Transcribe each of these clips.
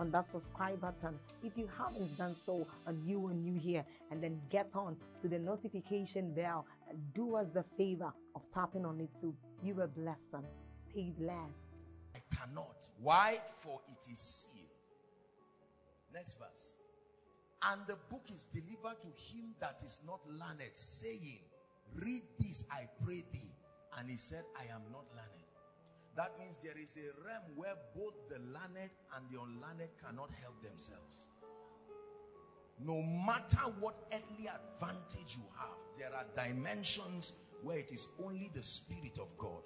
on that subscribe button. If you haven't done so and you are new here and then get on to the notification bell and do us the favor of tapping on it too. You are blessed stay blessed. I cannot. Why? For it is sealed. Next verse. And the book is delivered to him that is not learned saying read this i pray thee. And he said i am not learned that means there is a realm where both the learned and the unlearned cannot help themselves. No matter what earthly advantage you have, there are dimensions where it is only the Spirit of God.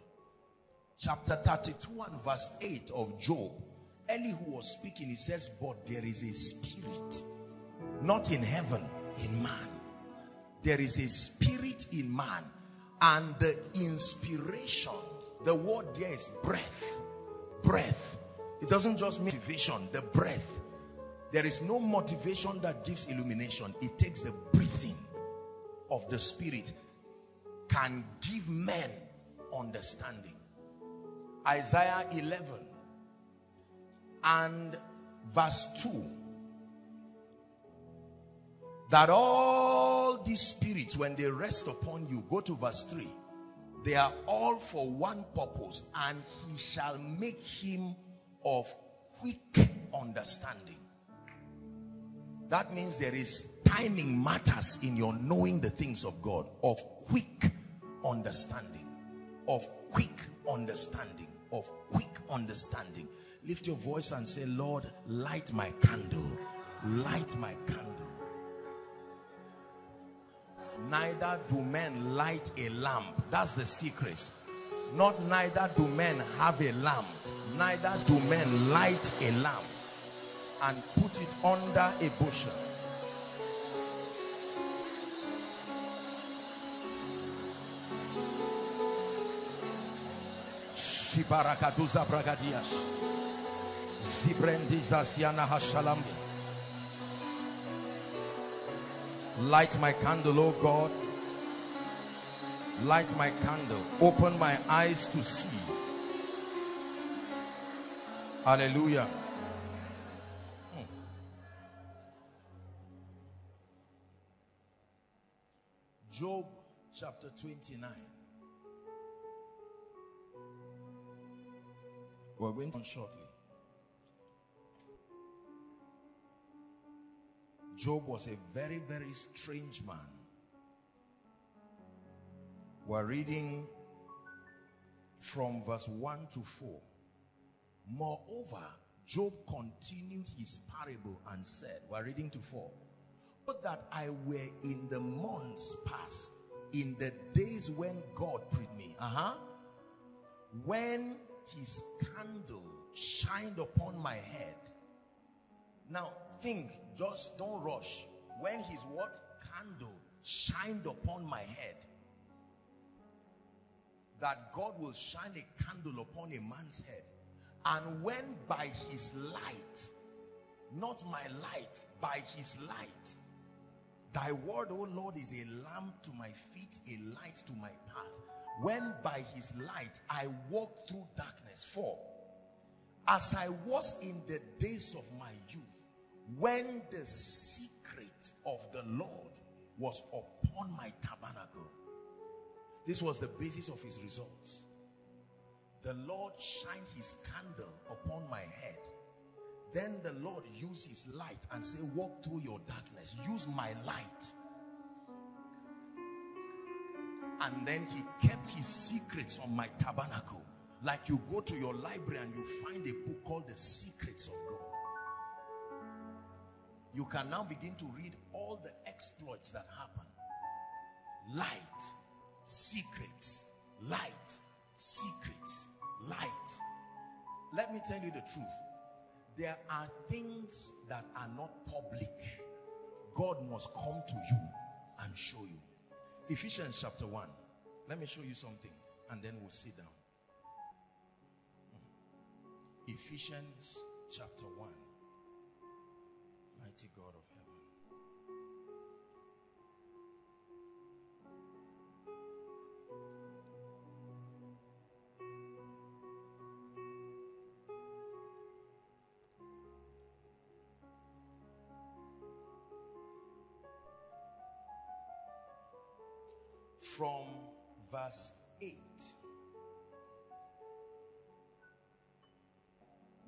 Chapter 32 and verse 8 of Job, Elihu was speaking, he says, but there is a spirit, not in heaven, in man. There is a spirit in man and the inspiration the word there is breath. Breath. It doesn't just mean motivation, the breath. There is no motivation that gives illumination. It takes the breathing of the spirit can give men understanding. Isaiah 11 and verse 2 that all these spirits when they rest upon you go to verse 3 they are all for one purpose and he shall make him of quick understanding. That means there is timing matters in your knowing the things of God. Of quick understanding. Of quick understanding. Of quick understanding. Lift your voice and say Lord light my candle. Light my candle neither do men light a lamp. That's the secret. Not neither do men have a lamp neither do men light a lamp and put it under a bushel. Shibarakaduza bragadias Zibrendiza siana hashalambi Light my candle, oh God. Light my candle. Open my eyes to see. Hallelujah. Hmm. Job chapter 29. We're going on shortly. Job was a very, very strange man. We're reading from verse 1 to 4. Moreover, Job continued his parable and said, we're reading to 4, but that I were in the months past, in the days when God prayed me, uh-huh, when his candle shined upon my head. Now, just don't rush. When his what? Candle shined upon my head. That God will shine a candle upon a man's head. And when by his light, not my light, by his light. Thy word, O Lord, is a lamp to my feet, a light to my path. When by his light I walk through darkness. For as I was in the days of my youth, when the secret of the Lord was upon my tabernacle. This was the basis of his results. The Lord shined his candle upon my head. Then the Lord used his light and say, walk through your darkness. Use my light. And then he kept his secrets on my tabernacle. Like you go to your library and you find a book called The Secrets of. You can now begin to read all the exploits that happen. Light, secrets, light, secrets, light. Let me tell you the truth. There are things that are not public. God must come to you and show you. Ephesians chapter 1. Let me show you something and then we'll sit down. Hmm. Ephesians chapter 1. Mighty God of from verse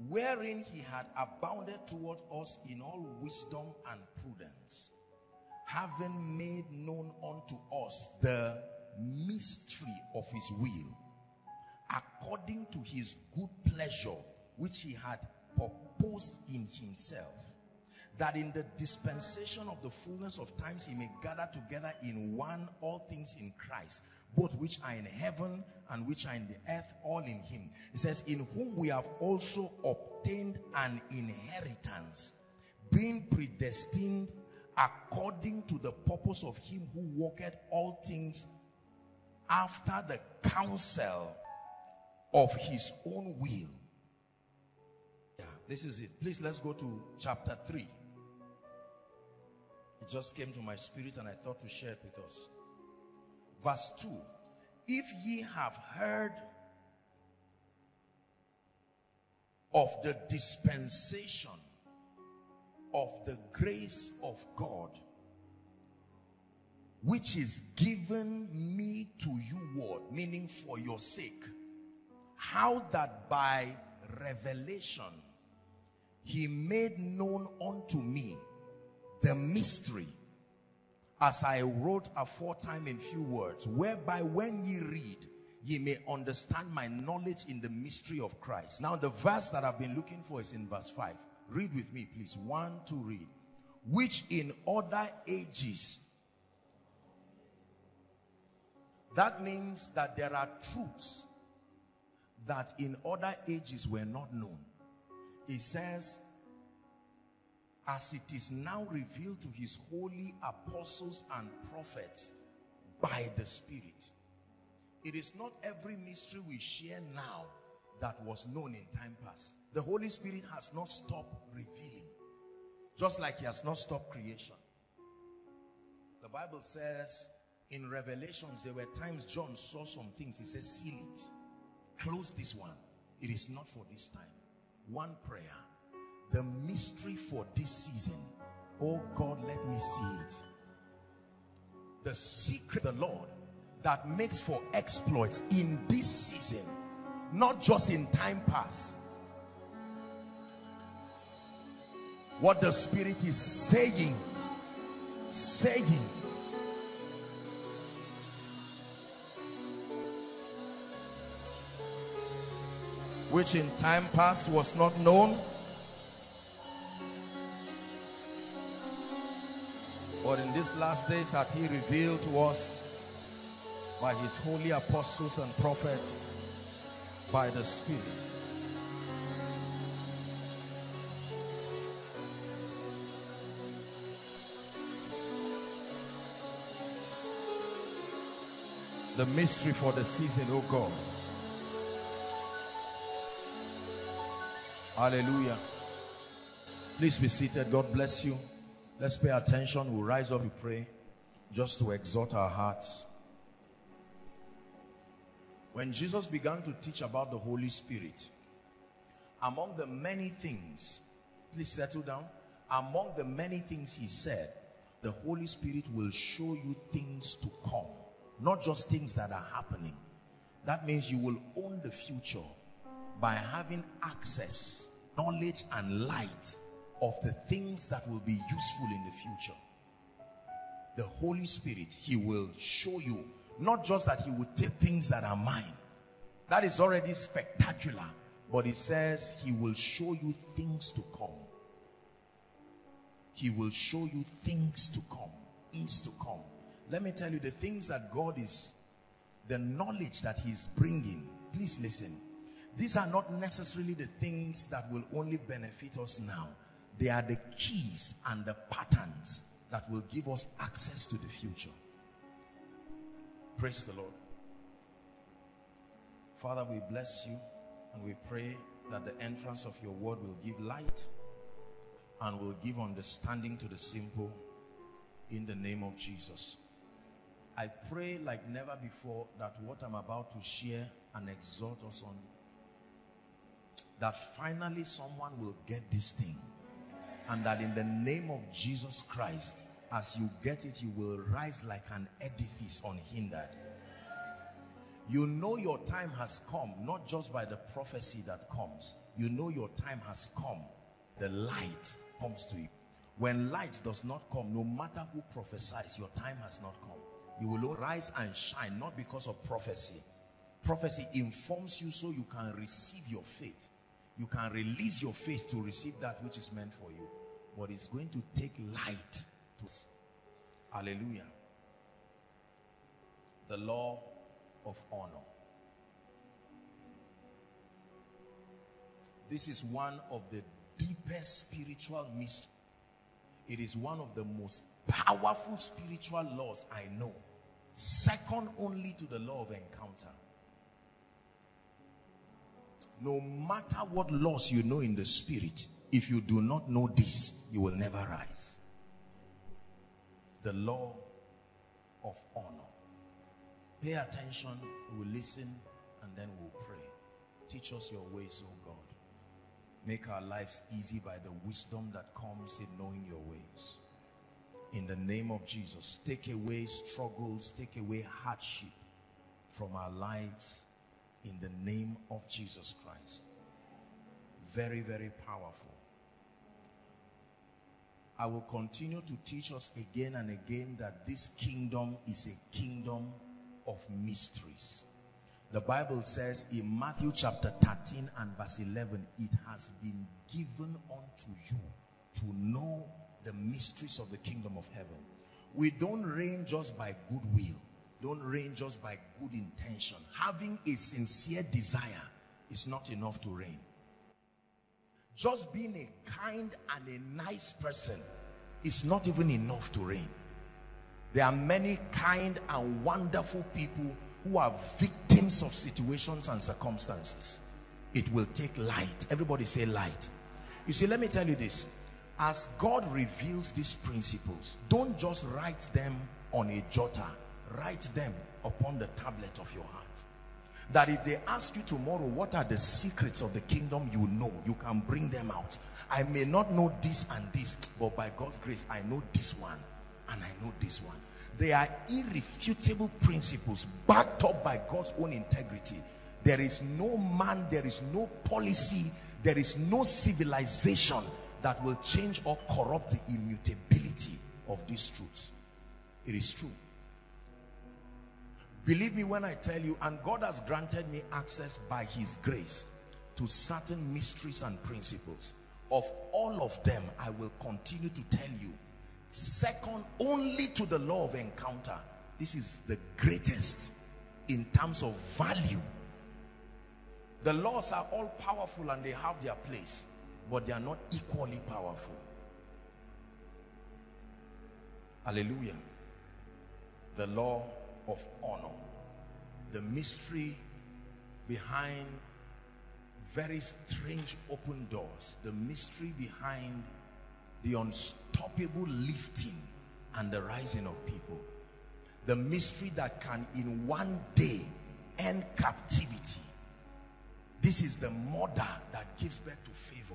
wherein he had abounded toward us in all wisdom and prudence having made known unto us the mystery of his will according to his good pleasure which he had proposed in himself that in the dispensation of the fullness of times he may gather together in one all things in Christ both which are in heaven and which are in the earth all in him. He says in whom we have also obtained an inheritance being predestined according to the purpose of him who worketh all things after the counsel of his own will. Yeah this is it. Please let's go to chapter 3 it just came to my spirit and I thought to share it with us. Verse 2 If ye have heard of the dispensation of the grace of God, which is given me to you, word, meaning for your sake, how that by revelation he made known unto me the mystery as I wrote aforetime in few words, whereby when ye read, ye may understand my knowledge in the mystery of Christ. Now the verse that I've been looking for is in verse 5. Read with me, please. One, two, read. Which in other ages, that means that there are truths that in other ages were not known. It says, as it is now revealed to his holy apostles and prophets by the Spirit. It is not every mystery we share now that was known in time past. The Holy Spirit has not stopped revealing, just like he has not stopped creation. The Bible says in Revelations, there were times John saw some things. He says, seal it. Close this one. It is not for this time. One prayer the mystery for this season. Oh God, let me see it. The secret the Lord that makes for exploits in this season, not just in time past. What the Spirit is saying, saying. Which in time past was not known But in these last days hath he revealed to us by his holy apostles and prophets by the Spirit. The mystery for the season, oh God. Hallelujah. Please be seated. God bless you. Let's pay attention. We'll rise up and pray just to exhort our hearts. When Jesus began to teach about the Holy Spirit, among the many things, please settle down. Among the many things he said, the Holy Spirit will show you things to come, not just things that are happening. That means you will own the future by having access, knowledge, and light of the things that will be useful in the future. The Holy Spirit, He will show you, not just that He will take things that are mine. That is already spectacular. But He says He will show you things to come. He will show you things to come. Things to come. Let me tell you the things that God is, the knowledge that He's bringing. Please listen. These are not necessarily the things that will only benefit us now they are the keys and the patterns that will give us access to the future. Praise the Lord. Father, we bless you and we pray that the entrance of your word will give light and will give understanding to the simple in the name of Jesus. I pray like never before that what I'm about to share and exhort us on, that finally someone will get this thing and that in the name of Jesus Christ, as you get it, you will rise like an edifice unhindered. You know your time has come, not just by the prophecy that comes. You know your time has come. The light comes to you. When light does not come, no matter who prophesies, your time has not come. You will rise and shine, not because of prophecy. Prophecy informs you so you can receive your faith. You can release your faith to receive that which is meant for you but it's going to take light to us. hallelujah. The law of honor. This is one of the deepest spiritual mysteries it is one of the most powerful spiritual laws i know. Second only to the law of encounter. No matter what laws you know in the spirit if you do not know this, you will never rise. The law of honor. Pay attention, we will listen, and then we'll pray. Teach us your ways, O God. Make our lives easy by the wisdom that comes in knowing your ways. In the name of Jesus, take away struggles, take away hardship from our lives in the name of Jesus Christ. Very, very powerful. I will continue to teach us again and again that this kingdom is a kingdom of mysteries. The Bible says in Matthew chapter 13 and verse 11, it has been given unto you to know the mysteries of the kingdom of heaven. We don't reign just by goodwill, don't reign just by good intention. Having a sincere desire is not enough to reign. Just being a kind and a nice person is not even enough to reign. There are many kind and wonderful people who are victims of situations and circumstances. It will take light. Everybody say light. You see, let me tell you this. As God reveals these principles, don't just write them on a jotter. Write them upon the tablet of your heart that if they ask you tomorrow what are the secrets of the kingdom you know you can bring them out. I may not know this and this but by god's grace i know this one and i know this one. They are irrefutable principles backed up by god's own integrity. There is no man there is no policy there is no civilization that will change or corrupt the immutability of these truths. It is true Believe me when I tell you, and God has granted me access by his grace to certain mysteries and principles. Of all of them, I will continue to tell you. Second only to the law of encounter. This is the greatest in terms of value. The laws are all powerful and they have their place, but they are not equally powerful. Hallelujah. The law of honor. The mystery behind very strange open doors. The mystery behind the unstoppable lifting and the rising of people. The mystery that can in one day end captivity. This is the mother that gives birth to favor.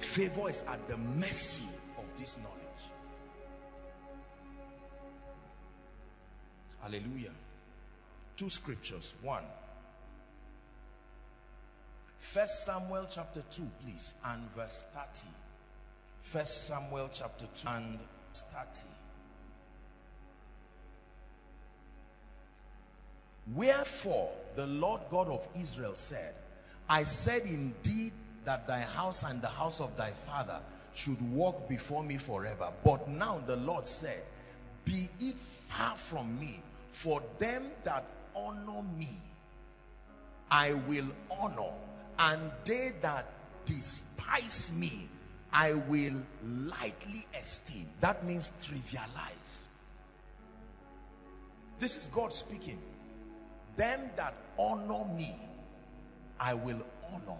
Favor is at the mercy of this knowledge. Hallelujah. Two scriptures. One. First Samuel chapter 2, please, and verse 30. First Samuel chapter 2 and 30. Wherefore the Lord God of Israel said, I said indeed that thy house and the house of thy father should walk before me forever. But now the Lord said, Be it far from me, for them that honor me, I will honor, and they that despise me, I will lightly esteem. That means trivialize. This is God speaking. Them that honor me, I will honor.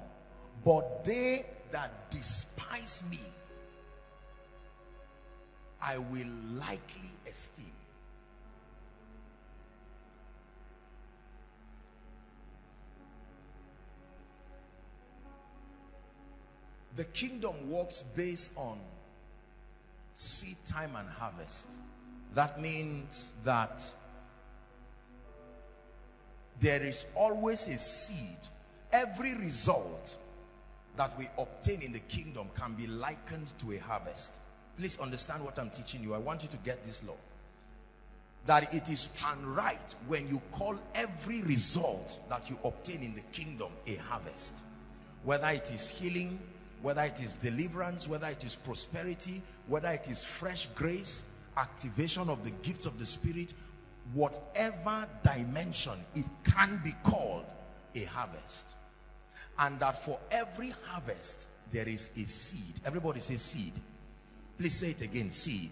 But they that despise me, I will lightly esteem. The kingdom works based on seed time and harvest. That means that there is always a seed. Every result that we obtain in the kingdom can be likened to a harvest. Please understand what I'm teaching you. I want you to get this law. That it is and right when you call every result that you obtain in the kingdom a harvest. Whether it is healing, whether it is deliverance, whether it is prosperity, whether it is fresh grace, activation of the gifts of the Spirit, whatever dimension, it can be called a harvest. And that for every harvest, there is a seed. Everybody say seed. Please say it again, seed.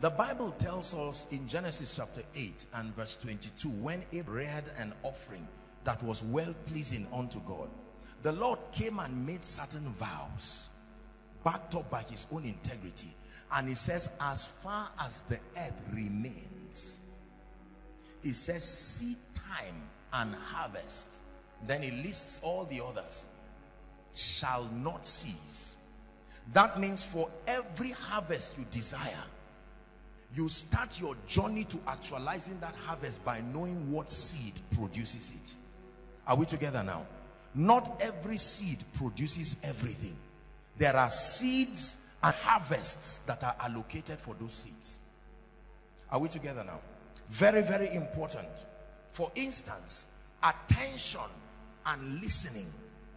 The Bible tells us in Genesis chapter 8 and verse 22, when Abraham reared an offering that was well pleasing unto God, the Lord came and made certain vows backed up by his own integrity. And he says as far as the earth remains he says seed time and harvest. Then he lists all the others. Shall not cease. That means for every harvest you desire you start your journey to actualizing that harvest by knowing what seed produces it. Are we together now not every seed produces everything. There are seeds and harvests that are allocated for those seeds. Are we together now? Very, very important. For instance, attention and listening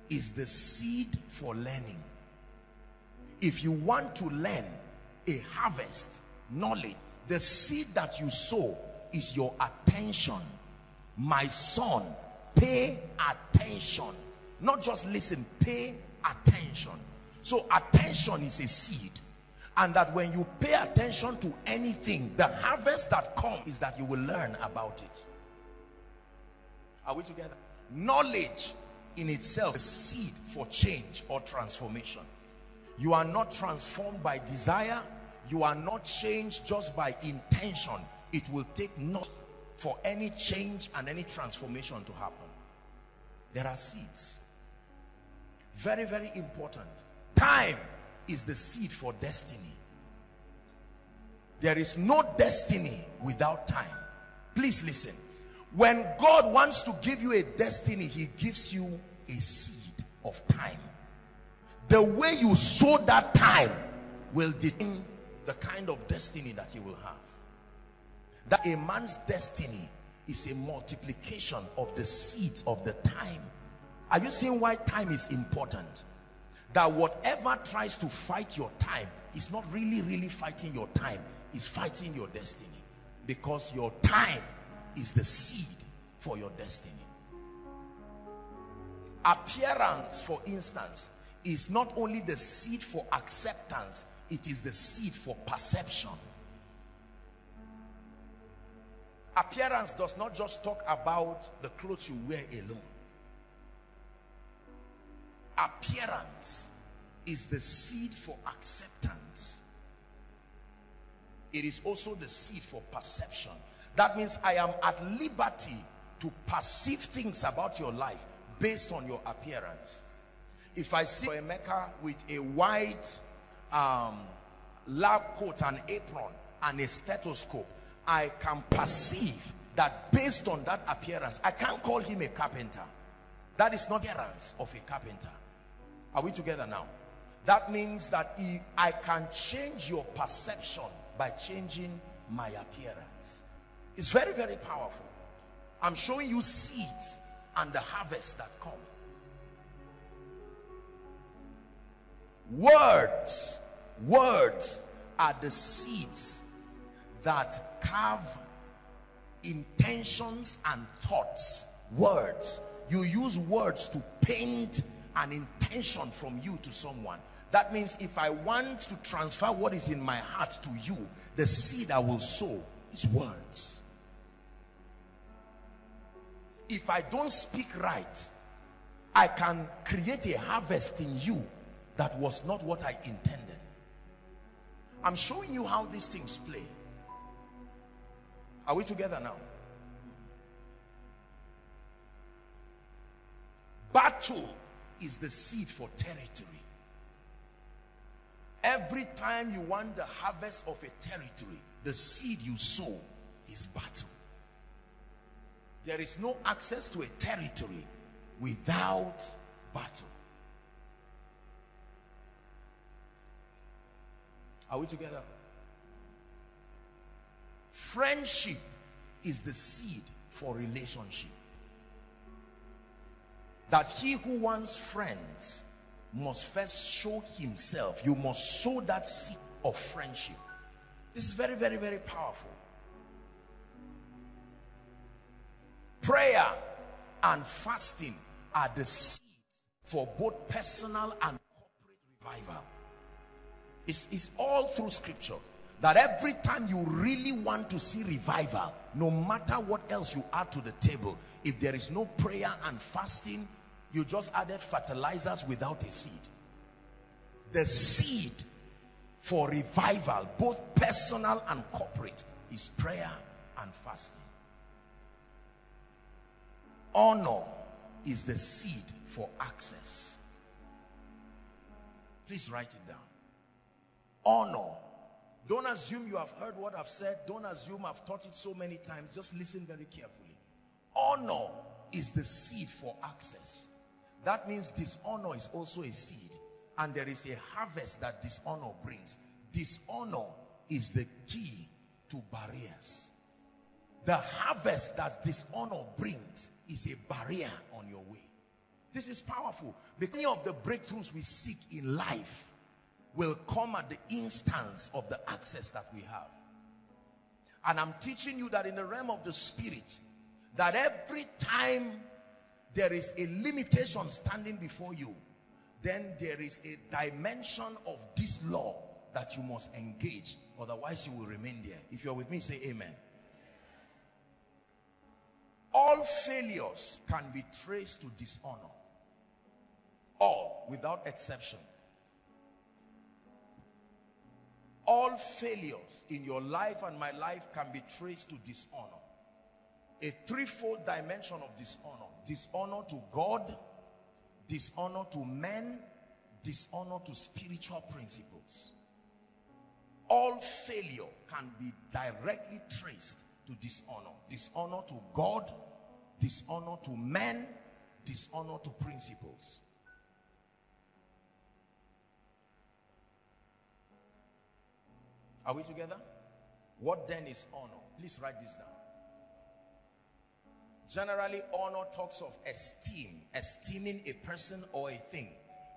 is the seed for learning. If you want to learn a harvest, knowledge, the seed that you sow is your attention. My son, pay attention not just listen, pay attention. So attention is a seed. And that when you pay attention to anything, the harvest that comes is that you will learn about it. Are we together? Knowledge in itself is a seed for change or transformation. You are not transformed by desire. You are not changed just by intention. It will take not for any change and any transformation to happen. There are seeds. Very, very important. Time is the seed for destiny. There is no destiny without time. Please listen. When God wants to give you a destiny, he gives you a seed of time. The way you sow that time will determine the kind of destiny that you will have. That a man's destiny is a multiplication of the seeds of the time are you seeing why time is important? That whatever tries to fight your time is not really, really fighting your time, is fighting your destiny. Because your time is the seed for your destiny. Appearance, for instance, is not only the seed for acceptance, it is the seed for perception. Appearance does not just talk about the clothes you wear alone appearance is the seed for acceptance. It is also the seed for perception. That means I am at liberty to perceive things about your life based on your appearance. If I see Emeka with a white um, lab coat and apron and a stethoscope, I can perceive that based on that appearance, I can't call him a carpenter. That is not the appearance of a carpenter. Are we together now? That means that if I can change your perception by changing my appearance. It's very, very powerful. I'm showing you seeds and the harvest that come. Words, words are the seeds that carve intentions and thoughts. Words. You use words to paint an intention from you to someone. That means if I want to transfer what is in my heart to you, the seed I will sow is words. If I don't speak right, I can create a harvest in you that was not what I intended. I'm showing you how these things play. Are we together now? Battle is the seed for territory. Every time you want the harvest of a territory, the seed you sow is battle. There is no access to a territory without battle. Are we together? Friendship is the seed for relationship. That he who wants friends must first show himself. You must sow that seed of friendship. This is very, very, very powerful. Prayer and fasting are the seeds for both personal and corporate revival. It's, it's all through scripture that every time you really want to see revival, no matter what else you add to the table, if there is no prayer and fasting, you just added fertilizers without a seed. The seed for revival, both personal and corporate, is prayer and fasting. Honor is the seed for access. Please write it down honor don't assume you have heard what I've said don't assume I've taught it so many times just listen very carefully honor is the seed for access that means dishonor is also a seed and there is a harvest that dishonor brings. Dishonor is the key to barriers. The harvest that dishonor brings is a barrier on your way. This is powerful. Many of the breakthroughs we seek in life will come at the instance of the access that we have. And I'm teaching you that in the realm of the spirit, that every time there is a limitation standing before you, then there is a dimension of this law that you must engage. Otherwise, you will remain there. If you're with me, say amen. All failures can be traced to dishonor. All, without exception. all failures in your life and my life can be traced to dishonor. A threefold dimension of dishonor. Dishonor to God, dishonor to men, dishonor to spiritual principles. All failure can be directly traced to dishonor. Dishonor to God, dishonor to men, dishonor to principles. Are we together? What then is honor? Please write this down. Generally, honor talks of esteem, esteeming a person or a thing.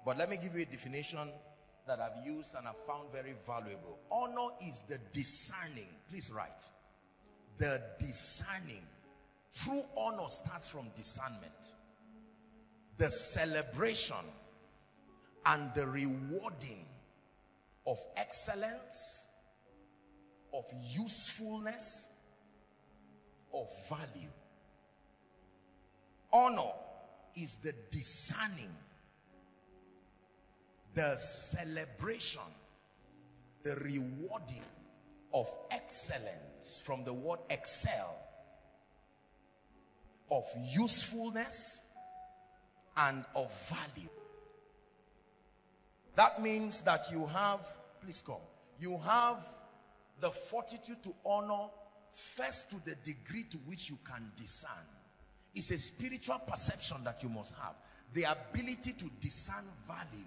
But let me give you a definition that I've used and I've found very valuable. Honor is the discerning. Please write. The discerning. True honor starts from discernment. The celebration and the rewarding of excellence of usefulness, of value. Honor is the discerning, the celebration, the rewarding of excellence from the word excel, of usefulness and of value. That means that you have, please come, you have the fortitude to honor first to the degree to which you can discern. It's a spiritual perception that you must have. The ability to discern value.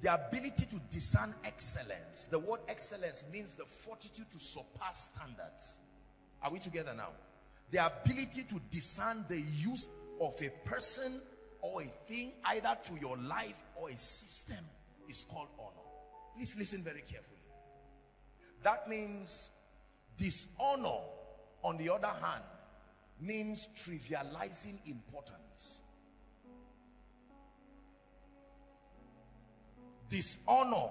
The ability to discern excellence. The word excellence means the fortitude to surpass standards. Are we together now? The ability to discern the use of a person or a thing either to your life or a system is called honor. Please listen very carefully. That means dishonor, on the other hand, means trivializing importance. Dishonor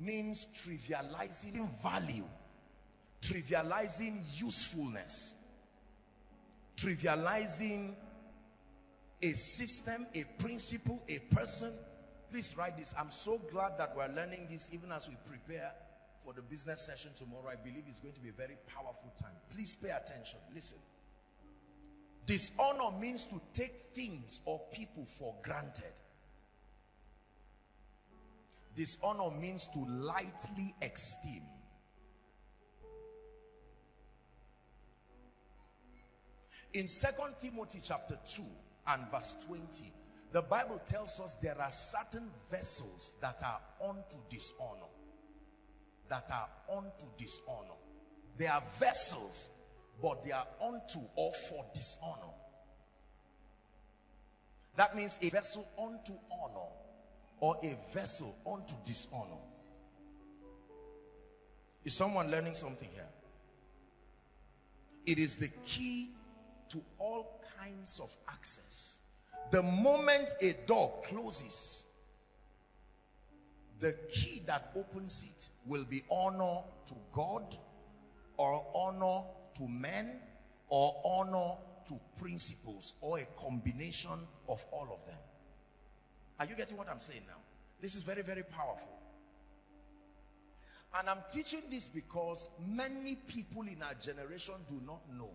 means trivializing value, trivializing usefulness, trivializing a system, a principle, a person. Please write this. I'm so glad that we're learning this even as we prepare for the business session tomorrow. I believe it's going to be a very powerful time. Please pay attention. Listen. Dishonor means to take things or people for granted. Dishonor means to lightly esteem. In Second Timothy chapter 2 and verse 20, the Bible tells us there are certain vessels that are unto dishonor. That are unto dishonor. They are vessels, but they are unto or for dishonor. That means a vessel unto honor or a vessel unto dishonor. Is someone learning something here? It is the key to all kinds of access. The moment a door closes, the key that opens it will be honor to God or honor to men or honor to principles or a combination of all of them. Are you getting what I'm saying now? This is very, very powerful. And I'm teaching this because many people in our generation do not know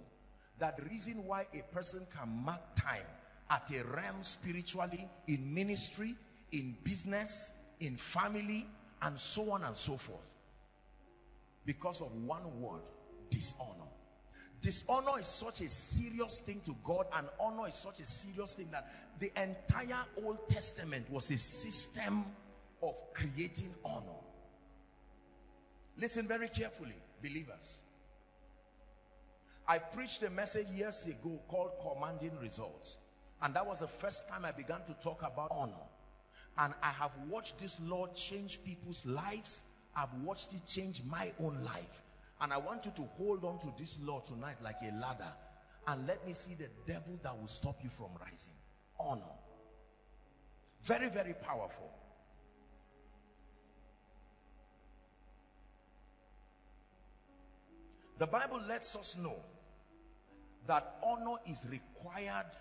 that reason why a person can mark time at a realm spiritually, in ministry, in business, in family, and so on and so forth. Because of one word, dishonor. Dishonor is such a serious thing to God and honor is such a serious thing that the entire Old Testament was a system of creating honor. Listen very carefully, believers. I preached a message years ago called Commanding Results. And that was the first time I began to talk about honor. And I have watched this Lord change people's lives. I've watched it change my own life. And I want you to hold on to this law tonight like a ladder. And let me see the devil that will stop you from rising. Honor. Very, very powerful. The Bible lets us know that honor is required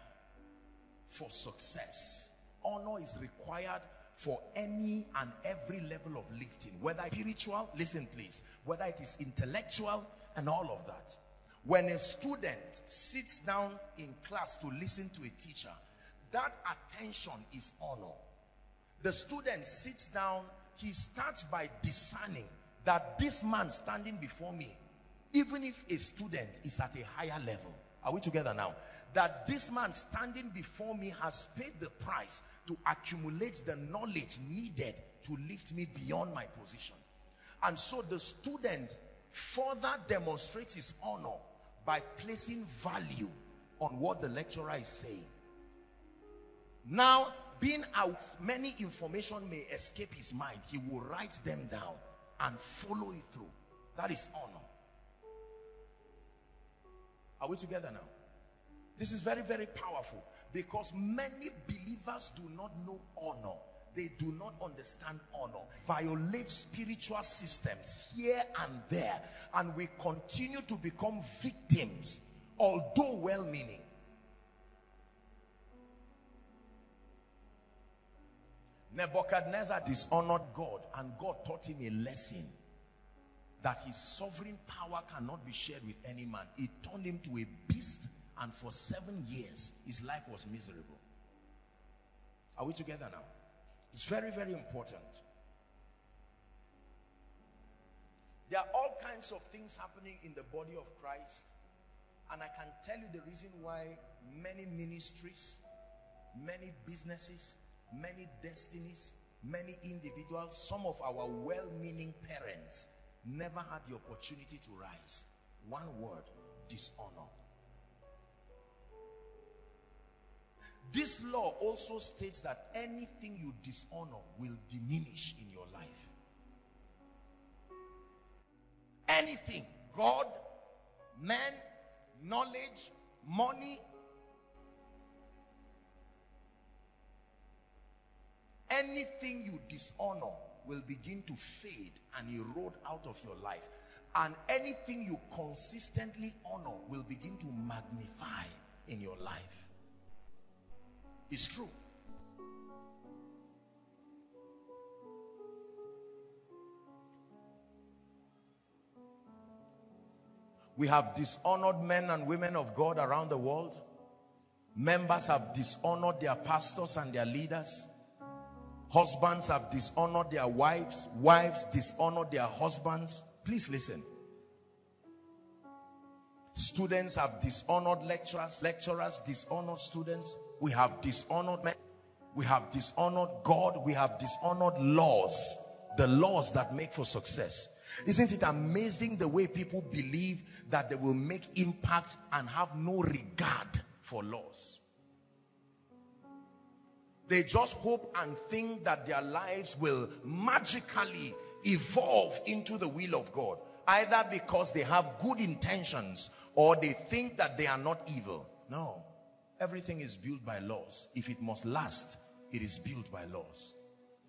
for success. Honor is required for any and every level of lifting, whether spiritual, listen please, whether it is intellectual and all of that. When a student sits down in class to listen to a teacher, that attention is honor. The student sits down, he starts by discerning that this man standing before me, even if a student is at a higher level, are we together now? That this man standing before me has paid the price to accumulate the knowledge needed to lift me beyond my position. And so the student further demonstrates his honor by placing value on what the lecturer is saying. Now, being out, many information may escape his mind. He will write them down and follow it through. That is honor. Are we together now? This is very, very powerful because many believers do not know honor. They do not understand honor. Violate spiritual systems here and there. And we continue to become victims, although well meaning. Nebuchadnezzar dishonored God and God taught him a lesson that his sovereign power cannot be shared with any man. It turned him to a beast and for seven years his life was miserable. Are we together now? It's very, very important. There are all kinds of things happening in the body of Christ. And I can tell you the reason why many ministries, many businesses, many destinies, many individuals, some of our well-meaning parents never had the opportunity to rise. One word, dishonor. This law also states that anything you dishonor will diminish in your life. Anything, God, man, knowledge, money, anything you dishonor will begin to fade and erode out of your life. And anything you consistently honor will begin to magnify in your life it's true we have dishonored men and women of God around the world members have dishonored their pastors and their leaders Husbands have dishonored their wives. Wives dishonored their husbands. Please listen. Students have dishonored lecturers. Lecturers dishonored students. We have dishonored men. We have dishonored God. We have dishonored laws. The laws that make for success. Isn't it amazing the way people believe that they will make impact and have no regard for laws? They just hope and think that their lives will magically evolve into the will of God. Either because they have good intentions or they think that they are not evil. No. Everything is built by laws. If it must last, it is built by laws.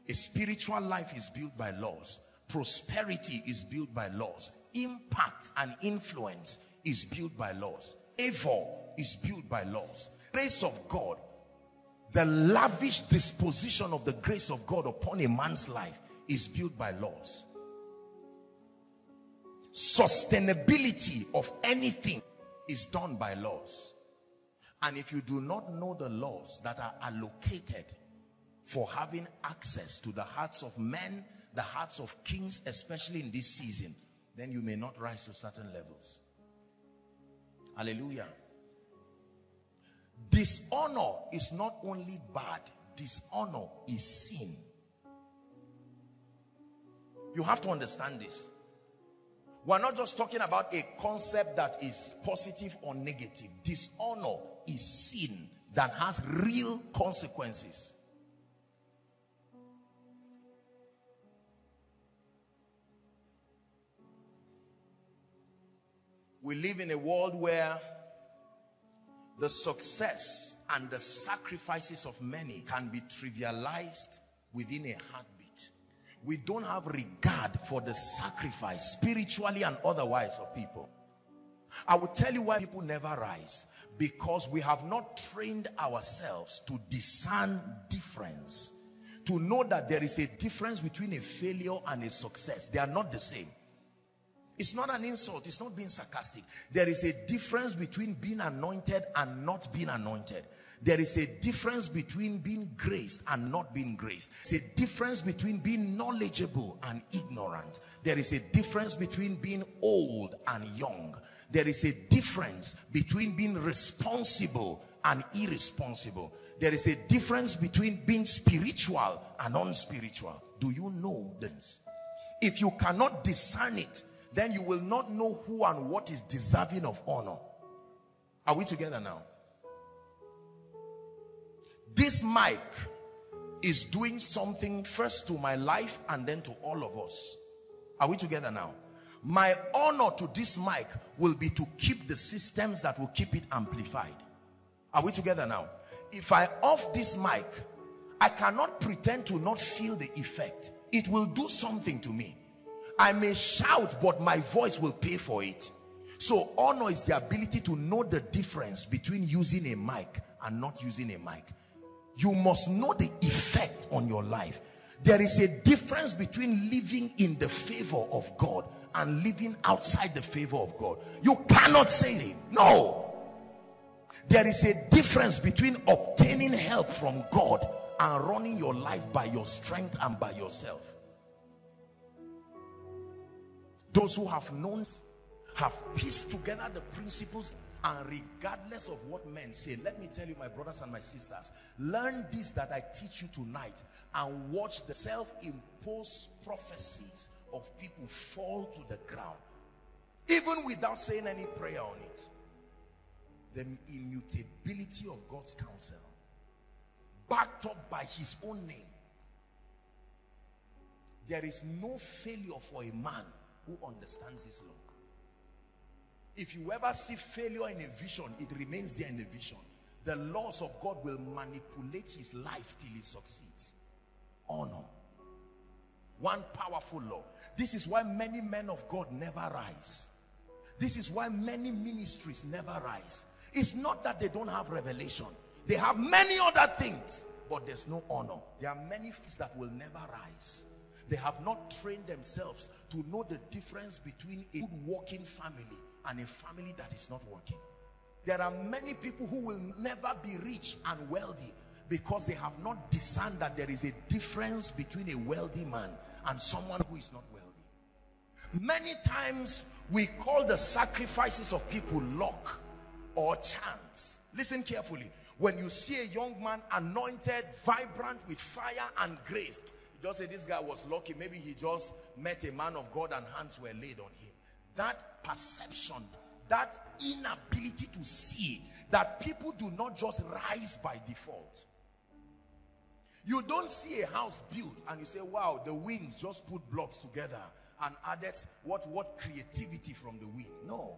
A spiritual life is built by laws. Prosperity is built by laws. Impact and influence is built by laws. Favor is built by laws. Grace of God the lavish disposition of the grace of God upon a man's life is built by laws. Sustainability of anything is done by laws. And if you do not know the laws that are allocated for having access to the hearts of men, the hearts of kings, especially in this season, then you may not rise to certain levels. Hallelujah. Dishonor is not only bad, dishonor is sin. You have to understand this. We're not just talking about a concept that is positive or negative. Dishonor is sin that has real consequences. We live in a world where the success and the sacrifices of many can be trivialized within a heartbeat. We don't have regard for the sacrifice, spiritually and otherwise, of people. I will tell you why people never rise. Because we have not trained ourselves to discern difference. To know that there is a difference between a failure and a success. They are not the same. It's not an insult. It's not being sarcastic. There is a difference between being anointed and not being anointed. There is a difference between being graced and not being graced. It's a difference between being knowledgeable and ignorant. There is a difference between being old and young. There is a difference between being responsible and irresponsible. There is a difference between being spiritual and unspiritual. Do you know this? If you cannot discern it, then you will not know who and what is deserving of honor. Are we together now? This mic is doing something first to my life and then to all of us. Are we together now? My honor to this mic will be to keep the systems that will keep it amplified. Are we together now? If I off this mic, I cannot pretend to not feel the effect. It will do something to me. I may shout, but my voice will pay for it. So honor is the ability to know the difference between using a mic and not using a mic. You must know the effect on your life. There is a difference between living in the favor of God and living outside the favor of God. You cannot say it. No. There is a difference between obtaining help from God and running your life by your strength and by yourself. Those who have known have pieced together the principles and regardless of what men say let me tell you my brothers and my sisters learn this that i teach you tonight and watch the self-imposed prophecies of people fall to the ground even without saying any prayer on it the immutability of god's counsel backed up by his own name there is no failure for a man who understands this law if you ever see failure in a vision, it remains there in a vision. The laws of God will manipulate his life till he succeeds. Honor. One powerful law. This is why many men of God never rise. This is why many ministries never rise. It's not that they don't have revelation. They have many other things, but there's no honor. There are many things that will never rise. They have not trained themselves to know the difference between a good working family and a family that is not working. There are many people who will never be rich and wealthy because they have not discerned that there is a difference between a wealthy man and someone who is not wealthy. Many times we call the sacrifices of people luck or chance. Listen carefully. When you see a young man anointed, vibrant with fire and grace, you just say this guy was lucky. Maybe he just met a man of God and hands were laid on him that perception, that inability to see that people do not just rise by default. You don't see a house built and you say, wow, the winds just put blocks together and added what, what creativity from the wind. No.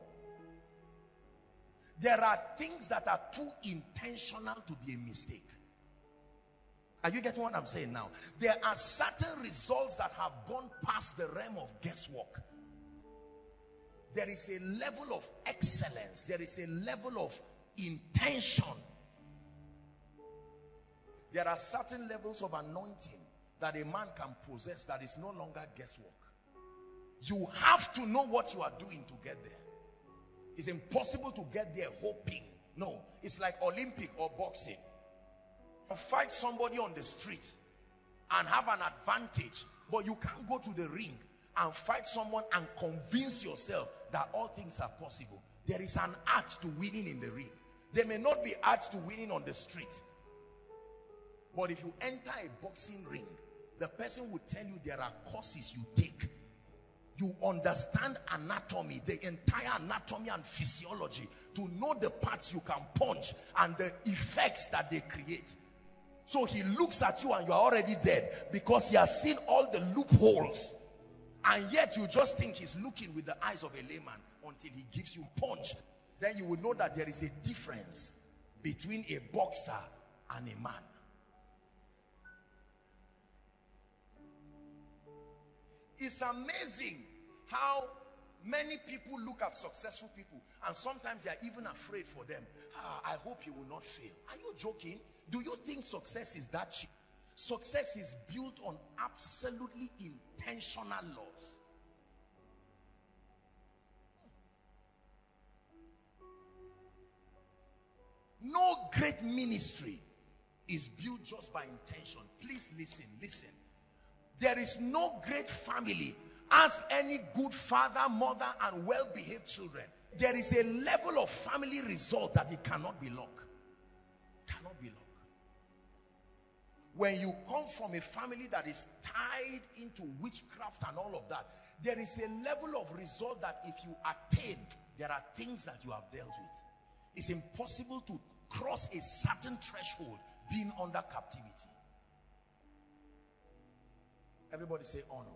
There are things that are too intentional to be a mistake. Are you getting what I'm saying now? There are certain results that have gone past the realm of guesswork there is a level of excellence there is a level of intention there are certain levels of anointing that a man can possess that is no longer guesswork you have to know what you are doing to get there it's impossible to get there hoping no it's like olympic or boxing fight somebody on the street and have an advantage but you can't go to the ring and fight someone and convince yourself that all things are possible. There is an art to winning in the ring. There may not be art to winning on the street. But if you enter a boxing ring, the person will tell you there are courses you take. You understand anatomy, the entire anatomy and physiology to know the parts you can punch and the effects that they create. So he looks at you and you are already dead because he has seen all the loopholes and yet you just think he's looking with the eyes of a layman until he gives you punch then you will know that there is a difference between a boxer and a man it's amazing how many people look at successful people and sometimes they are even afraid for them ah, i hope you will not fail are you joking do you think success is that cheap Success is built on absolutely intentional laws. No great ministry is built just by intention. Please listen, listen. There is no great family as any good father, mother, and well-behaved children. There is a level of family result that it cannot be luck. Cannot be luck when you come from a family that is tied into witchcraft and all of that there is a level of result that if you attain there are things that you have dealt with it's impossible to cross a certain threshold being under captivity everybody say honor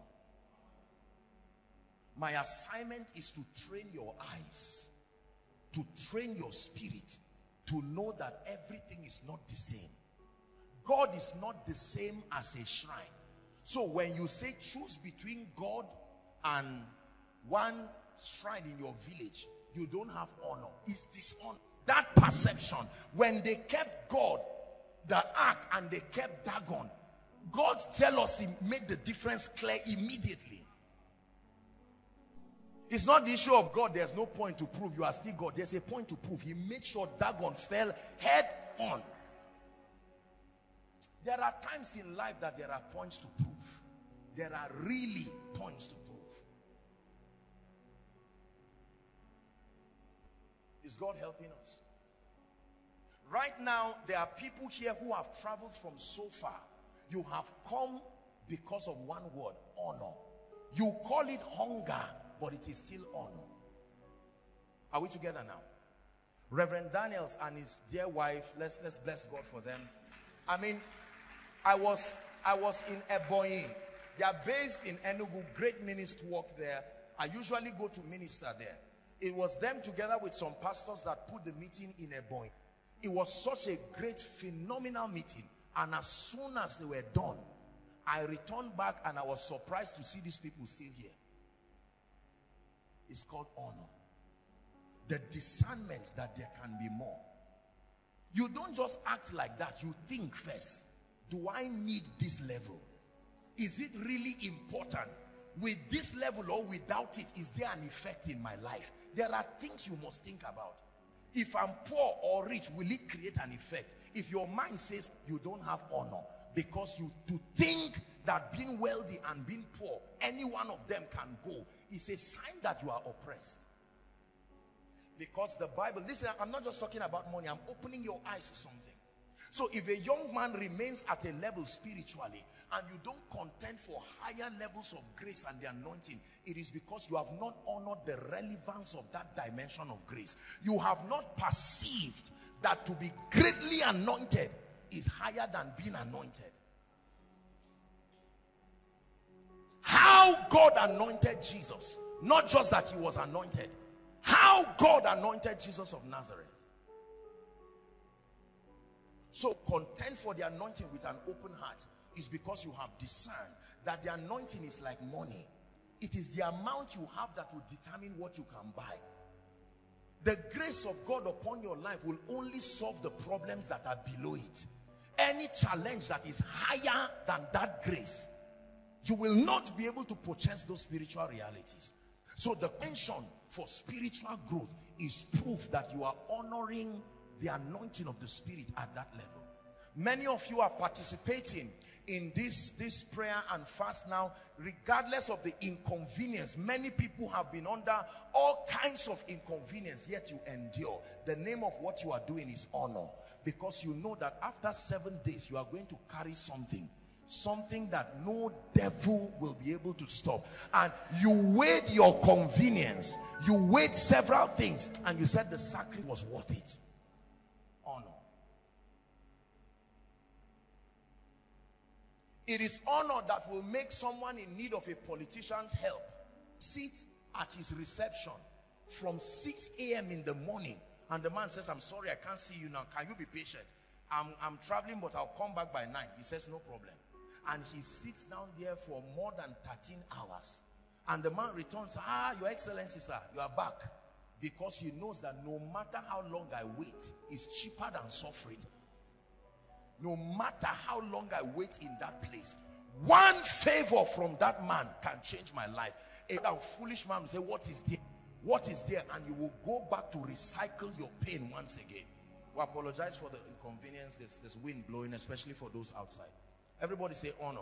my assignment is to train your eyes to train your spirit to know that everything is not the same God is not the same as a shrine. So when you say choose between God and one shrine in your village, you don't have honor. It's dishonor. That perception, when they kept God, the ark, and they kept Dagon, God's jealousy made the difference clear immediately. It's not the issue of God. There's no point to prove. You are still God. There's a point to prove. He made sure Dagon fell head on. There are times in life that there are points to prove. There are really points to prove. Is God helping us? Right now, there are people here who have traveled from so far. You have come because of one word, honor. You call it hunger, but it is still honor. Are we together now? Reverend Daniels and his dear wife, let's let's bless God for them. I mean, I was I was in Ebonyi. They are based in Enugu, great minister work there. I usually go to minister there. It was them together with some pastors that put the meeting in Ebonyi. It was such a great, phenomenal meeting. And as soon as they were done, I returned back and I was surprised to see these people still here. It's called honor. The discernment that there can be more. You don't just act like that. You think first. Do I need this level? Is it really important? With this level or without it, is there an effect in my life? There are things you must think about. If I'm poor or rich, will it create an effect? If your mind says you don't have honor because you to think that being wealthy and being poor, any one of them can go, is a sign that you are oppressed. Because the Bible, listen, I'm not just talking about money, I'm opening your eyes to something. So if a young man remains at a level spiritually and you don't contend for higher levels of grace and the anointing, it is because you have not honored the relevance of that dimension of grace. You have not perceived that to be greatly anointed is higher than being anointed. How God anointed Jesus, not just that he was anointed, how God anointed Jesus of Nazareth. So contend for the anointing with an open heart is because you have discerned that the anointing is like money. It is the amount you have that will determine what you can buy. The grace of God upon your life will only solve the problems that are below it. Any challenge that is higher than that grace, you will not be able to purchase those spiritual realities. So the pension for spiritual growth is proof that you are honoring the anointing of the spirit at that level. Many of you are participating in this this prayer and fast now regardless of the inconvenience. Many people have been under all kinds of inconvenience yet you endure. The name of what you are doing is honor because you know that after seven days you are going to carry something something that no devil will be able to stop. And you weighed your convenience you weighed several things and you said the sacrifice was worth it It is honor that will make someone in need of a politician's help sit at his reception from 6 a.m. in the morning and the man says, I'm sorry, I can't see you now. Can you be patient? I'm, I'm traveling, but I'll come back by 9. He says, no problem. And he sits down there for more than 13 hours. And the man returns, ah, your excellency, sir, you are back. Because he knows that no matter how long I wait, it's cheaper than suffering no matter how long I wait in that place, one favor from that man can change my life. A foolish man say, What is there? What is there? And you will go back to recycle your pain once again. We apologize for the inconvenience. There's wind blowing, especially for those outside. Everybody say honor.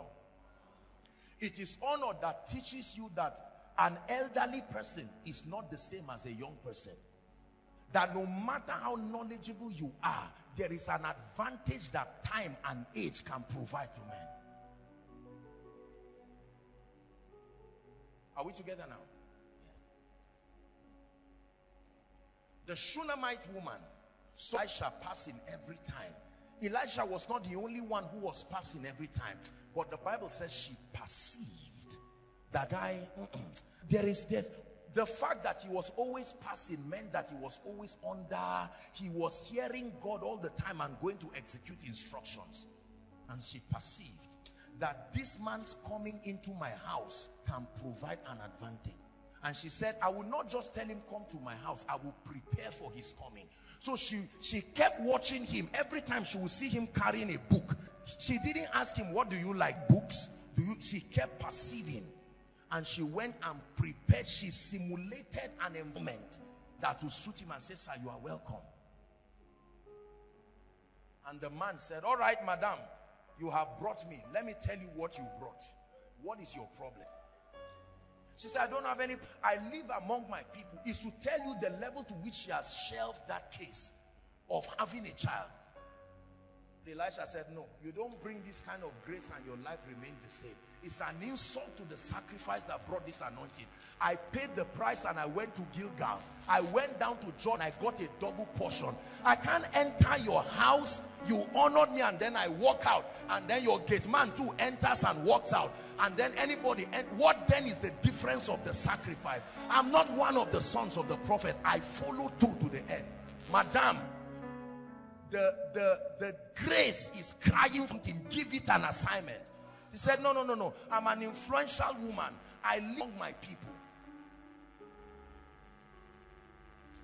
It is honor that teaches you that an elderly person is not the same as a young person. That no matter how knowledgeable you are, there is an advantage that time and age can provide to men. Are we together now? The Shunammite woman saw Elisha passing every time. Elisha was not the only one who was passing every time, but the Bible says she perceived that I. there is this the fact that he was always passing meant that he was always under, he was hearing God all the time and going to execute instructions. And she perceived that this man's coming into my house can provide an advantage. And she said, I will not just tell him come to my house, I will prepare for his coming. So she, she kept watching him. Every time she would see him carrying a book, she didn't ask him what do you like books do you she kept perceiving and she went and prepared she simulated an environment that would suit him and say sir you are welcome. And the man said all right madam you have brought me. Let me tell you what you brought. What is your problem? She said i don't have any i live among my people. Is to tell you the level to which she has shelved that case of having a child Elisha said, no, you don't bring this kind of grace and your life remains the same. It's an insult to the sacrifice that brought this anointing. I paid the price and I went to Gilgal. I went down to John. I got a double portion. I can't enter your house. You honored me and then I walk out. And then your gate man too enters and walks out. And then anybody. And what then is the difference of the sacrifice? I'm not one of the sons of the prophet. I follow through to the end. Madam, the, the, the grace is crying for him. Give it an assignment. He said, no, no, no, no. I'm an influential woman. I among my people.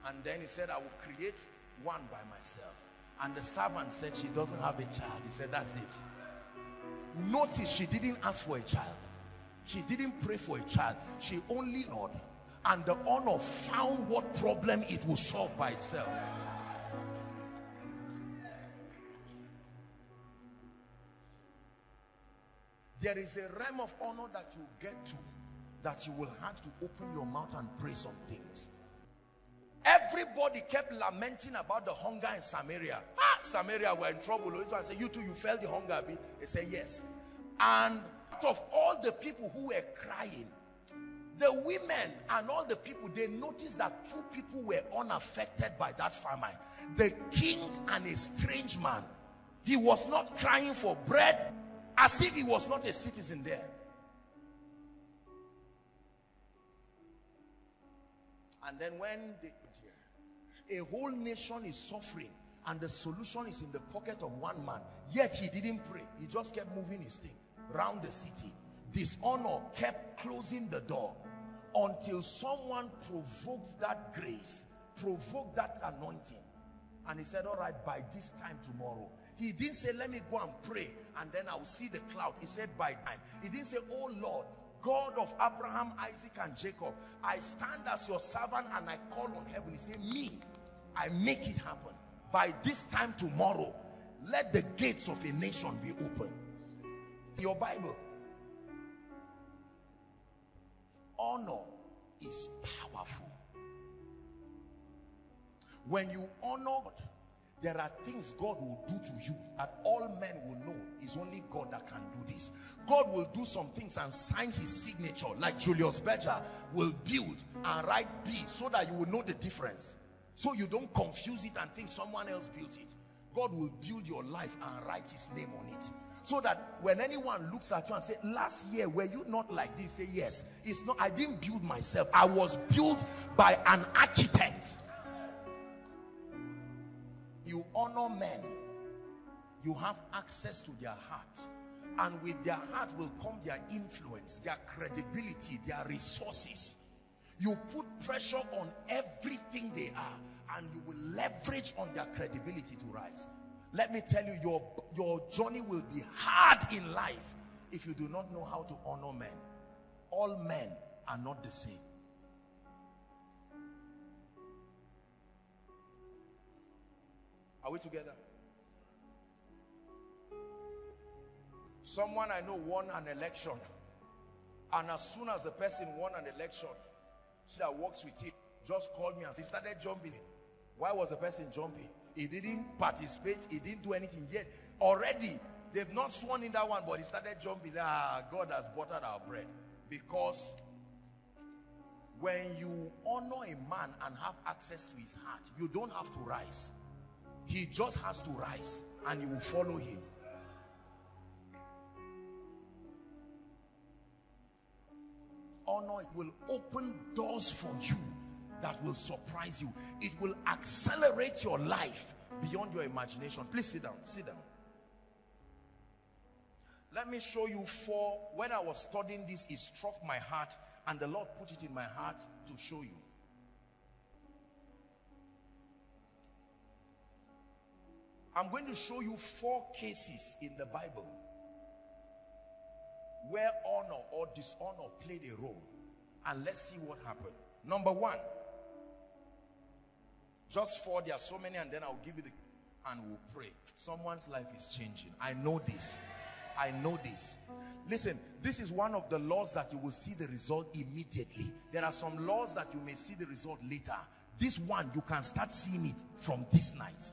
And then he said, I will create one by myself. And the servant said she doesn't have a child. He said, that's it. Notice she didn't ask for a child. She didn't pray for a child. She only Lord. And the honor found what problem it will solve by itself. There is a realm of honor that you get to that you will have to open your mouth and pray some things. Everybody kept lamenting about the hunger in Samaria. Ah, Samaria were in trouble. So I said, you too, you felt the hunger. They said, yes. And out of all the people who were crying, the women and all the people, they noticed that two people were unaffected by that famine. The king and a strange man. He was not crying for bread as if he was not a citizen there. And then when a whole nation is suffering and the solution is in the pocket of one man, yet he didn't pray. He just kept moving his thing around the city. Dishonor kept closing the door until someone provoked that grace, provoked that anointing. And he said, all right, by this time tomorrow, he didn't say, let me go and pray and then I'll see the cloud. He said, by time. He didn't say, oh Lord, God of Abraham, Isaac, and Jacob, I stand as your servant and I call on heaven. He said, me, I make it happen. By this time tomorrow, let the gates of a nation be open. Your Bible. Honor is powerful. When you honor there are things God will do to you that all men will know is only God that can do this. God will do some things and sign his signature like Julius Berger will build and write B so that you will know the difference. So you don't confuse it and think someone else built it. God will build your life and write his name on it. So that when anyone looks at you and say, last year, were you not like this? Say, yes. It's not, I didn't build myself. I was built by an architect you honor men. You have access to their heart. And with their heart will come their influence their credibility their resources. You put pressure on everything they are and you will leverage on their credibility to rise. Let me tell you your your journey will be hard in life if you do not know how to honor men. All men are not the same Are we together? Someone I know won an election. And as soon as the person won an election, so that works with him, just called me and he started jumping. Why was the person jumping? He didn't participate. He didn't do anything yet. Already, they've not sworn in that one, but he started jumping. Ah, God has buttered our bread. Because when you honor a man and have access to his heart, you don't have to rise. He just has to rise and you will follow him. Honor will open doors for you that will surprise you. It will accelerate your life beyond your imagination. Please sit down. Sit down. Let me show you four. When I was studying this, it struck my heart and the Lord put it in my heart to show you. I'm going to show you four cases in the Bible where honor or dishonor played a role. And let's see what happened. Number one, just four, there are so many, and then I'll give you the and we'll pray. Someone's life is changing. I know this. I know this. Listen, this is one of the laws that you will see the result immediately. There are some laws that you may see the result later. This one, you can start seeing it from this night.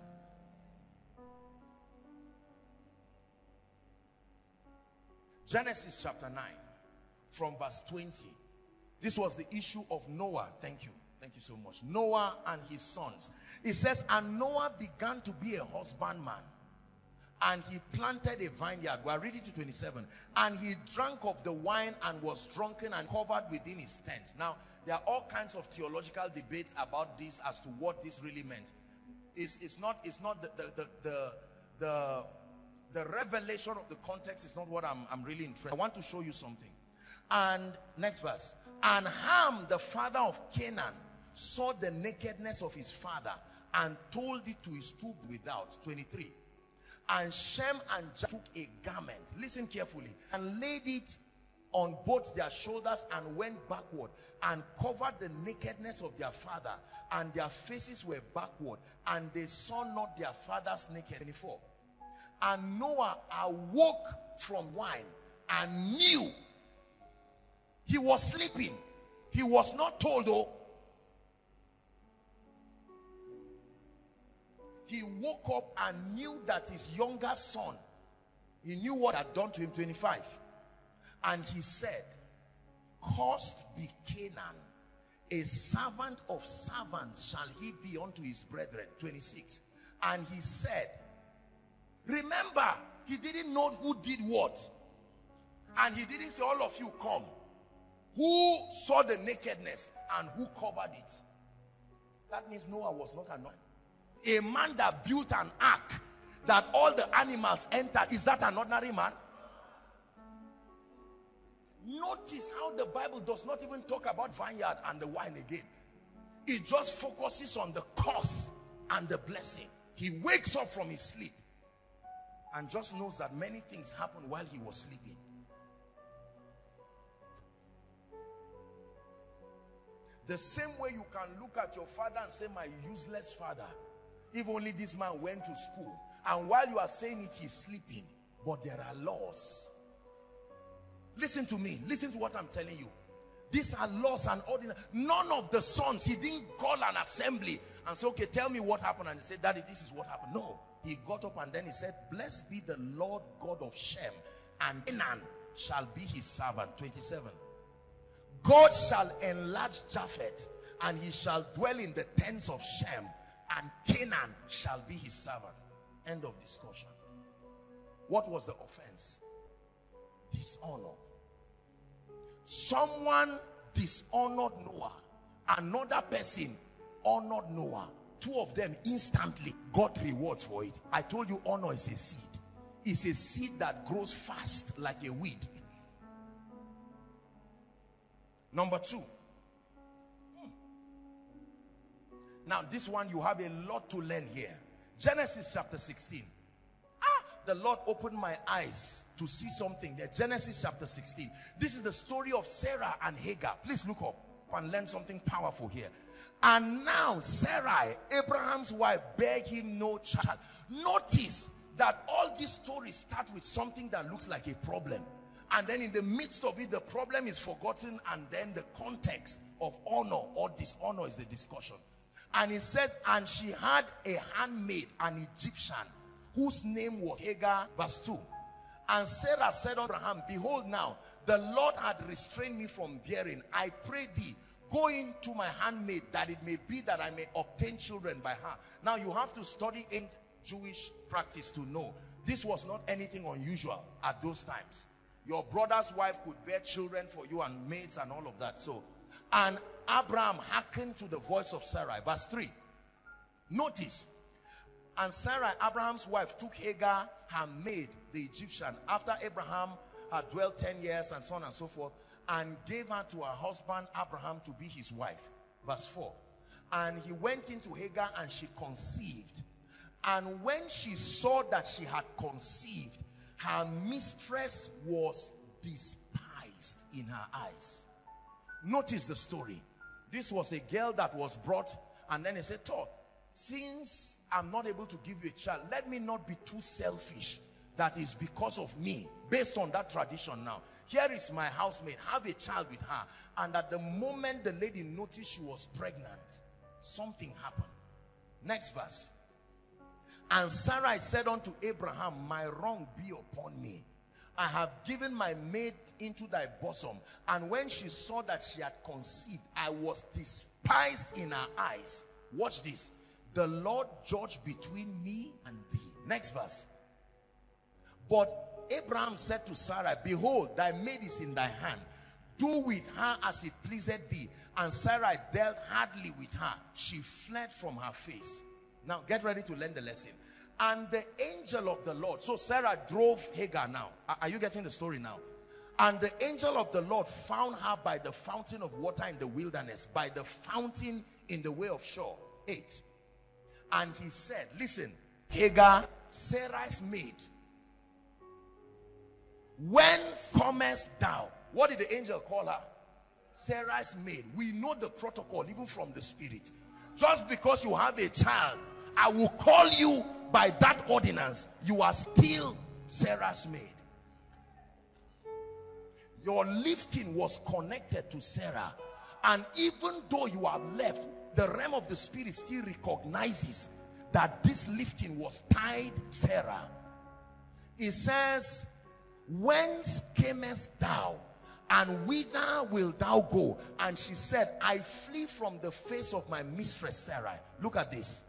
Genesis chapter 9 from verse 20. This was the issue of Noah. Thank you. Thank you so much. Noah and his sons. It says, and Noah began to be a husbandman and he planted a vineyard. We are reading to 27. And he drank of the wine and was drunken and covered within his tent. Now, there are all kinds of theological debates about this as to what this really meant. It's, it's not, it's not the, the, the, the, the, the revelation of the context is not what I'm, I'm really interested. I want to show you something. And next verse. And Ham, the father of Canaan, saw the nakedness of his father and told it to his two without. 23. And Shem and took a garment, listen carefully, and laid it on both their shoulders and went backward and covered the nakedness of their father and their faces were backward and they saw not their father's nakedness. 24 and Noah awoke from wine and knew. He was sleeping. He was not told though he woke up and knew that his younger son he knew what had done to him 25 and he said cursed be canaan. A servant of servants shall he be unto his brethren. 26 and he said remember he didn't know who did what. And he didn't say all of you come. Who saw the nakedness and who covered it? That means noah was not anointed. A man that built an ark that all the animals entered is that an ordinary man? Notice how the bible does not even talk about vineyard and the wine again. It just focuses on the curse and the blessing. He wakes up from his sleep and just knows that many things happened while he was sleeping the same way you can look at your father and say my useless father if only this man went to school. And while you are saying it, he's sleeping. But there are laws. Listen to me. Listen to what I'm telling you. These are laws and ordinance. None of the sons, he didn't call an assembly and say, okay, tell me what happened. And he said, daddy, this is what happened. No. He got up and then he said, blessed be the Lord God of Shem and Canaan shall be his servant. 27. God shall enlarge Japheth and he shall dwell in the tents of Shem and Canaan shall be his servant. End of discussion. What was the offense? Dishonor. Someone dishonored Noah. Another person honored Noah. Two of them instantly got rewards for it. I told you honor is a seed. It's a seed that grows fast like a weed. Number two, Now, this one, you have a lot to learn here. Genesis chapter 16. Ah, the Lord opened my eyes to see something there. Genesis chapter 16. This is the story of Sarah and Hagar. Please look up and learn something powerful here. And now Sarai, Abraham's wife, begged him no child. Notice that all these stories start with something that looks like a problem. And then in the midst of it, the problem is forgotten. And then the context of honor or dishonor is the discussion. And he said, and she had a handmaid, an Egyptian, whose name was Hagar, verse 2. And Sarah said unto Abraham, Behold now, the Lord had restrained me from bearing. I pray thee, go into my handmaid, that it may be that I may obtain children by her. Now you have to study in Jewish practice to know this was not anything unusual at those times. Your brother's wife could bear children for you and maids and all of that. So, and Abraham hearkened to the voice of Sarai. Verse 3. Notice. And Sarai, Abraham's wife, took Hagar, her maid, the Egyptian, after Abraham had dwelt 10 years and so on and so forth, and gave her to her husband Abraham to be his wife. Verse 4. And he went into Hagar and she conceived. And when she saw that she had conceived, her mistress was despised in her eyes. Notice the story. This was a girl that was brought, and then he said, Todd, since I'm not able to give you a child, let me not be too selfish. That is because of me, based on that tradition now. Here is my housemaid, have a child with her. And at the moment the lady noticed she was pregnant, something happened. Next verse. And Sarai said unto Abraham, My wrong be upon me. I have given my maid into thy bosom. And when she saw that she had conceived, I was despised in her eyes. Watch this. The Lord judge between me and thee. Next verse. But Abraham said to Sarah, Behold, thy maid is in thy hand. Do with her as it pleaseth thee. And Sarah dealt hardly with her. She fled from her face. Now get ready to learn the lesson. And the angel of the Lord. So Sarah drove Hagar now. Are you getting the story now? And the angel of the Lord found her by the fountain of water in the wilderness, by the fountain in the way of Shur. Eight. And he said, Listen, Hagar, Sarah's maid, whence comest thou? What did the angel call her? Sarah's maid. We know the protocol even from the spirit. Just because you have a child, I will call you by that ordinance. You are still Sarah's maid. Your lifting was connected to Sarah. And even though you have left, the realm of the spirit still recognizes that this lifting was tied Sarah. It says, Whence camest thou? And whither wilt thou go? And she said, I flee from the face of my mistress Sarah. Look at this.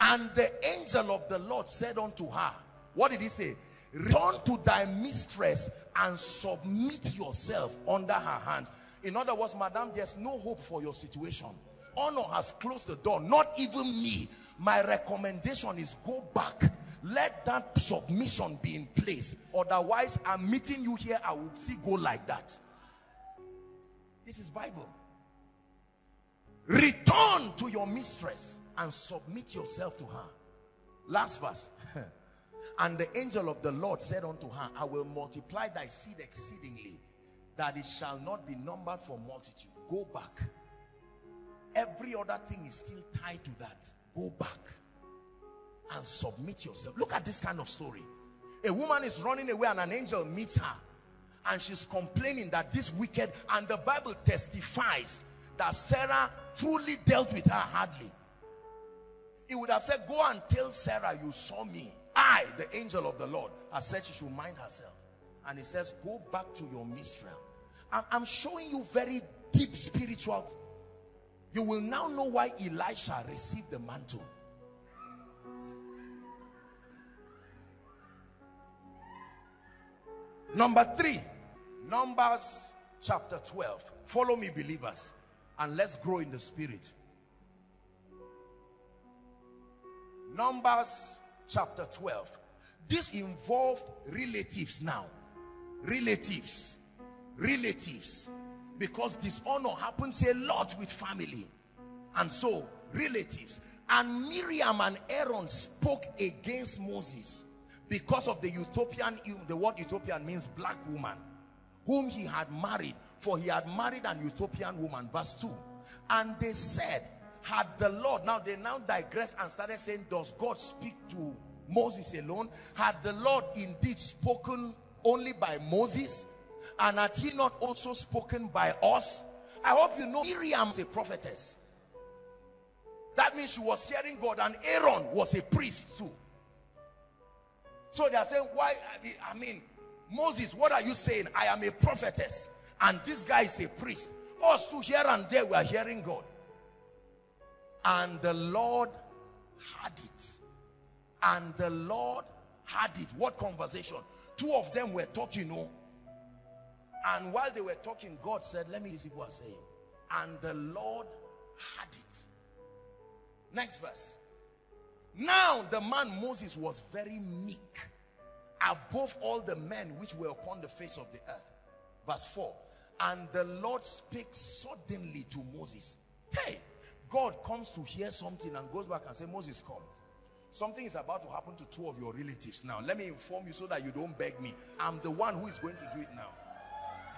And the angel of the Lord said unto her, What did he say? Return to thy mistress and submit yourself under her hands. In other words, madam, there's no hope for your situation. Honor has closed the door. Not even me. My recommendation is go back let that submission be in place. Otherwise i'm meeting you here i will see go like that. This is bible. Return to your mistress and submit yourself to her. Last verse. And the angel of the lord said unto her i will multiply thy seed exceedingly that it shall not be numbered for multitude. Go back. Every other thing is still tied to that. Go back and submit yourself. Look at this kind of story. A woman is running away and an angel meets her. And she's complaining that this wicked, and the Bible testifies that Sarah truly dealt with her hardly. He would have said, go and tell Sarah you saw me. I, the angel of the Lord, has said she should mind herself. And he says, go back to your mistress. I'm showing you very deep spiritual. You will now know why Elisha received the mantle. Number three, Numbers chapter 12. Follow me, believers, and let's grow in the spirit. Numbers chapter 12. This involved relatives now. Relatives. Relatives. Because this dishonor happens a lot with family. And so, relatives. And Miriam and Aaron spoke against Moses because of the Ethiopian, the word Ethiopian means black woman, whom he had married, for he had married an Ethiopian woman. Verse 2. And they said, had the Lord, now they now digress and started saying, does God speak to Moses alone? Had the Lord indeed spoken only by Moses? And had he not also spoken by us? I hope you know Miriam is a prophetess. That means she was hearing God and Aaron was a priest too. So they are saying, why? I mean, Moses, what are you saying? I am a prophetess. And this guy is a priest. Us to here and there, we are hearing God. And the Lord had it. And the Lord had it. What conversation? Two of them were talking, no. And while they were talking, God said, let me see what are saying. And the Lord had it. Next verse. Now the man Moses was very meek above all the men which were upon the face of the earth. Verse 4. And the Lord spake suddenly to Moses. Hey, God comes to hear something and goes back and say, Moses, come. Something is about to happen to two of your relatives now. Let me inform you so that you don't beg me. I'm the one who is going to do it now.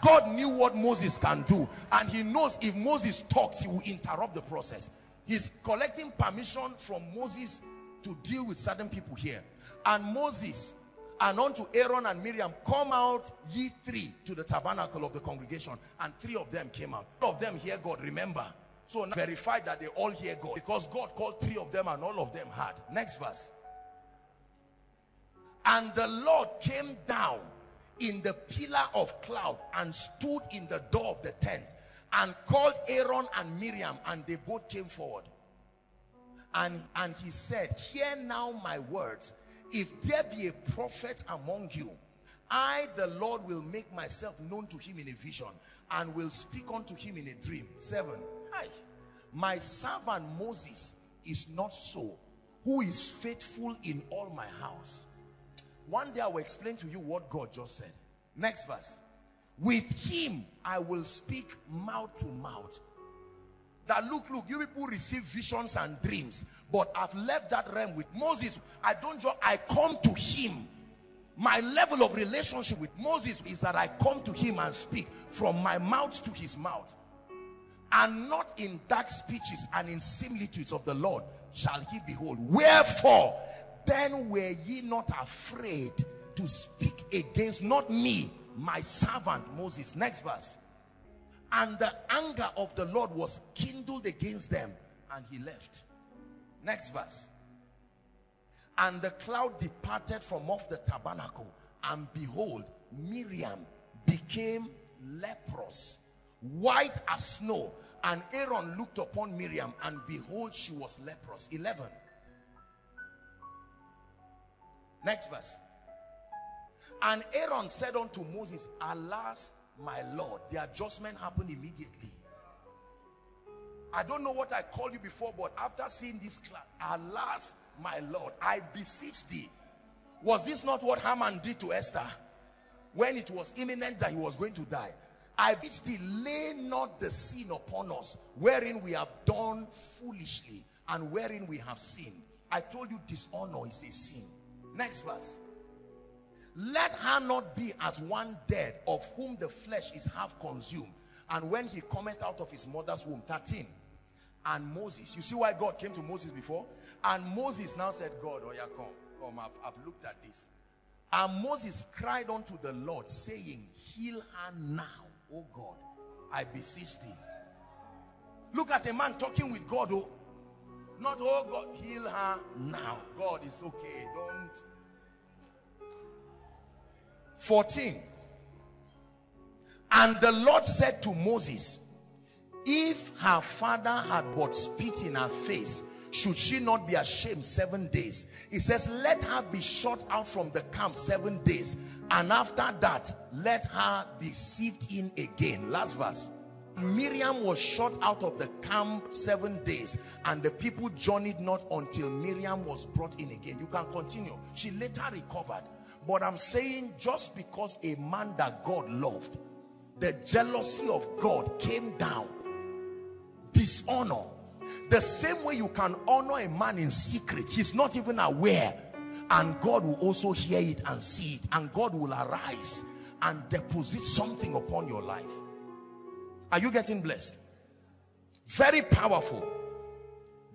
God knew what Moses can do and he knows if Moses talks, he will interrupt the process. He's collecting permission from Moses to deal with certain people here. And Moses and unto Aaron and Miriam, come out ye three to the tabernacle of the congregation. And three of them came out. All of them hear God, remember. So now verify that they all hear God. Because God called three of them and all of them had. Next verse. And the Lord came down in the pillar of cloud and stood in the door of the tent and called Aaron and Miriam and they both came forward. And, and he said, hear now my words. If there be a prophet among you, I, the Lord, will make myself known to him in a vision and will speak unto him in a dream. Seven. Hi. My servant Moses is not so, who is faithful in all my house. One day I will explain to you what God just said. Next verse. With him I will speak mouth to mouth. That look, look, you people receive visions and dreams, but I've left that realm with Moses. I don't just, I come to him. My level of relationship with Moses is that I come to him and speak from my mouth to his mouth. And not in dark speeches and in similitudes of the Lord shall he behold. Wherefore, then were ye not afraid to speak against not me my servant Moses next verse and the anger of the Lord was kindled against them and he left. Next verse. And the cloud departed from off the tabernacle and behold Miriam became leprous white as snow. And Aaron looked upon Miriam and behold she was leprous. 11 Next verse. And Aaron said unto Moses, Alas, my Lord. The adjustment happened immediately. I don't know what I called you before, but after seeing this class, alas, my Lord, I beseech thee. Was this not what Haman did to Esther? When it was imminent that he was going to die. I beseech thee, lay not the sin upon us, wherein we have done foolishly, and wherein we have sinned. I told you dishonor is a sin. Next verse. Let her not be as one dead of whom the flesh is half consumed. And when he cometh out of his mother's womb, 13. And Moses, you see why God came to Moses before? And Moses now said, God, oh yeah, come, come, I've, I've looked at this. And Moses cried unto the Lord, saying, Heal her now, oh God, I beseech thee. Look at a man talking with God, oh, not, oh God, heal her now. God is okay. Don't. 14. And the Lord said to Moses, if her father had but spit in her face, should she not be ashamed seven days? He says, let her be shut out from the camp seven days. And after that, let her be sieved in again. Last verse. Miriam was shot out of the camp seven days and the people journeyed not until Miriam was brought in again. You can continue. She later recovered. But I'm saying just because a man that God loved, the jealousy of God came down. Dishonor. The same way you can honor a man in secret. He's not even aware. And God will also hear it and see it. And God will arise and deposit something upon your life. Are you getting blessed? Very powerful.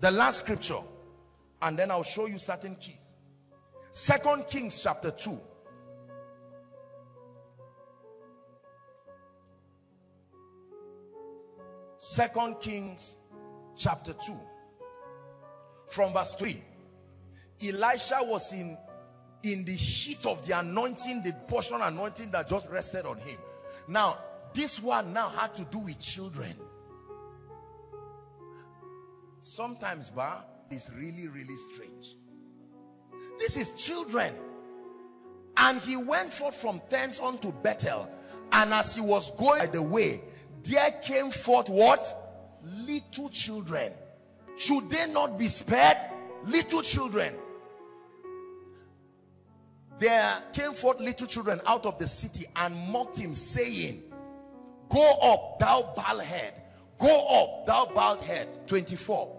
The last scripture. And then I'll show you certain keys. Second Kings chapter 2. Second Kings chapter 2. From verse 3. Elisha was in, in the heat of the anointing, the portion anointing that just rested on him. Now, this one now had to do with children. Sometimes, bar is really, really strange. This is children. And he went forth from thence unto Bethel. And as he was going by the way, there came forth what? Little children. Should they not be spared? Little children. There came forth little children out of the city and mocked him, saying, Go up, thou bald head. Go up, thou bald head. 24.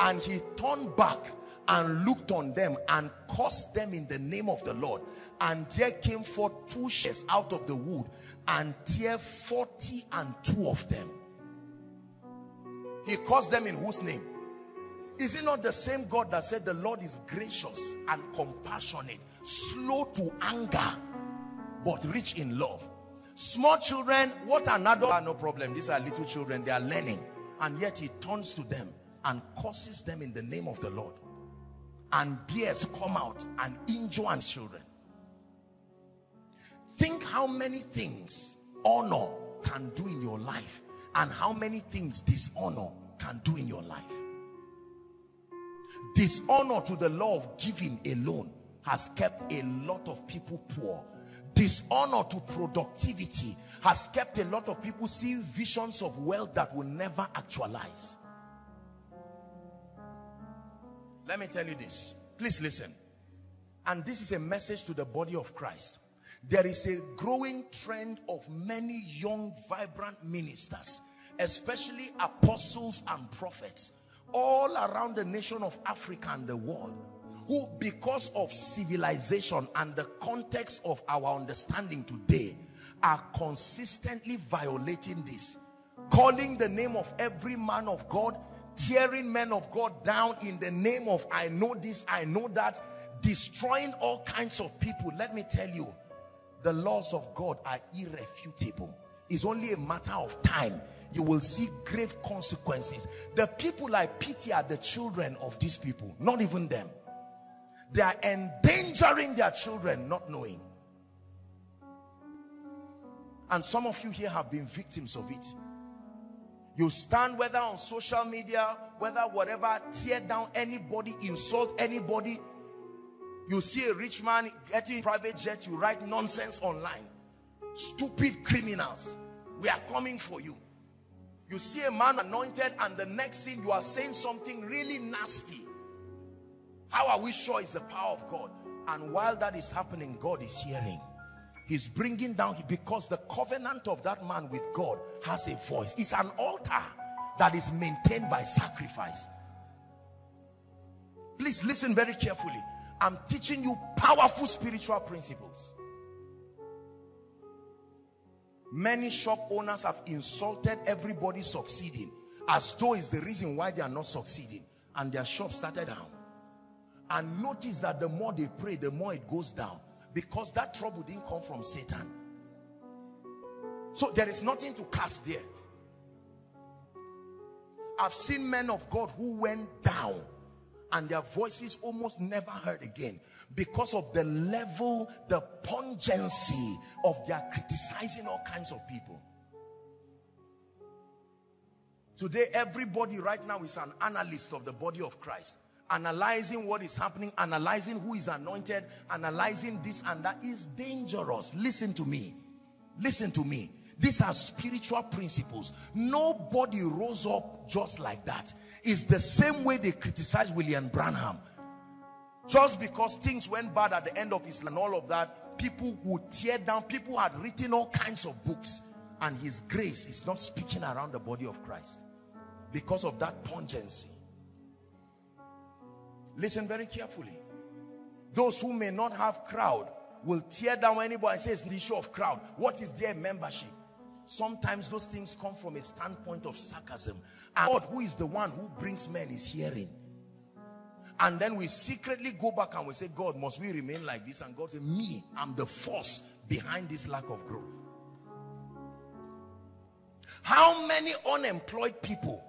And he turned back and looked on them and cursed them in the name of the Lord. And there came forth two shares out of the wood and tear 40 and two of them. He cursed them in whose name? Is it not the same God that said the Lord is gracious and compassionate, slow to anger, but rich in love? Small children, what another, ah, no problem. These are little children, they are learning. And yet he turns to them and curses them in the name of the Lord and bears come out and injure and children. Think how many things honor can do in your life and how many things dishonor can do in your life. Dishonor to the law of giving alone has kept a lot of people poor. Dishonor to productivity has kept a lot of people seeing visions of wealth that will never actualize let me tell you this. Please listen. And this is a message to the body of Christ. There is a growing trend of many young, vibrant ministers, especially apostles and prophets, all around the nation of Africa and the world, who because of civilization and the context of our understanding today, are consistently violating this. Calling the name of every man of God tearing men of God down in the name of I know this, I know that, destroying all kinds of people. Let me tell you, the laws of God are irrefutable. It's only a matter of time. You will see grave consequences. The people I pity are the children of these people, not even them. They are endangering their children, not knowing. And some of you here have been victims of it. You stand whether on social media, whether whatever, tear down anybody, insult anybody. You see a rich man getting private jet, you write nonsense online. Stupid criminals. We are coming for you. You see a man anointed and the next thing you are saying something really nasty. How are we sure it's the power of God? And while that is happening, God is hearing. He's bringing down because the covenant of that man with God has a voice. It's an altar that is maintained by sacrifice. Please listen very carefully. I'm teaching you powerful spiritual principles. Many shop owners have insulted everybody succeeding as though it's the reason why they are not succeeding and their shop started down. And notice that the more they pray, the more it goes down because that trouble didn't come from Satan. So there is nothing to cast there. I've seen men of God who went down and their voices almost never heard again because of the level, the pungency of their criticizing all kinds of people. Today, everybody right now is an analyst of the body of Christ analyzing what is happening, analyzing who is anointed, analyzing this and that is dangerous. Listen to me. Listen to me. These are spiritual principles. Nobody rose up just like that. It's the same way they criticize William Branham. Just because things went bad at the end of Islam and all of that, people would tear down. People had written all kinds of books. And his grace is not speaking around the body of Christ. Because of that pungency. Listen very carefully. Those who may not have crowd will tear down anybody and say it's the issue of crowd. What is their membership? Sometimes those things come from a standpoint of sarcasm. And God, who is the one who brings men, is hearing. And then we secretly go back and we say, God, must we remain like this? And God said, me, I'm the force behind this lack of growth. How many unemployed people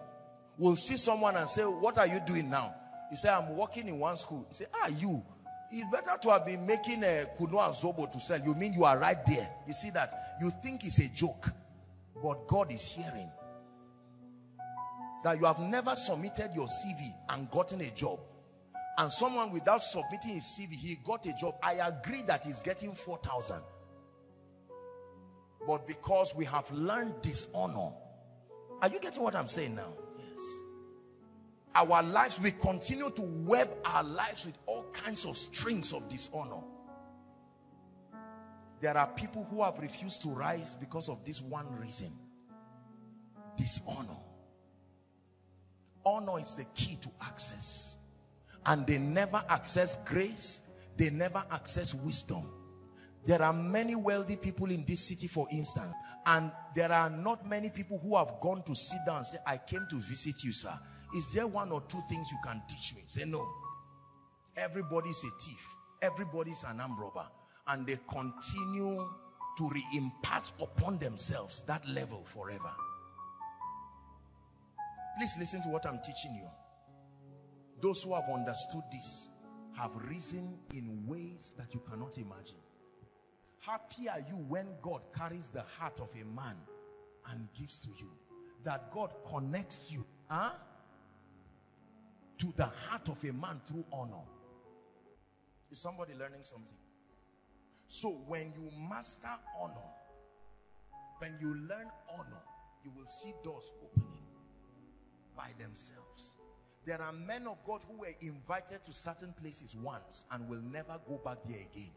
will see someone and say, what are you doing now? He said, I'm working in one school. He said, ah, you. It's better to have been making a kunu and zobo to sell. You mean you are right there. You see that? You think it's a joke. But God is hearing. That you have never submitted your CV and gotten a job. And someone without submitting his CV, he got a job. I agree that he's getting 4,000. But because we have learned dishonor. Are you getting what I'm saying now? Our lives, we continue to web our lives with all kinds of strings of dishonor. There are people who have refused to rise because of this one reason. Dishonor. Honor is the key to access. and they never access grace they never access wisdom there are many wealthy people in this city for instance and there are not many people who have gone to sit down and say i came to visit you sir is there one or two things you can teach me? Say no. Everybody's a thief. Everybody's an arm robber. And they continue to re-impart upon themselves that level forever. Please listen to what i'm teaching you. Those who have understood this have risen in ways that you cannot imagine. Happy are you when god carries the heart of a man and gives to you. That god connects you huh, to the heart of a man through honor is somebody learning something so when you master honor, when you learn honor, you will see doors opening by themselves. There are men of God who were invited to certain places once and will never go back there again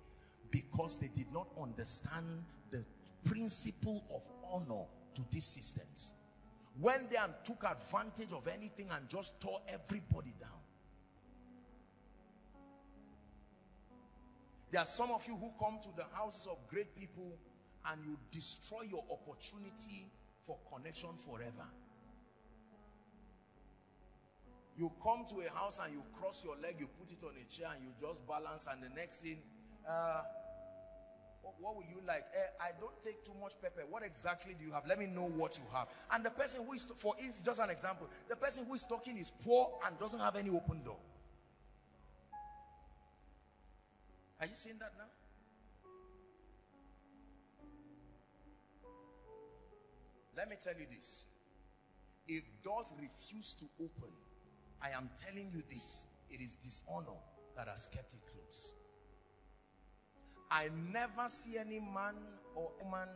because they did not understand the principle of honor to these systems. When they took advantage of anything and just tore everybody down. There are some of you who come to the houses of great people and you destroy your opportunity for connection forever. You come to a house and you cross your leg, you put it on a chair and you just balance and the next thing, uh, will you like? Eh, I don't take too much pepper. What exactly do you have? Let me know what you have. And the person who is, for instance, just an example, the person who is talking is poor and doesn't have any open door. Are you seeing that now? Let me tell you this. If doors refuse to open, I am telling you this, it is dishonor that has kept it closed. I never see any man or woman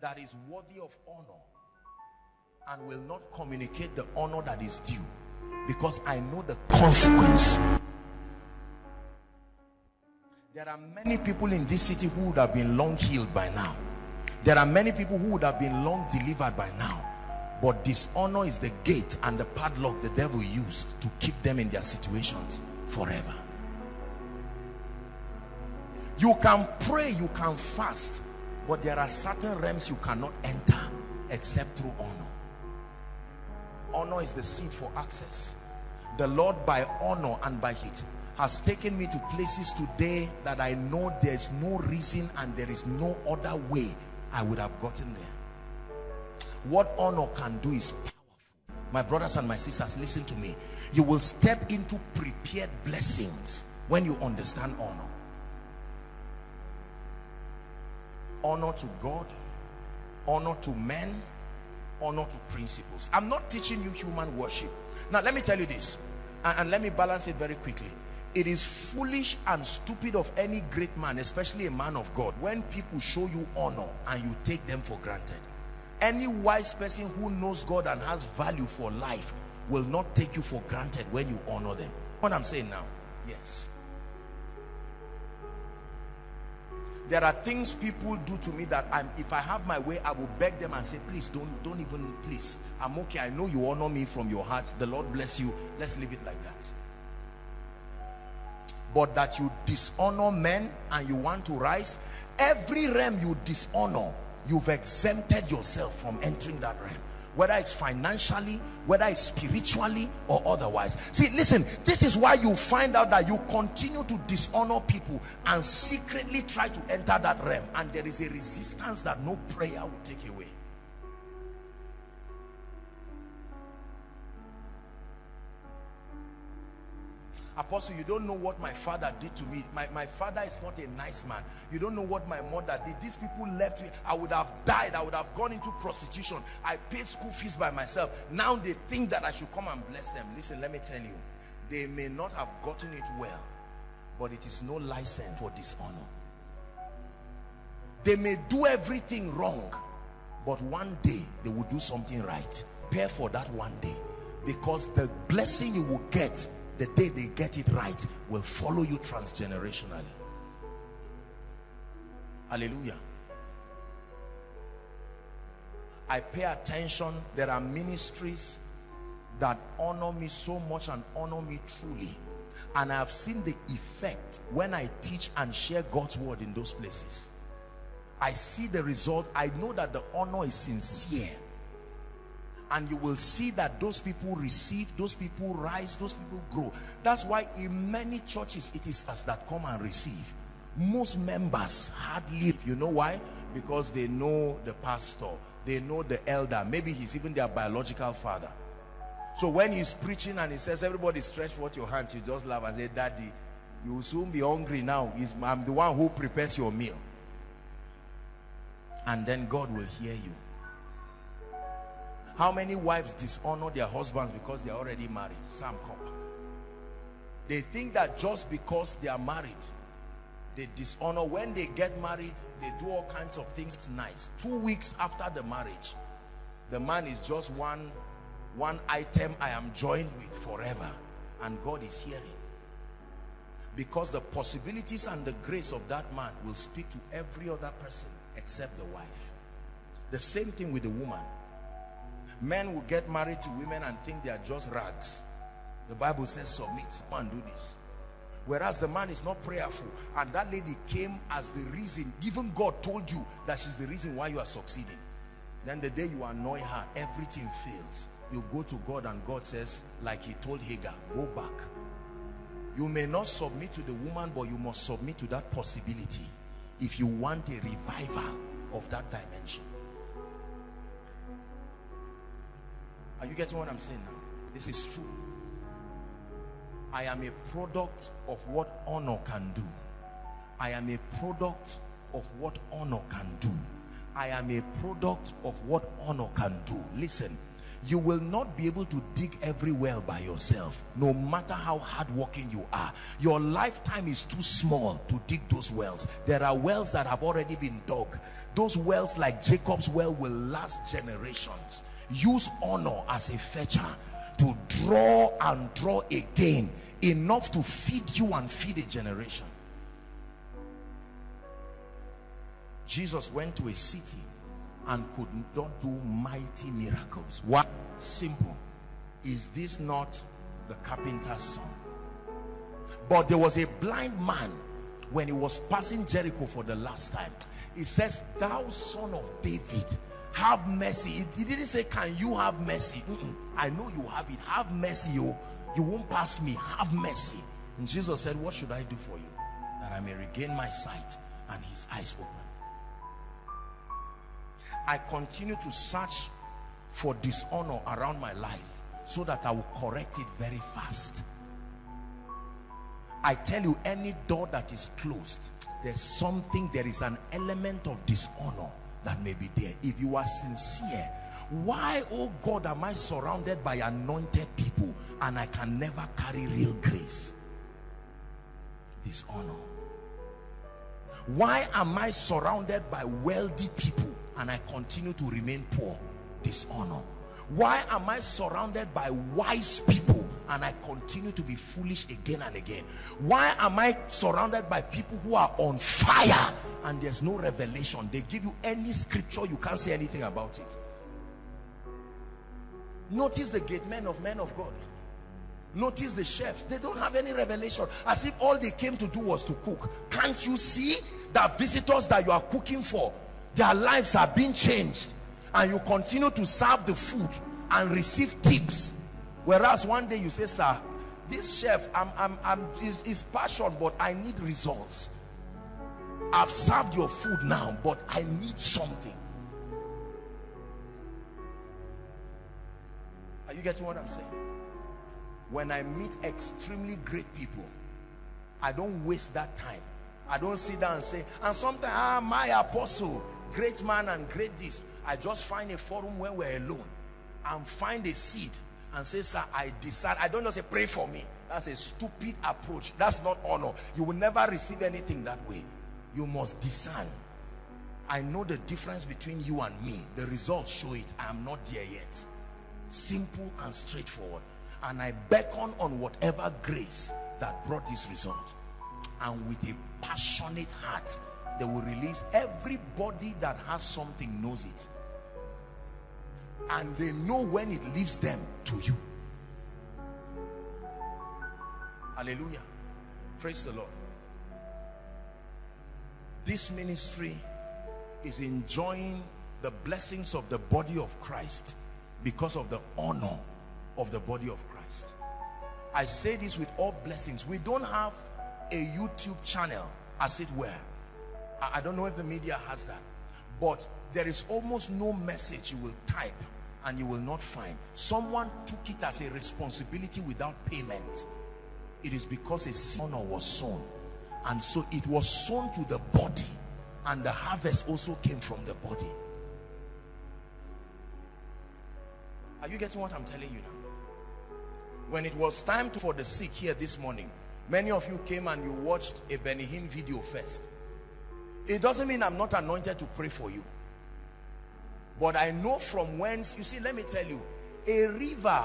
that is worthy of honor and will not communicate the honor that is due because I know the consequence there are many people in this city who would have been long healed by now. There are many people who would have been long delivered by now. But dishonor is the gate and the padlock the devil used to keep them in their situations forever. You can pray, you can fast, but there are certain realms you cannot enter except through honor. Honor is the seed for access. The Lord by honor and by it has taken me to places today that I know there's no reason and there is no other way I would have gotten there. What honor can do is powerful. My brothers and my sisters, listen to me. You will step into prepared blessings when you understand honor. Honor to God, honor to men, honor to principles. I'm not teaching you human worship. Now, let me tell you this, and, and let me balance it very quickly it is foolish and stupid of any great man especially a man of God when people show you honor and you take them for granted any wise person who knows God and has value for life will not take you for granted when you honor them what I'm saying now yes there are things people do to me that I'm if I have my way I will beg them and say please don't don't even please. I'm okay. I know you honor me from your heart. The Lord bless you. Let's leave it like that. But that you dishonor men and you want to rise every realm you dishonor you've exempted yourself from entering that realm whether it's financially whether it's spiritually or otherwise. See listen this is why you find out that you continue to dishonor people and secretly try to enter that realm and there is a resistance that no prayer will take away Apostle, you don't know what my father did to me. My, my father is not a nice man. You don't know what my mother did. These people left me. I would have died. I would have gone into prostitution. I paid school fees by myself. Now they think that I should come and bless them. Listen, let me tell you. They may not have gotten it well, but it is no license for dishonor. They may do everything wrong, but one day they will do something right. Prepare for that one day because the blessing you will get the day they get it right will follow you transgenerationally hallelujah I pay attention there are ministries that honor me so much and honor me truly And I have seen the effect when I teach and share God's word in those places. I see the result. I know that the honor is sincere. And you will see that those people receive, those people rise, those people grow. That's why in many churches it is us that come and receive. Most members hardly, you know why? Because they know the pastor, they know the elder, maybe he's even their biological father. So when he's preaching and he says, Everybody stretch forth your hands, you just laugh and say, Daddy, you will soon be hungry now. I'm the one who prepares your meal and then God will hear you. How many wives dishonor their husbands because they are already married? Sam come. They think that just because they are married, they dishonor. When they get married, they do all kinds of things nice. Two weeks after the marriage, the man is just one, one item I am joined with forever. And God is hearing. Because the possibilities and the grace of that man will speak to every other person except the wife. The same thing with the woman. Men will get married to women and think they are just rags. The Bible says submit and do this. Whereas the man is not prayerful and that lady came as the reason, even God told you that she's the reason why you are succeeding. Then the day you annoy her, everything fails. You go to God and God says, like he told Hagar, go back. You may not submit to the woman, but you must submit to that possibility if you want a revival of that dimension. Are you getting what I'm saying now? This is true. I am a product of what honor can do. I am a product of what honor can do. I am a product of what honor can do. Listen, you will not be able to dig every well by yourself no matter how hardworking you are your lifetime is too small to dig those wells there are wells that have already been dug those wells like Jacob's well will last generations use honor as a fetcher to draw and draw again enough to feed you and feed a generation Jesus went to a city and could not do mighty miracles. What? Simple. Is this not the carpenter's son? But there was a blind man when he was passing Jericho for the last time. He says, Thou son of David, have mercy. He didn't say, Can you have mercy? Mm -mm. I know you have it. Have mercy, you. You won't pass me. Have mercy. And Jesus said, What should I do for you? That I may regain my sight. And his eyes opened. I continue to search for dishonor around my life so that I will correct it very fast. I tell you, any door that is closed, there's something, there is an element of dishonor that may be there. If you are sincere, why, oh God, am I surrounded by anointed people and I can never carry real grace? Dishonor. Why am I surrounded by wealthy people and I continue to remain poor dishonor why am I surrounded by wise people and I continue to be foolish again and again. Why am I surrounded by people who are on fire and there's no revelation? They give you any scripture you can't say anything about it. Notice the gate men of men of God. Notice the chefs. They don't have any revelation. As if all they came to do was to cook. Can't you see that visitors that you are cooking for their lives are being changed? And you continue to serve the food and receive tips whereas one day you say sir this chef i'm i'm i'm is, is passion but i need results. I've served your food now but i need something. Are you getting what i'm saying? When i meet extremely great people i don't waste that time. I don't sit down and say and sometimes ah my apostle great man and great this. I just find a forum where we're alone and find a seed and say sir i decide i don't just say pray for me. That's a stupid approach. That's not honor. You will never receive anything that way. You must discern. I know the difference between you and me. The results show it. I am not there yet. Simple and straightforward. And i beckon on whatever grace that brought this result. And with a passionate heart they will release. Everybody that has something knows it and they know when it leaves them to you Hallelujah. Praise the Lord. This ministry is enjoying the blessings of the body of Christ because of the honor of the body of Christ. I say this with all blessings. We don't have a YouTube channel as it were. I don't know if the media has that. But there is almost no message you will type and you will not find. Someone took it as a responsibility without payment. It is because a honor was sown. And so it was sown to the body. And the harvest also came from the body. Are you getting what I'm telling you now? When it was time for the sick here this morning, many of you came and you watched a Benny Hinn video first. It doesn't mean I'm not anointed to pray for you. But I know from whence, you see, let me tell you, a river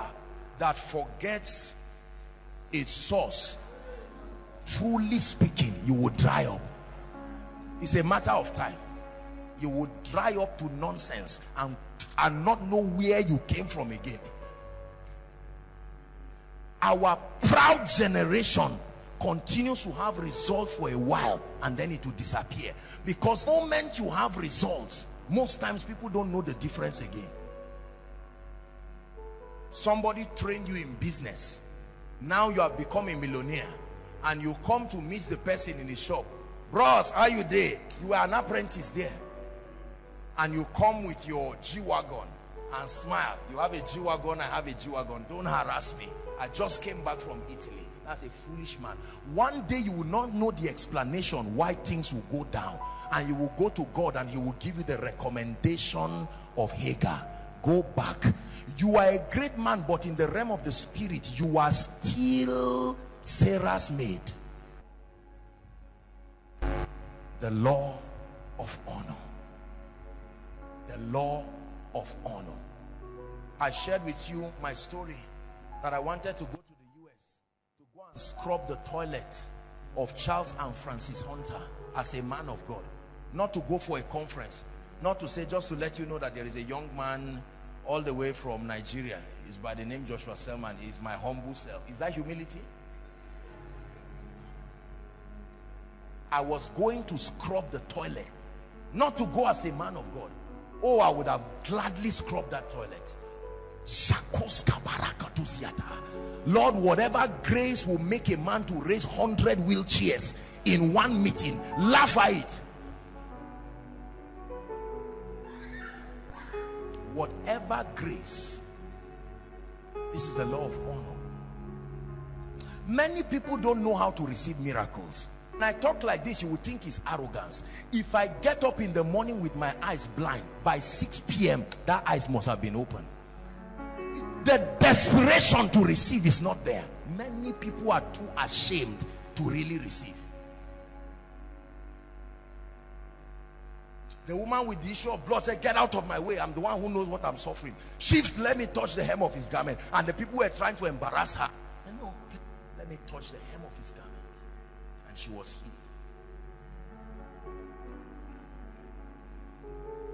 that forgets its source, truly speaking, you will dry up. It's a matter of time. You will dry up to nonsense and, and not know where you came from again. Our proud generation continues to have results for a while and then it will disappear. Because the moment you have results, most times people don't know the difference again. Somebody trained you in business. Now you have become a millionaire and you come to meet the person in the shop. Bros, are you there? You are an apprentice there. And you come with your G-Wagon and smile. You have a G-Wagon, I have a G-Wagon. Don't harass me. I just came back from Italy. That's a foolish man. One day you will not know the explanation why things will go down. And you will go to God and he will give you the recommendation of Hagar. Go back. You are a great man, but in the realm of the spirit, you are still Sarah's maid. The law of honor. The law of honor. I shared with you my story that I wanted to go to the US to go and scrub the toilet of Charles and Frances Hunter as a man of God. Not to go for a conference. Not to say, just to let you know that there is a young man all the way from Nigeria. Is by the name Joshua Selman. Is my humble self. Is that humility? I was going to scrub the toilet. Not to go as a man of God. Oh, I would have gladly scrubbed that toilet. Lord, whatever grace will make a man to raise 100 wheelchairs in one meeting, laugh at it. Whatever grace, this is the law of honor. Many people don't know how to receive miracles. When I talk like this, you would think it's arrogance. If I get up in the morning with my eyes blind, by 6 p.m., that eyes must have been open. The desperation to receive is not there. Many people are too ashamed to really receive. The woman with the issue of blood said, get out of my way. I'm the one who knows what I'm suffering. Shift, let me touch the hem of his garment. And the people were trying to embarrass her. No, let me touch the hem of his garment and she was healed.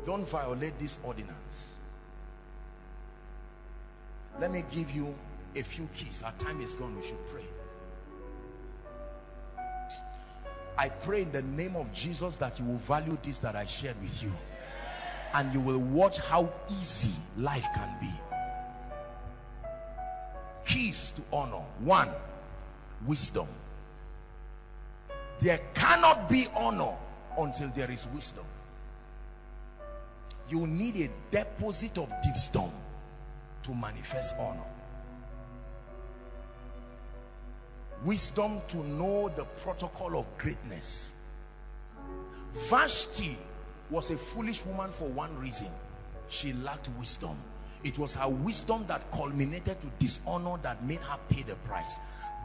Don't violate this ordinance. Let me give you a few keys. Our time is gone. We should pray. I pray in the name of Jesus that you will value this that I shared with you. And you will watch how easy life can be. Keys to honor. One, wisdom. There cannot be honor until there is wisdom. You need a deposit of wisdom to manifest honor. Wisdom to know the protocol of greatness. Vashti was a foolish woman for one reason. She lacked wisdom. It was her wisdom that culminated to dishonor that made her pay the price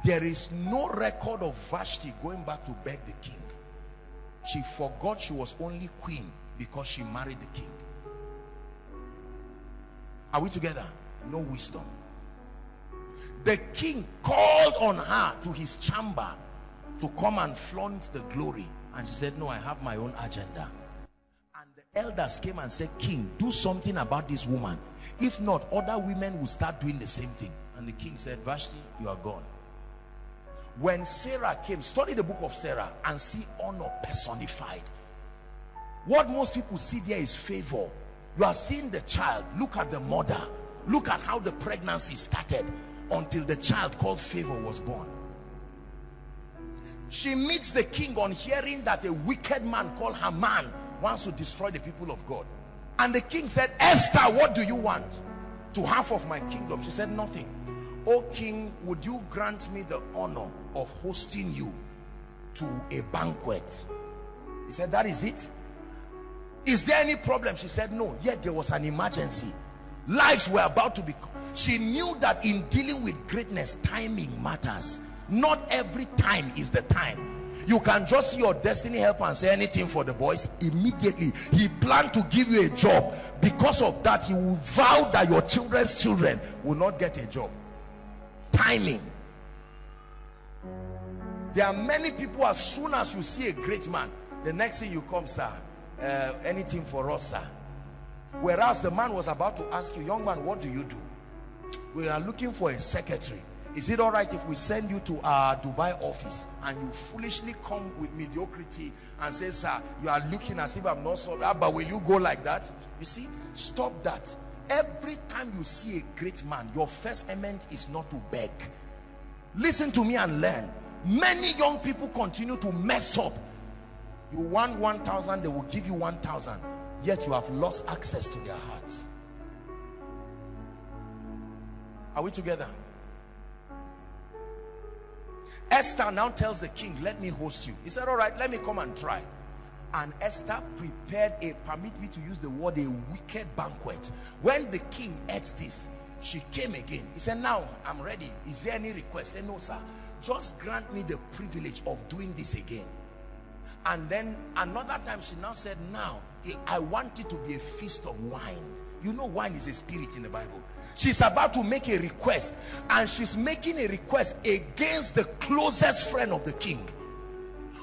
there is no record of Vashti going back to beg the king she forgot she was only queen because she married the king are we together no wisdom the king called on her to his chamber to come and flaunt the glory and she said no i have my own agenda and the elders came and said king do something about this woman if not other women will start doing the same thing and the king said vashti you are gone when Sarah came, study the book of Sarah and see honor personified. What most people see there is favor. You are seeing the child. Look at the mother. Look at how the pregnancy started until the child called favor was born. She meets the king on hearing that a wicked man called Haman wants to destroy the people of God. And the king said, Esther, what do you want? To half of my kingdom. She said, nothing. O king, would you grant me the honor of hosting you to a banquet? He said, that is it. Is there any problem? She said, no. Yet there was an emergency. Lives were about to be. She knew that in dealing with greatness, timing matters. Not every time is the time. You can just see your destiny help and say anything for the boys. Immediately, he planned to give you a job. Because of that, he will vow that your children's children will not get a job timing there are many people as soon as you see a great man the next thing you come sir uh, anything for us sir whereas the man was about to ask you young man what do you do? We are looking for a secretary. Is it all right if we send you to our Dubai office and you foolishly come with mediocrity and say sir you are looking as if I'm not so ah, but will you go like that? You see stop that. Every time you see a great man your first element is not to beg. Listen to me and learn. Many young people continue to mess up. You want 1000 they will give you 1000 yet you have lost access to their hearts. Are we together? Esther now tells the king let me host you. He said all right let me come and try. And Esther prepared a permit me to use the word a wicked banquet. When the king ate this she came again. He said now I'm ready. Is there any request? Say no sir. Just grant me the privilege of doing this again and then another time she now said now I want it to be a feast of wine. You know wine is a spirit in the Bible. She's about to make a request and she's making a request against the closest friend of the king.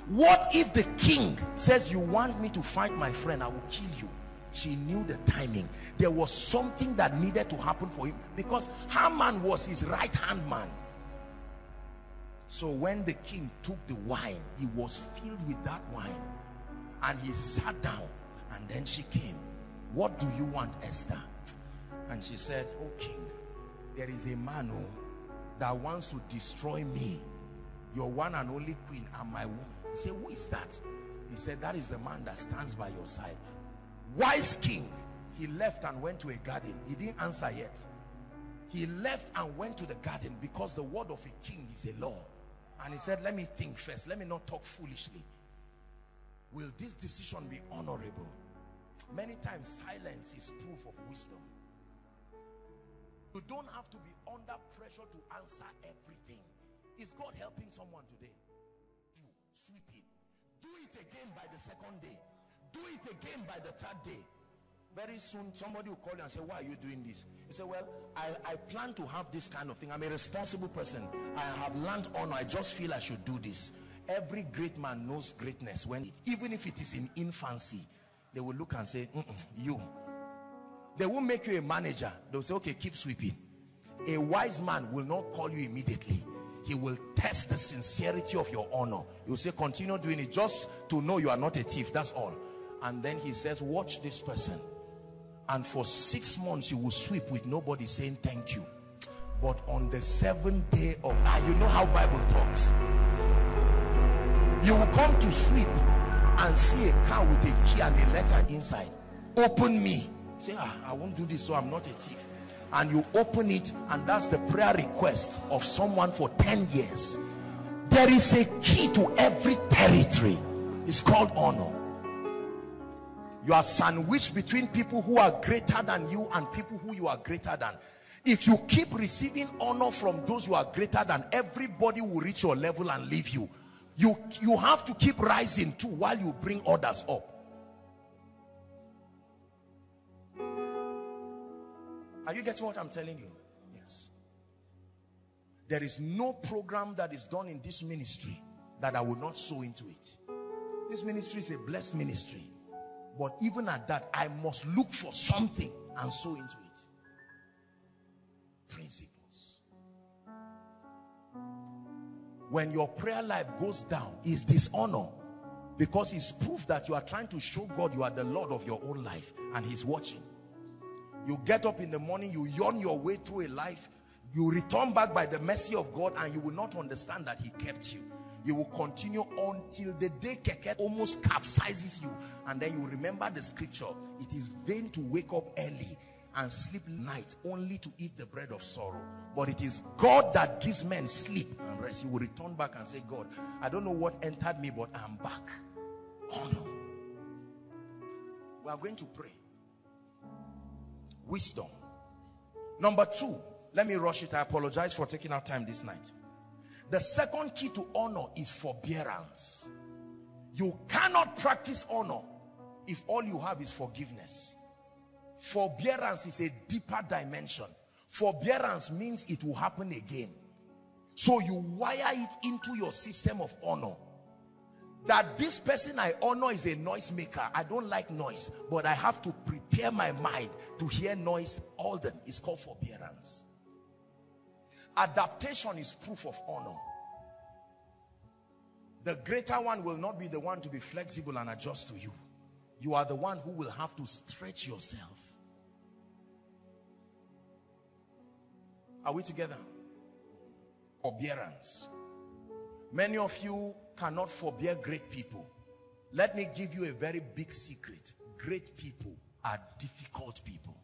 What if the king says you want me to fight my friend? I will kill you. She knew the timing. There was something that needed to happen for him because Haman was his right hand man so when the king took the wine he was filled with that wine and he sat down and then she came what do you want Esther and she said oh king there is a man who oh, that wants to destroy me your one and only queen and my woman he said, who is that? He said, that is the man that stands by your side. Wise king. He left and went to a garden. He didn't answer yet. He left and went to the garden because the word of a king is a law. And he said, let me think first. Let me not talk foolishly. Will this decision be honorable? Many times silence is proof of wisdom. You don't have to be under pressure to answer everything. Is God helping someone today? sweep it. Do it again by the second day. Do it again by the third day. Very soon, somebody will call you and say, Why are you doing this? You say, Well, I, I plan to have this kind of thing. I'm a responsible person. I have learned honor. I just feel I should do this. Every great man knows greatness when it, even if it is in infancy, they will look and say, You. They won't make you a manager. They'll say, Okay, keep sweeping. A wise man will not call you immediately he will test the sincerity of your honor will say continue doing it just to know you are not a thief that's all and then he says watch this person and for six months you will sweep with nobody saying thank you. But on the seventh day of ah you know how bible talks. You will come to sweep and see a car with a key and a letter inside. Open me. Say ah i won't do this so i'm not a thief. And you open it and that's the prayer request of someone for 10 years. There is a key to every territory. It's called honor you are sandwiched between people who are greater than you and people who you are greater than if you keep receiving honor from those who are greater than everybody will reach your level and leave you you you have to keep rising too while you bring others up Are you getting what I'm telling you? Yes. There is no program that is done in this ministry that I will not sow into it. This ministry is a blessed ministry. But even at that, I must look for something and sow into it. Principles. when your prayer life goes down is dishonor because it's proof that you are trying to show God you are the Lord of your own life and he's watching. You get up in the morning, you yawn your way through a life, you return back by the mercy of God and you will not understand that he kept you. You will continue until the day keke almost capsizes you and then you remember the scripture. It is vain to wake up early and sleep night only to eat the bread of sorrow. But it is God that gives men sleep and rest. You will return back and say, God, I don't know what entered me, but I'm back. Honor. We are going to pray. Wisdom. Number two, let me rush it. I apologize for taking our time this night. The second key to honor is forbearance. You cannot practice honor if all you have is forgiveness. Forbearance is a deeper dimension. Forbearance means it will happen again. So you wire it into your system of honor. That this person I honor is a noise maker. I don't like noise, but I have to prepare my mind to hear noise all the It's called forbearance. Adaptation is proof of honor. The greater one will not be the one to be flexible and adjust to you. You are the one who will have to stretch yourself. Are we together? Forbearance. Many of you cannot forbear great people. Let me give you a very big secret. Great people are difficult people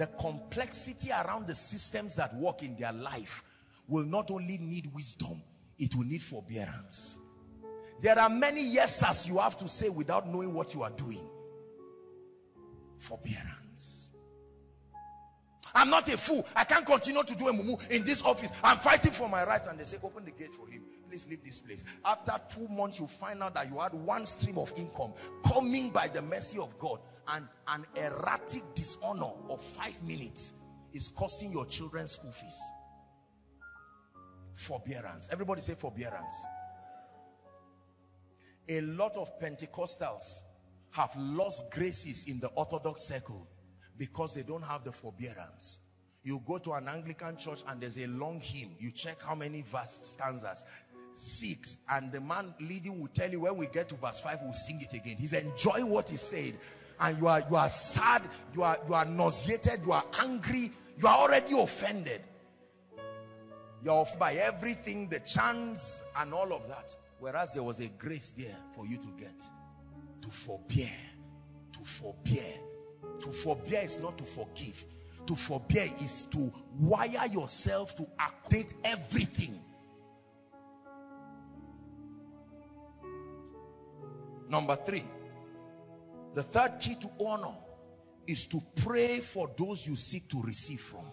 the complexity around the systems that work in their life will not only need wisdom, it will need forbearance. There are many yeses you have to say without knowing what you are doing. Forbearance. I'm not a fool. I can't continue to do a mumu in this office. I'm fighting for my rights. And they say, open the gate for him. Please leave this place. After two months, you find out that you had one stream of income coming by the mercy of God and an erratic dishonor of five minutes is costing your children school fees. Forbearance. Everybody say forbearance. A lot of Pentecostals have lost graces in the Orthodox circle because they don't have the forbearance. You go to an Anglican church and there's a long hymn. You check how many verse stanzas. Six. And the man leading will tell you when we get to verse five, we'll sing it again. He's enjoying what he said. And you are you are sad you are you are nauseated you are angry you are already offended. You're off by everything the chance and all of that. Whereas there was a grace there for you to get. To forbear to forbear. To forbear is not to forgive. To forbear is to wire yourself to activate everything number three the third key to honor is to pray for those you seek to receive from.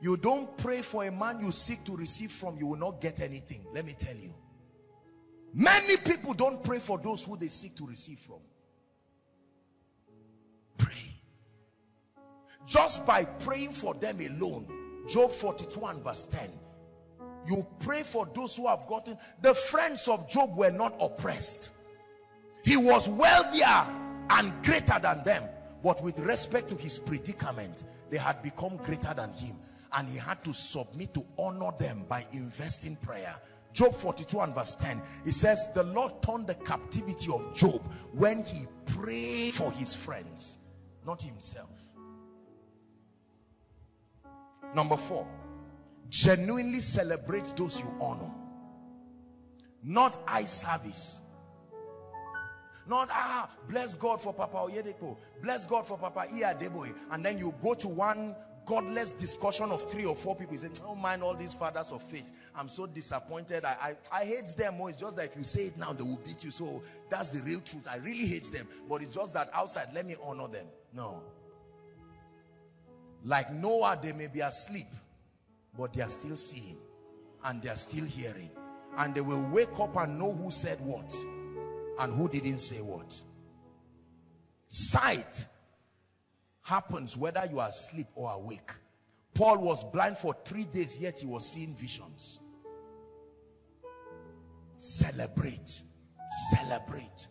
You don't pray for a man you seek to receive from, you will not get anything. Let me tell you. Many people don't pray for those who they seek to receive from. Pray. Just by praying for them alone, Job 42 and verse 10, you pray for those who have gotten, the friends of Job were not oppressed he was wealthier and greater than them. But with respect to his predicament, they had become greater than him. And he had to submit to honor them by investing prayer. Job 42 and verse 10, it says, the Lord turned the captivity of Job when he prayed for his friends, not himself. Number four, genuinely celebrate those you honor. Not eye service not, ah, bless God for Papa Oyedepo. Bless God for Papa Adeboye. And then you go to one godless discussion of three or four people. You say, don't mind all these fathers of faith. I'm so disappointed. I, I, I hate them more. It's just that if you say it now, they will beat you. So that's the real truth. I really hate them. But it's just that outside, let me honor them. No. Like Noah, they may be asleep, but they are still seeing. And they are still hearing. And they will wake up and know who said what and who didn't say what. Sight happens whether you are asleep or awake. Paul was blind for three days, yet he was seeing visions. Celebrate. Celebrate.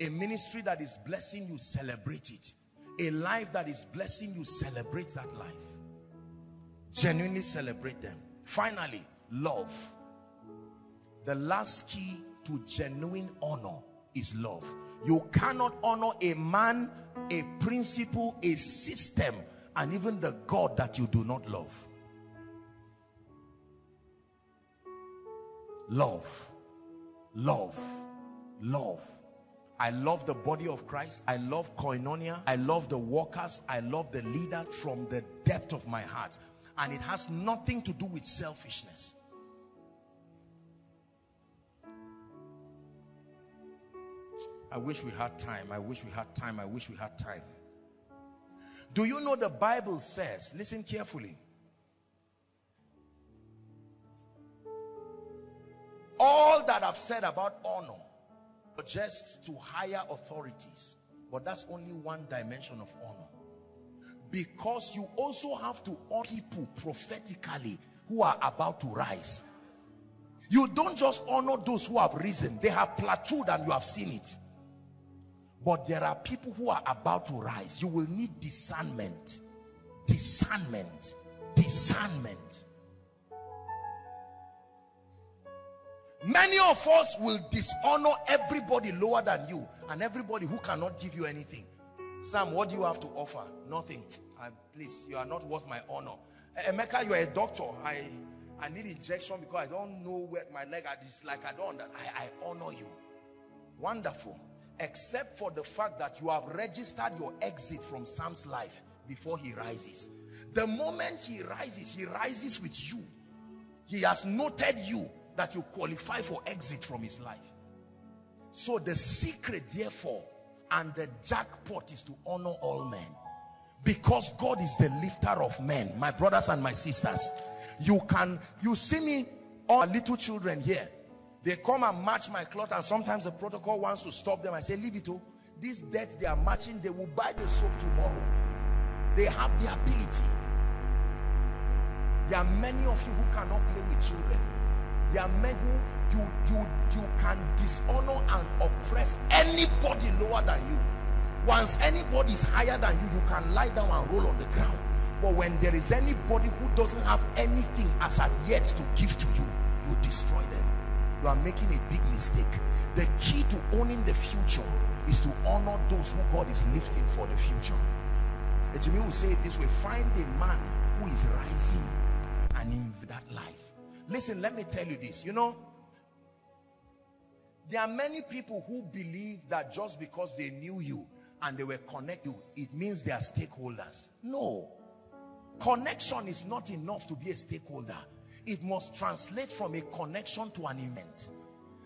A ministry that is blessing you, celebrate it. A life that is blessing you, celebrate that life. Genuinely celebrate them. Finally, love. The last key to genuine honor is love. You cannot honor a man, a principle, a system, and even the God that you do not love. Love. Love. Love. I love the body of Christ. I love koinonia. I love the workers. I love the leaders from the depth of my heart. And it has nothing to do with selfishness. I wish we had time. I wish we had time. I wish we had time. Do you know the Bible says, listen carefully. All that I've said about honor suggests to higher authorities, but that's only one dimension of honor. Because you also have to honor people prophetically who are about to rise. You don't just honor those who have risen, they have plateaued and you have seen it. But there are people who are about to rise. You will need discernment. Discernment. Discernment. Many of us will dishonor everybody lower than you and everybody who cannot give you anything. Sam, what do you have to offer? Nothing. I, please, you are not worth my honor. Eh, Emeka, you are a doctor. I I need injection because I don't know where my leg is like I don't I, I honor you. Wonderful except for the fact that you have registered your exit from Sam's life before he rises. The moment he rises, he rises with you. He has noted you that you qualify for exit from his life. So the secret therefore and the jackpot is to honor all men because God is the lifter of men my brothers and my sisters you can you see me all little children here they come and match my cloth and sometimes the protocol wants to stop them. I say, leave it oh. This debt they are matching, they will buy the soap tomorrow. They have the ability. There are many of you who cannot play with children. There are many who you, you, you can dishonor and oppress anybody lower than you. Once anybody is higher than you, you can lie down and roll on the ground. But when there is anybody who doesn't have anything as of yet to give to you, you destroy them you are making a big mistake the key to owning the future is to honor those who God is lifting for the future Jimmy will say it this way find a man who is rising and in that life listen let me tell you this you know there are many people who believe that just because they knew you and they were connected it means they are stakeholders. No. Connection is not enough to be a stakeholder. It must translate from a connection to an event.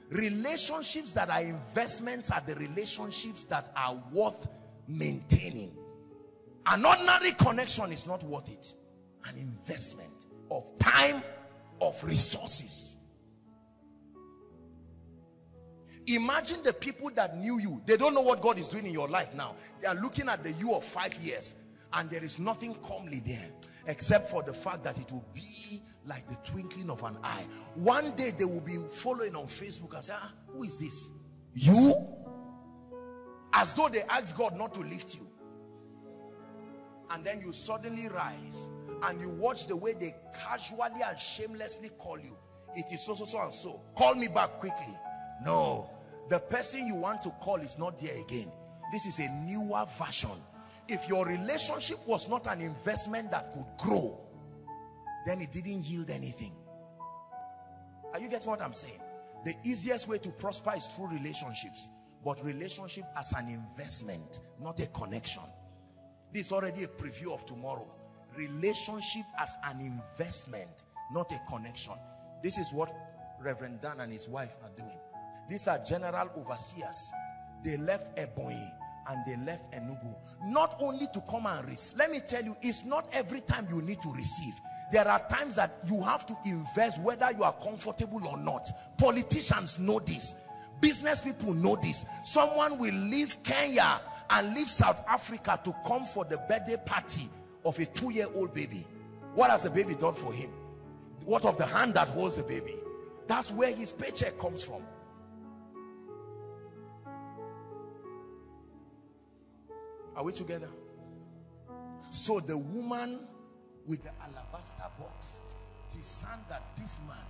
Relationships that are investments are the relationships that are worth maintaining. An ordinary connection is not worth it. An investment of time of resources imagine the people that knew you they don't know what God is doing in your life now they are looking at the you of five years and there is nothing comely there except for the fact that it will be like the twinkling of an eye. One day they will be following on Facebook and say, ah, who is this? You? As though they ask God not to lift you. And then you suddenly rise and you watch the way they casually and shamelessly call you. It is so, so, so and so. Call me back quickly. No. The person you want to call is not there again. This is a newer version. If your relationship was not an investment that could grow, then it didn't yield anything are you getting what i'm saying the easiest way to prosper is through relationships but relationship as an investment not a connection this is already a preview of tomorrow relationship as an investment not a connection. This is what reverend dan and his wife are doing. These are general overseers. They left ebonyi and they left enugu not only to come and receive. Let me tell you it's not every time you need to receive. There are times that you have to invest whether you are comfortable or not. Politicians know this. Business people know this. Someone will leave Kenya and leave South Africa to come for the birthday party of a two-year-old baby what has the baby done for him what of the hand that holds the baby that's where his paycheck comes from are we together so the woman with the alabaster box, discern that this man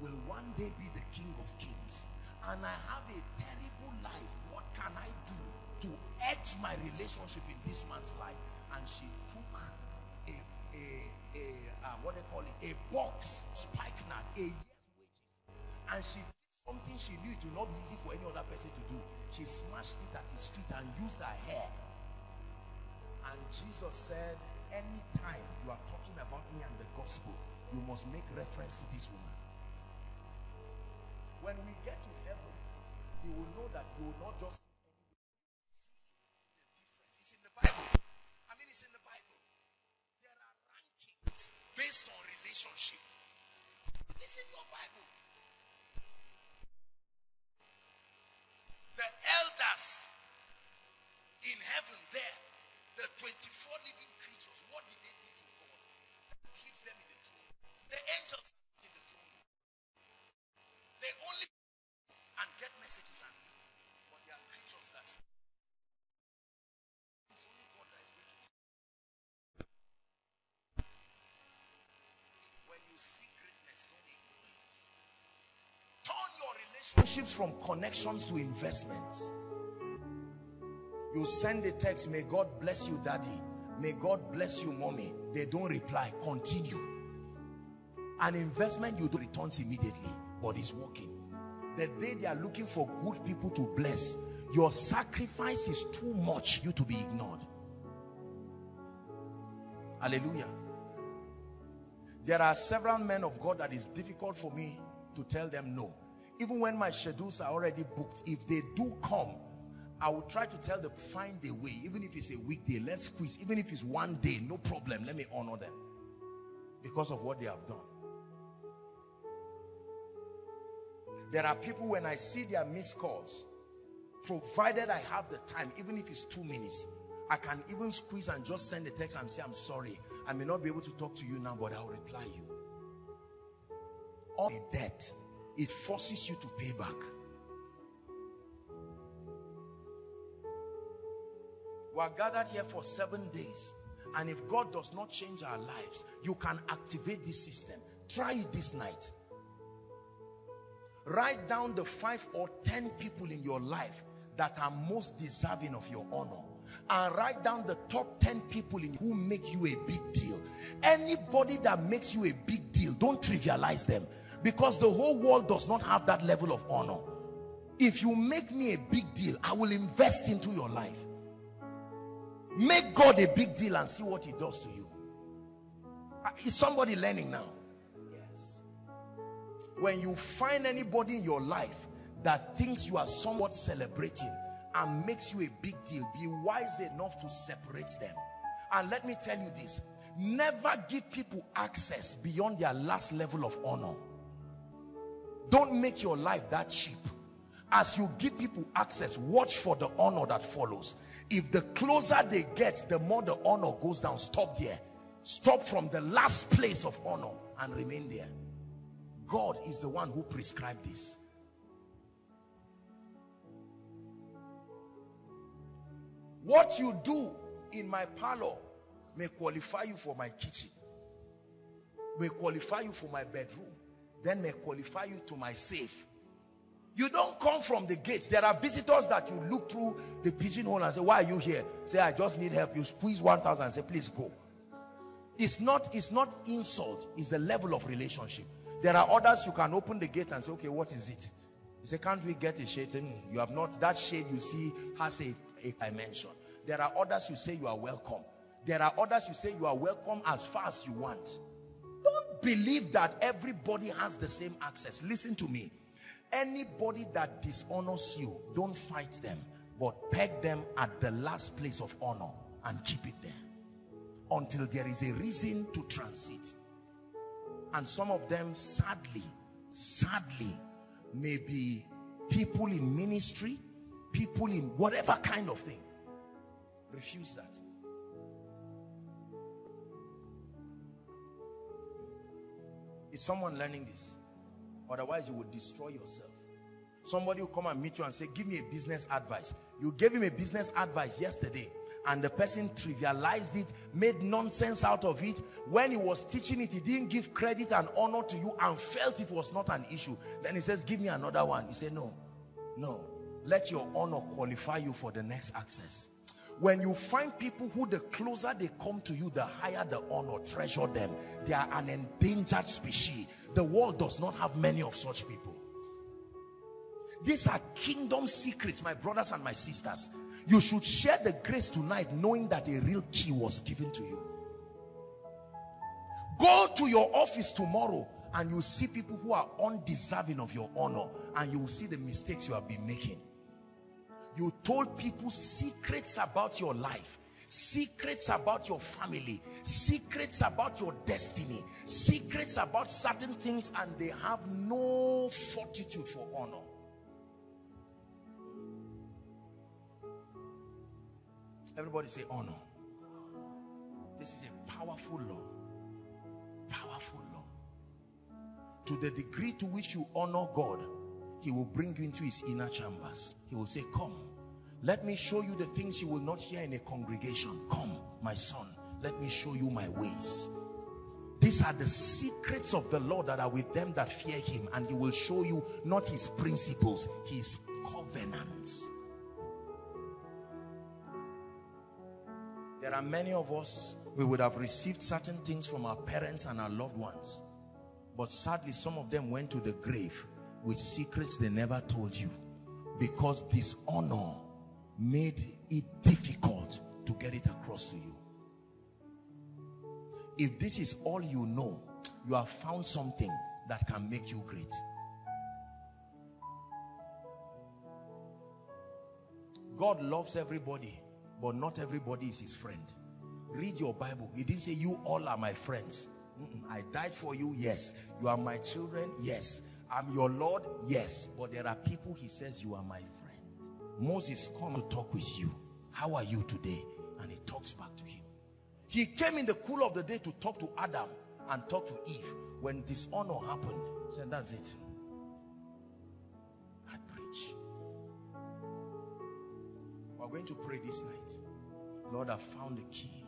will one day be the king of kings. And I have a terrible life. What can I do to edge my relationship in this man's life? And she took a, a, a uh, what they call it, a box, spikenard, a year's wages. And she did something she knew it would not be easy for any other person to do. She smashed it at his feet and used her hair. And Jesus said, anytime you are talking about me and the gospel, you must make reference to this woman. When we get to heaven, you will know that you will not just see the difference. It's in the Bible. I mean, it's in the Bible. There are rankings based on relationship. It's in your Bible. The elders in heaven there the 24 living creatures, what did they do to God? That keeps them in the throne. The angels in the throne. They only from connections to investments. You send a text, may God bless you, daddy. May God bless you, mommy. They don't reply. Continue. An investment you do returns immediately, but it's working. The day they are looking for good people to bless, your sacrifice is too much you to be ignored. Hallelujah. There are several men of God that is difficult for me to tell them no. Even when my schedules are already booked, if they do come, I will try to tell them, find a way. Even if it's a weekday, let's squeeze. Even if it's one day, no problem. Let me honor them. Because of what they have done. There are people when I see their missed calls, provided I have the time, even if it's two minutes, I can even squeeze and just send a text and say, I'm sorry. I may not be able to talk to you now, but I'll reply you. All a debt, it forces you to pay back. We are gathered here for seven days. And if God does not change our lives, you can activate this system. Try it this night. Write down the five or ten people in your life that are most deserving of your honor. And write down the top 10 people in who make you a big deal. Anybody that makes you a big deal, don't trivialize them. Because the whole world does not have that level of honor. If you make me a big deal, I will invest into your life. Make God a big deal and see what he does to you. Uh, is somebody learning now? Yes. When you find anybody in your life that thinks you are somewhat celebrating and makes you a big deal, be wise enough to separate them. And let me tell you this, never give people access beyond their last level of honor. Don't make your life that cheap. As you give people access, watch for the honor that follows. If the closer they get, the more the honor goes down. Stop there. Stop from the last place of honor and remain there. God is the one who prescribed this. What you do in my parlor may qualify you for my kitchen, may qualify you for my bedroom, then may qualify you to my safe you don't come from the gates. There are visitors that you look through the pigeonhole and say, why are you here? Say, I just need help. You squeeze 1,000 and say, please go. It's not, it's not insult. It's the level of relationship. There are others you can open the gate and say, okay, what is it? You say, can't we get a shade? You have not. That shade you see has a, a dimension. There are others you say you are welcome. There are others you say you are welcome as far as you want. Believe that everybody has the same access. Listen to me Anybody that dishonors you, don't fight them, but peg them at the last place of honor and keep it there until there is a reason to transit. And some of them, sadly, sadly, may be people in ministry, people in whatever kind of thing. Refuse that. Is someone learning this? Otherwise, you would destroy yourself. Somebody will come and meet you and say, give me a business advice. You gave him a business advice yesterday and the person trivialized it, made nonsense out of it. When he was teaching it, he didn't give credit and honor to you and felt it was not an issue. Then he says, give me another one. You say, no, no. Let your honor qualify you for the next access. When you find people who the closer they come to you, the higher the honor, treasure them. They are an endangered species. The world does not have many of such people. These are kingdom secrets, my brothers and my sisters. You should share the grace tonight knowing that a real key was given to you. Go to your office tomorrow and you see people who are undeserving of your honor and you will see the mistakes you have been making. You told people secrets about your life secrets about your family secrets about your destiny secrets about certain things and they have no fortitude for honor Everybody say honor. This is a powerful law. Powerful law. To the degree to which you honor God, he will bring you into his inner chambers. He will say, come, let me show you the things you will not hear in a congregation. Come, my son, let me show you my ways. These are the secrets of the Lord that are with them that fear him. And he will show you not his principles, his covenants. There are many of us, we would have received certain things from our parents and our loved ones. But sadly, some of them went to the grave with secrets they never told you. Because dishonor made it difficult to get it across to you. If this is all you know, you have found something that can make you great. God loves everybody but not everybody is his friend read your bible he didn't say you all are my friends mm -mm. i died for you yes you are my children yes i'm your lord yes but there are people he says you are my moses come to talk with you how are you today and he talks back to him he came in the cool of the day to talk to adam and talk to eve when dishonor happened said that's it I preach we're going to pray this night. Lord, I found the key.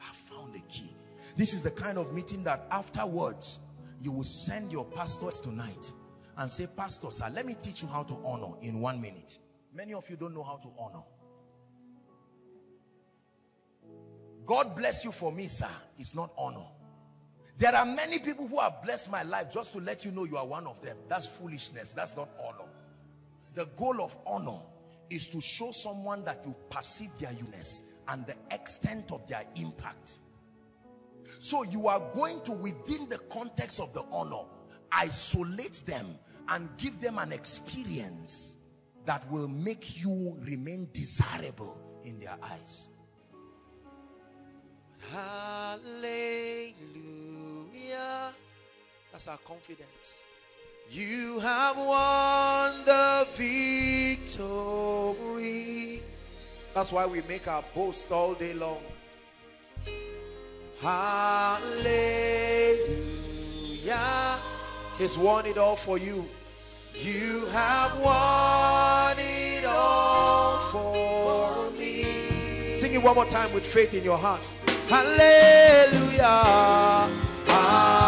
I found the key. This is the kind of meeting that afterwards you will send your pastors tonight and say, Pastor, sir, let me teach you how to honor in one minute. Many of you don't know how to honor. God bless you for me, sir. It's not honor. There are many people who have blessed my life just to let you know you are one of them. That's foolishness. That's not honor. The goal of honor is to show someone that you perceive their uniqueness and the extent of their impact. So you are going to, within the context of the honor, isolate them and give them an experience that will make you remain desirable in their eyes. Hallelujah. That's our confidence. You have won the victory. That's why we make our boast all day long. Hallelujah. He's won it all for you. You have won it all for me. Sing it one more time with faith in your heart. Hallelujah. Hallelujah.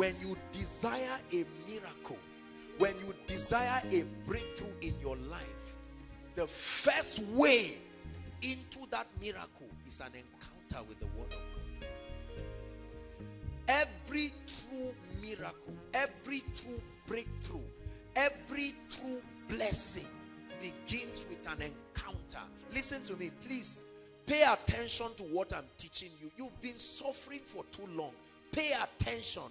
When you desire a miracle, when you desire a breakthrough in your life, the first way into that miracle is an encounter with the word of God. Every true miracle, every true breakthrough, every true blessing begins with an encounter. Listen to me, please. Pay attention to what I'm teaching you. You've been suffering for too long. Pay attention.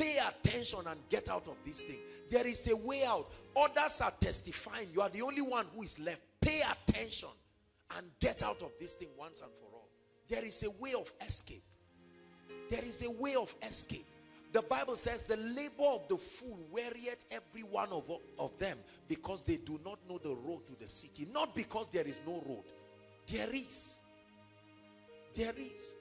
Pay attention and get out of this thing. There is a way out. Others are testifying. You are the only one who is left. Pay attention and get out of this thing once and for all. There is a way of escape. There is a way of escape. The Bible says the labor of the fool wearieth every one of, of them because they do not know the road to the city. Not because there is no road. There is. There is.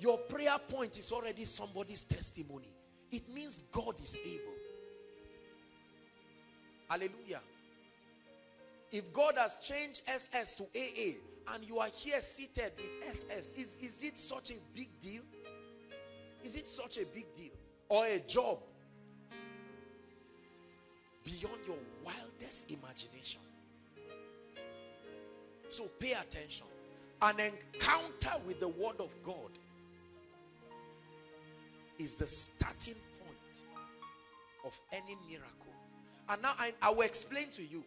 Your prayer point is already somebody's testimony. It means God is able. Hallelujah. If God has changed SS to AA and you are here seated with SS, is, is it such a big deal? Is it such a big deal? Or a job beyond your wildest imagination? So pay attention. An encounter with the word of God is the starting point of any miracle. And now I, I will explain to you.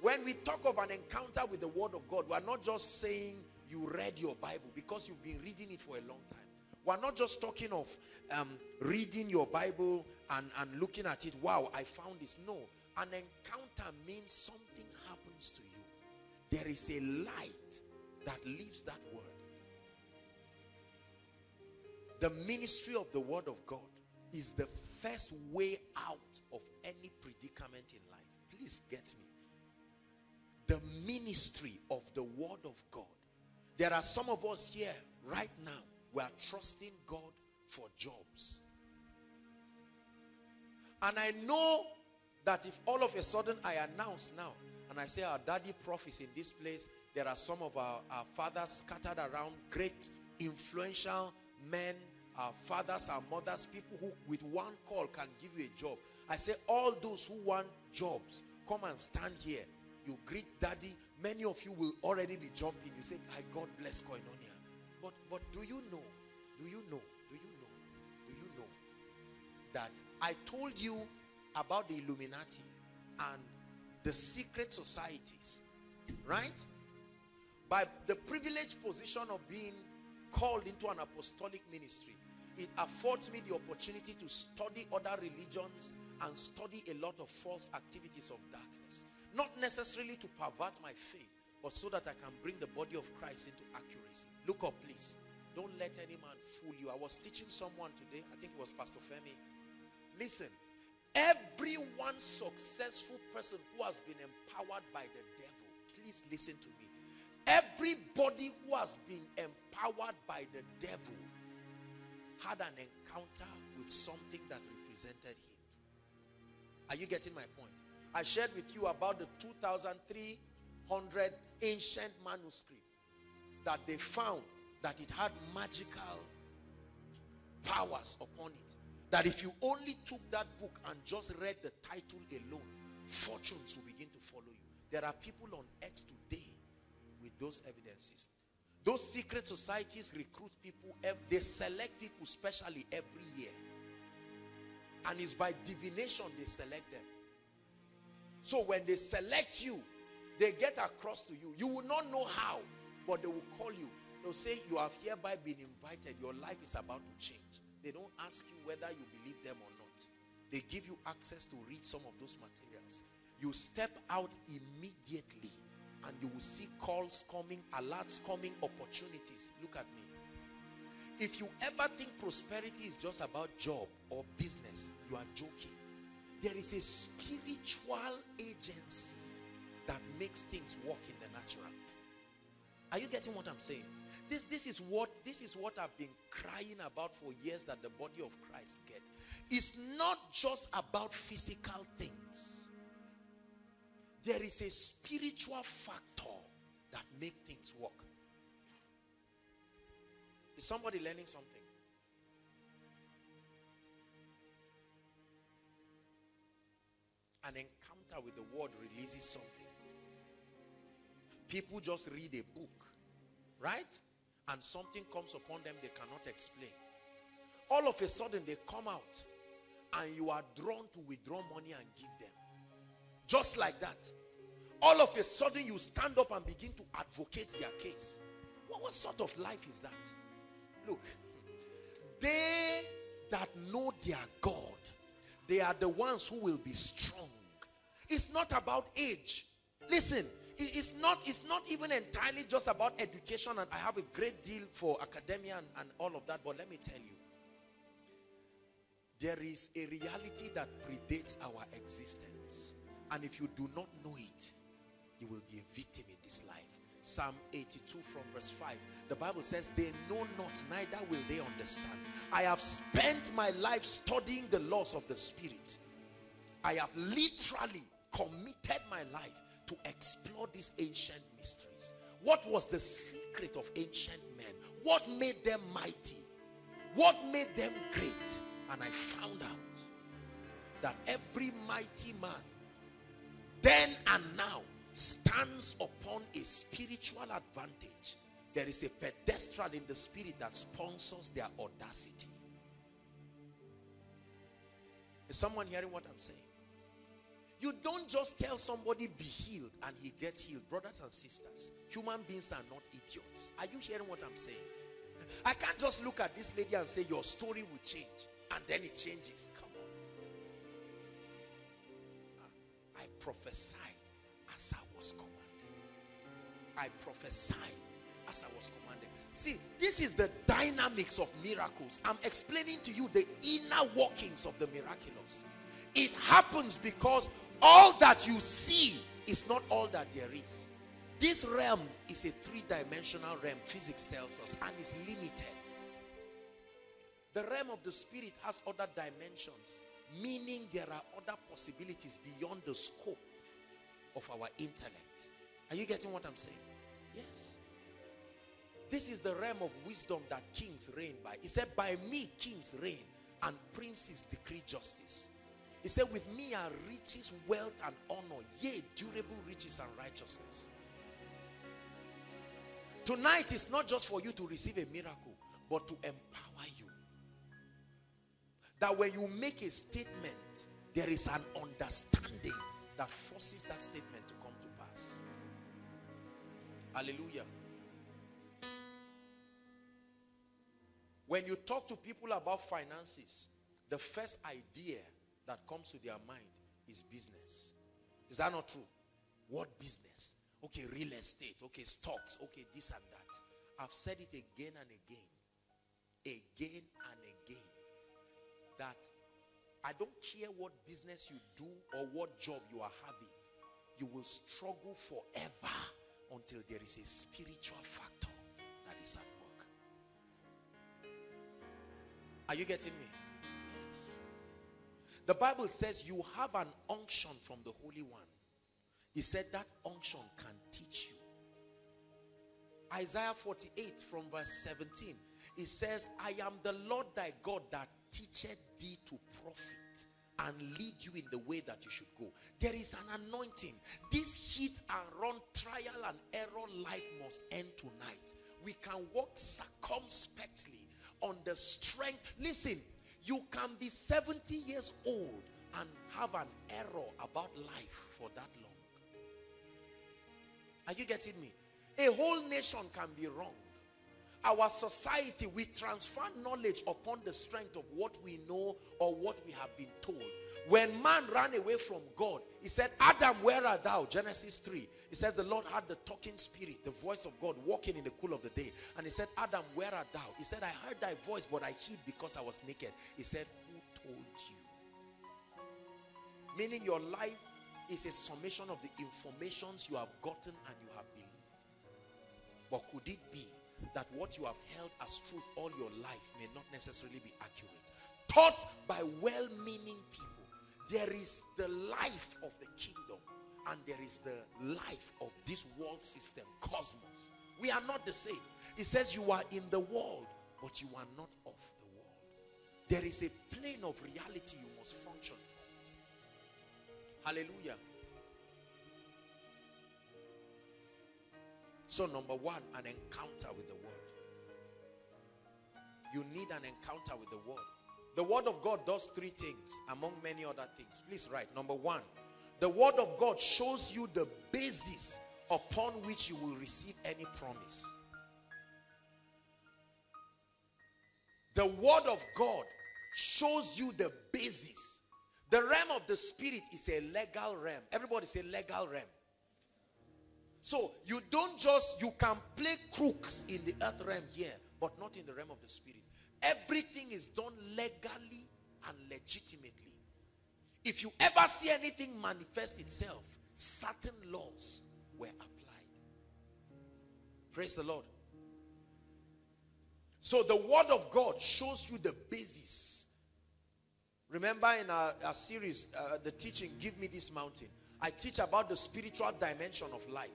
When we talk of an encounter with the word of God, we are not just saying you read your Bible because you've been reading it for a long time. We're not just talking of um, reading your Bible and, and looking at it. Wow, I found this. No. An encounter means something happens to you. There is a light that leaves that word. The ministry of the word of God is the first way out of any predicament in life. Please get me. The ministry of the word of God. There are some of us here right now. We are trusting God for jobs. And I know that if all of a sudden I announce now and I say our daddy prophets in this place, there are some of our, our fathers scattered around, great influential men, our fathers, our mothers, people who with one call can give you a job. I say all those who want jobs, come and stand here. You greet daddy. Many of you will already be jumping. You say, I God bless Koinonia. But but do you know? Do you know? Do you know? Do you know that I told you about the Illuminati and the secret societies, right? By the privileged position of being called into an apostolic ministry, it affords me the opportunity to study other religions and study a lot of false activities of darkness. Not necessarily to pervert my faith, but so that I can bring the body of Christ into accuracy. Look up, please. Don't let any man fool you. I was teaching someone today, I think it was Pastor Femi. Listen, every one successful person who has been empowered by the devil, please listen to me. Everybody who has been empowered by the devil had an encounter with something that represented him. Are you getting my point? I shared with you about the 2,300 ancient manuscript that they found that it had magical powers upon it. That if you only took that book and just read the title alone, fortunes will begin to follow you. There are people on earth today with those evidences. Those secret societies recruit people, they select people specially every year. And it's by divination they select them. So when they select you, they get across to you. You will not know how, but they will call you. They'll say, You have hereby been invited. Your life is about to change. They don't ask you whether you believe them or not. They give you access to read some of those materials. You step out immediately and you will see calls coming, alerts coming, opportunities. Look at me. If you ever think prosperity is just about job or business, you are joking. There is a spiritual agency that makes things work in the natural. Are you getting what I'm saying? This, this is what this is what I've been crying about for years that the body of Christ get. It's not just about physical things. There is a spiritual factor that make things work. Is somebody learning something? An encounter with the word releases something. People just read a book, right? And something comes upon them they cannot explain. All of a sudden they come out and you are drawn to withdraw money and give them. Just like that. All of a sudden, you stand up and begin to advocate their case. What, what sort of life is that? Look, they that know their God, they are the ones who will be strong. It's not about age. Listen, it's not it's not even entirely just about education and i have a great deal for academia and, and all of that but let me tell you there is a reality that predates our existence and if you do not know it you will be a victim in this life psalm 82 from verse 5 the bible says they know not neither will they understand i have spent my life studying the laws of the spirit i have literally committed my life to explore these ancient mysteries. What was the secret of ancient men? What made them mighty? What made them great? And I found out that every mighty man, then and now, stands upon a spiritual advantage. There is a pedestal in the spirit that sponsors their audacity. Is someone hearing what I'm saying? You don't just tell somebody be healed and he gets healed. Brothers and sisters, human beings are not idiots. Are you hearing what I'm saying? I can't just look at this lady and say your story will change and then it changes. Come prophesied as I was commanded. I prophesied as I was commanded. See, this is the dynamics of miracles. I'm explaining to you the inner workings of the miraculous. It happens because all that you see is not all that there is. This realm is a three-dimensional realm, physics tells us, and is limited. The realm of the spirit has other dimensions, meaning there are other possibilities beyond the scope of our intellect. Are you getting what I'm saying? Yes. This is the realm of wisdom that kings reign by. He said, by me kings reign and princes decree justice. He said, with me are riches, wealth, and honor, yea, durable riches and righteousness. Tonight is not just for you to receive a miracle, but to empower you. That when you make a statement, there is an understanding that forces that statement to come to pass. Hallelujah. When you talk to people about finances, the first idea that comes to their mind is business. Is that not true? What business? Okay, real estate. Okay, stocks. Okay, this and that. I've said it again and again. Again and. That I don't care what business you do or what job you are having. You will struggle forever until there is a spiritual factor that is at work. Are you getting me? yes The Bible says you have an unction from the Holy One. He said that unction can teach you. Isaiah 48 from verse 17. It says, I am the Lord thy God that teacheth thee to profit and lead you in the way that you should go. There is an anointing. This hit and run trial and error life must end tonight. We can walk circumspectly on the strength. Listen, you can be 70 years old and have an error about life for that long. Are you getting me? A whole nation can be wrong. Our society, we transfer knowledge upon the strength of what we know or what we have been told. When man ran away from God, he said, Adam, where art thou? Genesis 3. He says, The Lord had the talking spirit, the voice of God walking in the cool of the day. And he said, Adam, where art thou? He said, I heard thy voice, but I hid because I was naked. He said, Who told you? Meaning your life is a summation of the informations you have gotten and you have believed. But could it be that what you have held as truth all your life may not necessarily be accurate? Taught by well-meaning people there is the life of the kingdom and there is the life of this world system, cosmos. We are not the same. It says you are in the world, but you are not of the world. There is a plane of reality you must function from. Hallelujah. So number one, an encounter with the word. You need an encounter with the word. The word of God does three things among many other things. Please write. Number one, the word of God shows you the basis upon which you will receive any promise. The word of God shows you the basis. The realm of the spirit is a legal realm. Everybody say legal realm. So you don't just, you can play crooks in the earth realm here, but not in the realm of the spirit. Everything is done legally and legitimately. If you ever see anything manifest itself, certain laws were applied. Praise the Lord. So the word of God shows you the basis. Remember in our, our series, uh, the teaching, Give Me This Mountain. I teach about the spiritual dimension of life.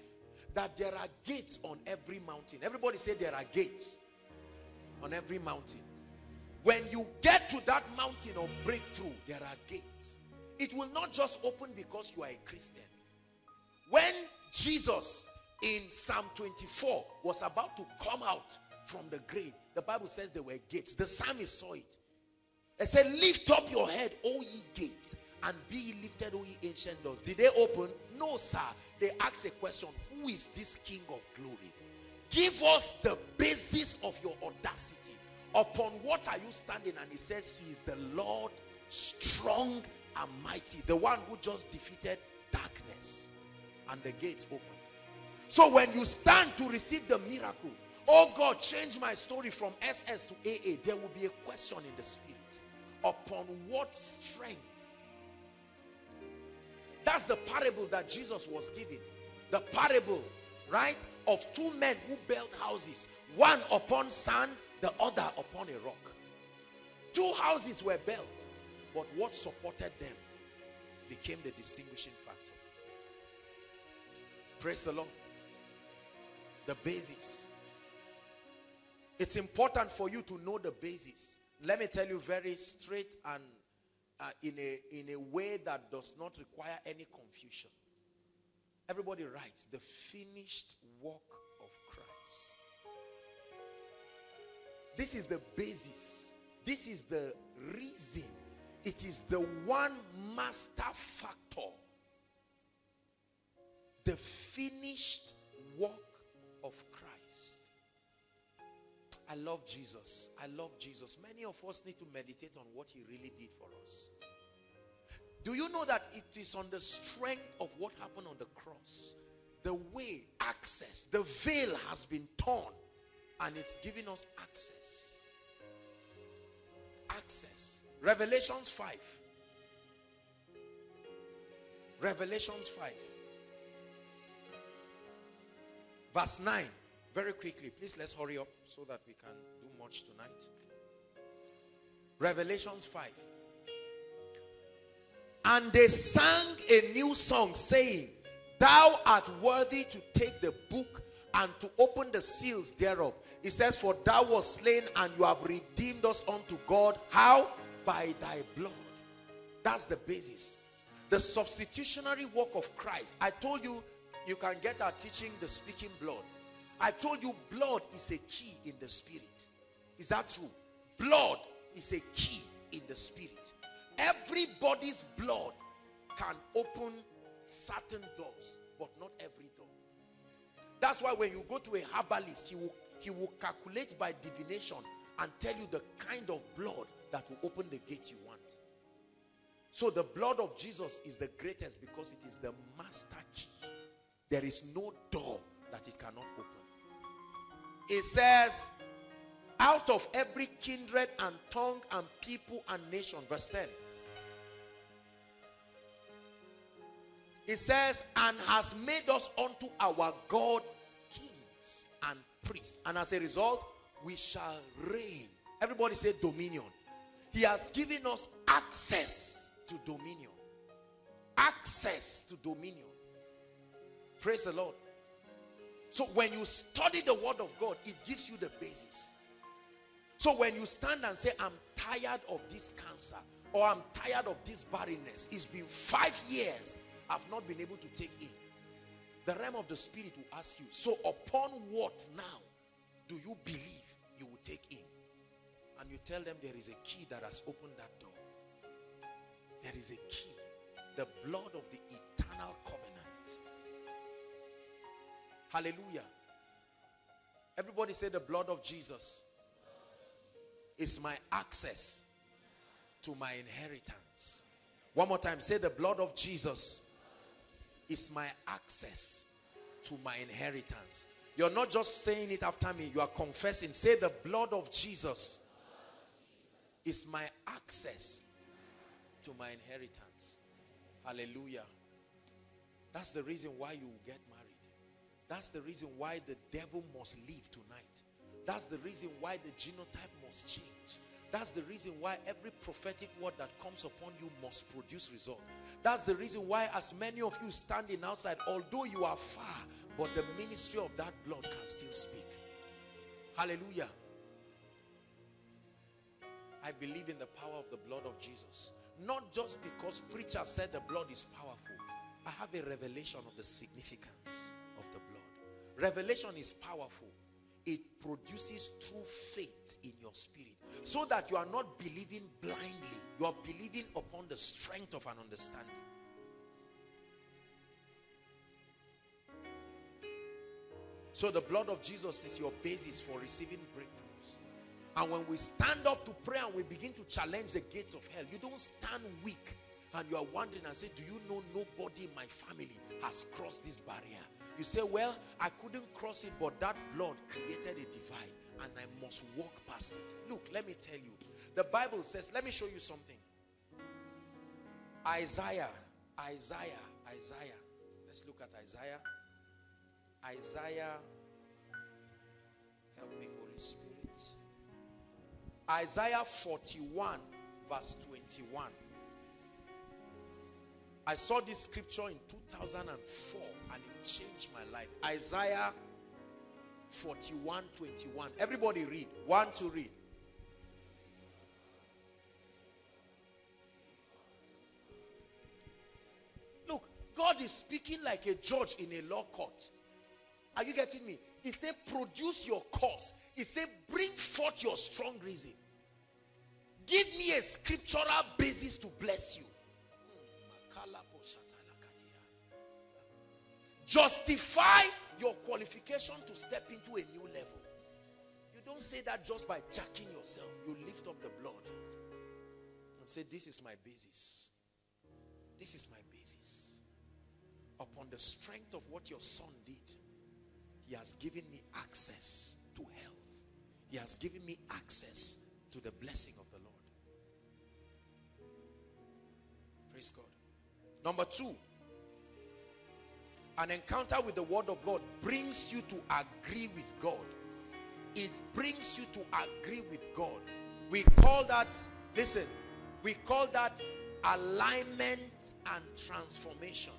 That there are gates on every mountain. Everybody say there are gates on every mountain. When you get to that mountain of breakthrough, there are gates. It will not just open because you are a Christian. When Jesus in Psalm 24 was about to come out from the grave, the Bible says there were gates. The psalmist saw it. It said, Lift up your head, O ye gates, and be lifted, O ye ancient doors. Did they open? No, sir. They asked a question Who is this King of glory? Give us the basis of your audacity. Upon what are you standing? And he says, He is the Lord strong and mighty, the one who just defeated darkness. And the gates open. So when you stand to receive the miracle, oh God, change my story from SS to AA, there will be a question in the spirit. Upon what strength? That's the parable that Jesus was giving. The parable, right, of two men who built houses, one upon sand the other upon a rock. Two houses were built, but what supported them became the distinguishing factor. Praise the Lord. The basis. It's important for you to know the basis. Let me tell you very straight and uh, in, a, in a way that does not require any confusion. Everybody writes the finished work of Christ. This is the basis. This is the reason. It is the one master factor. The finished work of Christ. I love Jesus. I love Jesus. Many of us need to meditate on what he really did for us. Do you know that it is on the strength of what happened on the cross? The way, access, the veil has been torn and it's giving us access. Access. Revelations 5. Revelations 5. Verse 9. Very quickly. Please let's hurry up so that we can do much tonight. Revelations 5. And they sang a new song saying, Thou art worthy to take the book and to open the seals thereof. It says, For thou wast slain and you have redeemed us unto God. How? By thy blood. That's the basis. The substitutionary work of Christ. I told you, you can get our teaching, the speaking blood. I told you, blood is a key in the spirit. Is that true? Blood is a key in the spirit. Everybody's blood can open certain doors, but not every door. That's why when you go to a herbalist, he will, he will calculate by divination and tell you the kind of blood that will open the gate you want. So the blood of Jesus is the greatest because it is the master key. There is no door that it cannot open. It says, out of every kindred and tongue and people and nation. Verse 10. It says, and has made us unto our God kings and priests. And as a result, we shall reign. Everybody say dominion. He has given us access to dominion. Access to dominion. Praise the Lord. So when you study the word of God, it gives you the basis. So when you stand and say, I'm tired of this cancer or I'm tired of this barrenness, it's been five years I've not been able to take in. The realm of the spirit will ask you, so upon what now do you believe you will take in? And you tell them there is a key that has opened that door. There is a key. The blood of the eternal covenant. Hallelujah. Everybody say the blood of Jesus is my access to my inheritance. One more time, say the blood of Jesus is my access to my inheritance. You're not just saying it after me, you are confessing. Say the blood of Jesus is my access to my inheritance. Hallelujah. That's the reason why you get married. That's the reason why the devil must leave tonight. That's the reason why the genotype must change. That's the reason why every prophetic word that comes upon you must produce result. That's the reason why as many of you standing outside, although you are far, but the ministry of that blood can still speak. Hallelujah. I believe in the power of the blood of Jesus. Not just because preacher said the blood is powerful. I have a revelation of the significance. Revelation is powerful. It produces true faith in your spirit. So that you are not believing blindly. You are believing upon the strength of an understanding. So the blood of Jesus is your basis for receiving breakthroughs. And when we stand up to pray and we begin to challenge the gates of hell, you don't stand weak and you are wondering and say, do you know nobody in my family has crossed this barrier? You say, well, I couldn't cross it, but that blood created a divide and I must walk past it. Look, let me tell you. The Bible says, let me show you something. Isaiah, Isaiah, Isaiah. Let's look at Isaiah. Isaiah, help me, Holy Spirit. Isaiah 41, verse 21. I saw this scripture in 2004 and it changed my life. Isaiah 41, 21. Everybody read. One to read. Look, God is speaking like a judge in a law court. Are you getting me? He said, produce your cause. He said, bring forth your strong reason. Give me a scriptural basis to bless you. Justify your qualification to step into a new level. You don't say that just by jacking yourself. You lift up the blood and say, This is my basis. This is my basis. Upon the strength of what your son did, he has given me access to health. He has given me access to the blessing of the Lord. Praise God. Number two, an encounter with the word of God brings you to agree with God. It brings you to agree with God. We call that, listen, we call that alignment and transformation.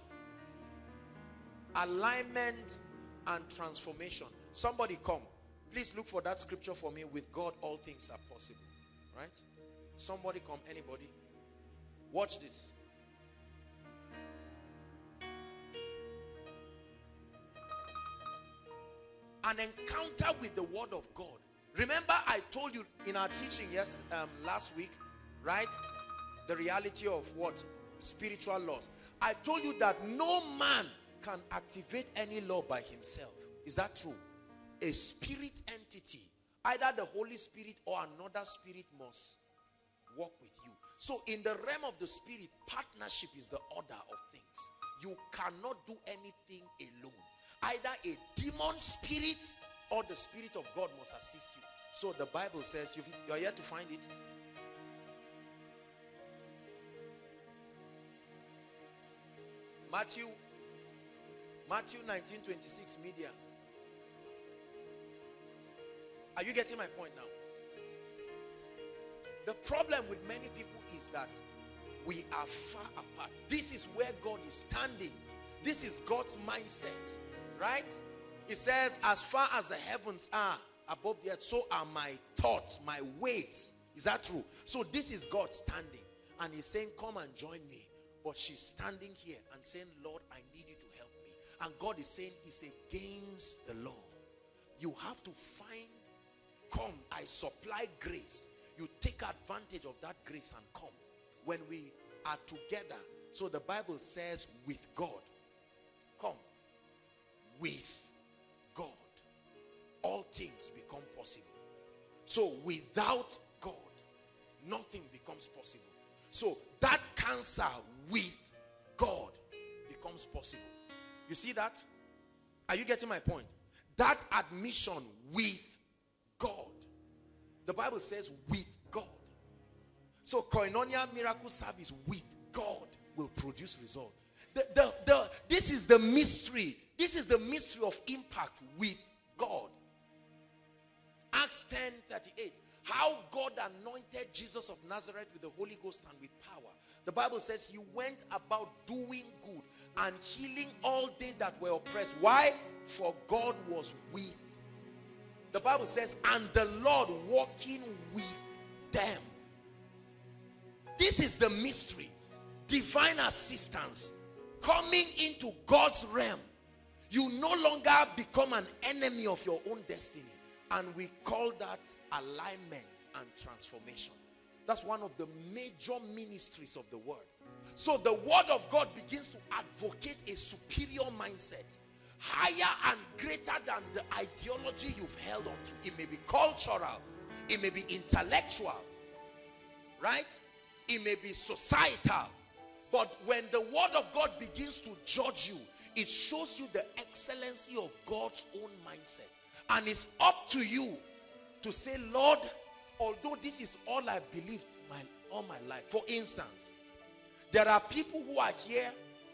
Alignment and transformation. Somebody come. Please look for that scripture for me. With God, all things are possible. Right? Somebody come. Anybody? Watch this. An encounter with the word of God. Remember, I told you in our teaching yes um, last week, right? The reality of what? Spiritual laws. I told you that no man can activate any law by himself. Is that true? A spirit entity, either the Holy Spirit or another spirit must work with you. So in the realm of the spirit, partnership is the order of things. You cannot do anything alone. Either a demon spirit or the spirit of God must assist you. So the Bible says, you are yet to find it. Matthew Matthew 19 26 media. Are you getting my point now? The problem with many people is that we are far apart. This is where God is standing. This is God's mindset, right? He says, as far as the heavens are above the earth, so are my thoughts, my ways. Is that true? So this is God standing. And he's saying, come and join me. But she's standing here and saying, Lord, I need you to help me. and God is saying it's against the law. You have to find, come, I supply grace. You take advantage of that grace and come. When we are together, so the Bible says with God, with God, all things become possible. So without God, nothing becomes possible. So that cancer with God becomes possible. You see that? Are you getting my point? That admission with God. The Bible says with God. So koinonia miracle service with God will produce result. The, the, the, this is the mystery. This is the mystery of impact with God. Acts 10 38. How God anointed Jesus of Nazareth with the Holy Ghost and with power. The Bible says he went about doing good and healing all they that were oppressed. Why? For God was with. The Bible says, and the Lord walking with them. This is the mystery. Divine assistance coming into God's realm. You no longer become an enemy of your own destiny. And we call that alignment and transformation. That's one of the major ministries of the word. So the word of God begins to advocate a superior mindset, higher and greater than the ideology you've held on to. It may be cultural, it may be intellectual, right? It may be societal. But when the word of God begins to judge you, it shows you the excellency of God's own mindset. And it's up to you to say, Lord, although this is all I believed my, all my life. For instance, there are people who are here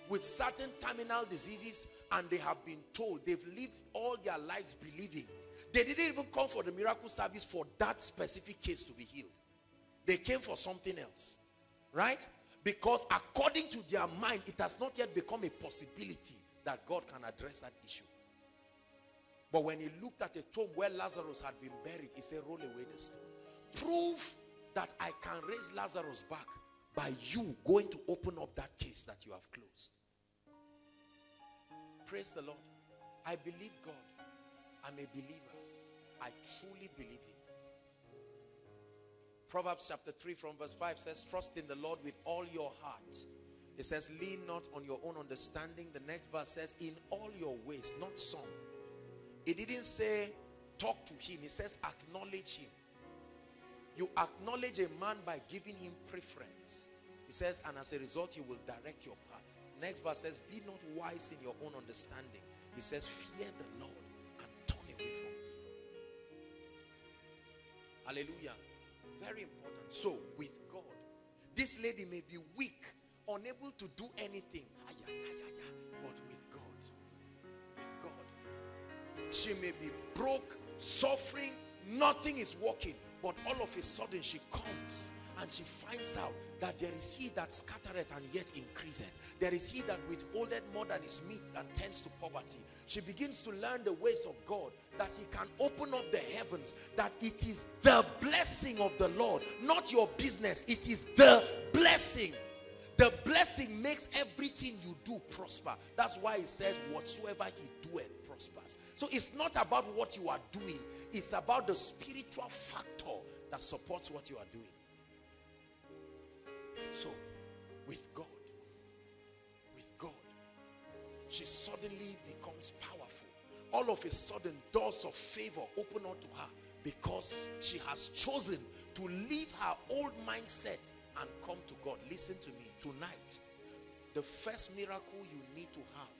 with certain terminal diseases and they have been told they've lived all their lives believing. They didn't even come for the miracle service for that specific case to be healed. They came for something else. Right? Because according to their mind, it has not yet become a possibility that God can address that issue. But when he looked at the tomb where Lazarus had been buried, he said, roll away the stone. Prove that I can raise Lazarus back by you going to open up that case that you have closed. Praise the Lord. I believe God. I'm a believer. I truly believe him. Proverbs chapter 3 from verse 5 says, Trust in the Lord with all your heart. It says, Lean not on your own understanding. The next verse says, In all your ways, not some. It didn't say talk to him. It says acknowledge him. You acknowledge a man by giving him preference. He says, and as a result, he will direct your path. Next verse says, be not wise in your own understanding. He says, fear the Lord and turn away from evil. Hallelujah. Very important. So, with God, this lady may be weak, unable to do anything. But with God, she may be broke, suffering, nothing is working. But all of a sudden she comes and she finds out that there is he that scattereth and yet increaseth. There is he that withholdeth more than is meet and tends to poverty. She begins to learn the ways of God, that he can open up the heavens, that it is the blessing of the Lord, not your business. It is the blessing. The blessing makes everything you do prosper. That's why he says, whatsoever he doeth prospers. So it's not about what you are doing, it's about the spiritual factor that supports what you are doing. So, with God, with God, she suddenly becomes powerful. All of a sudden, doors of favor open unto her because she has chosen to leave her old mindset and come to God. Listen to me tonight. The first miracle you need to have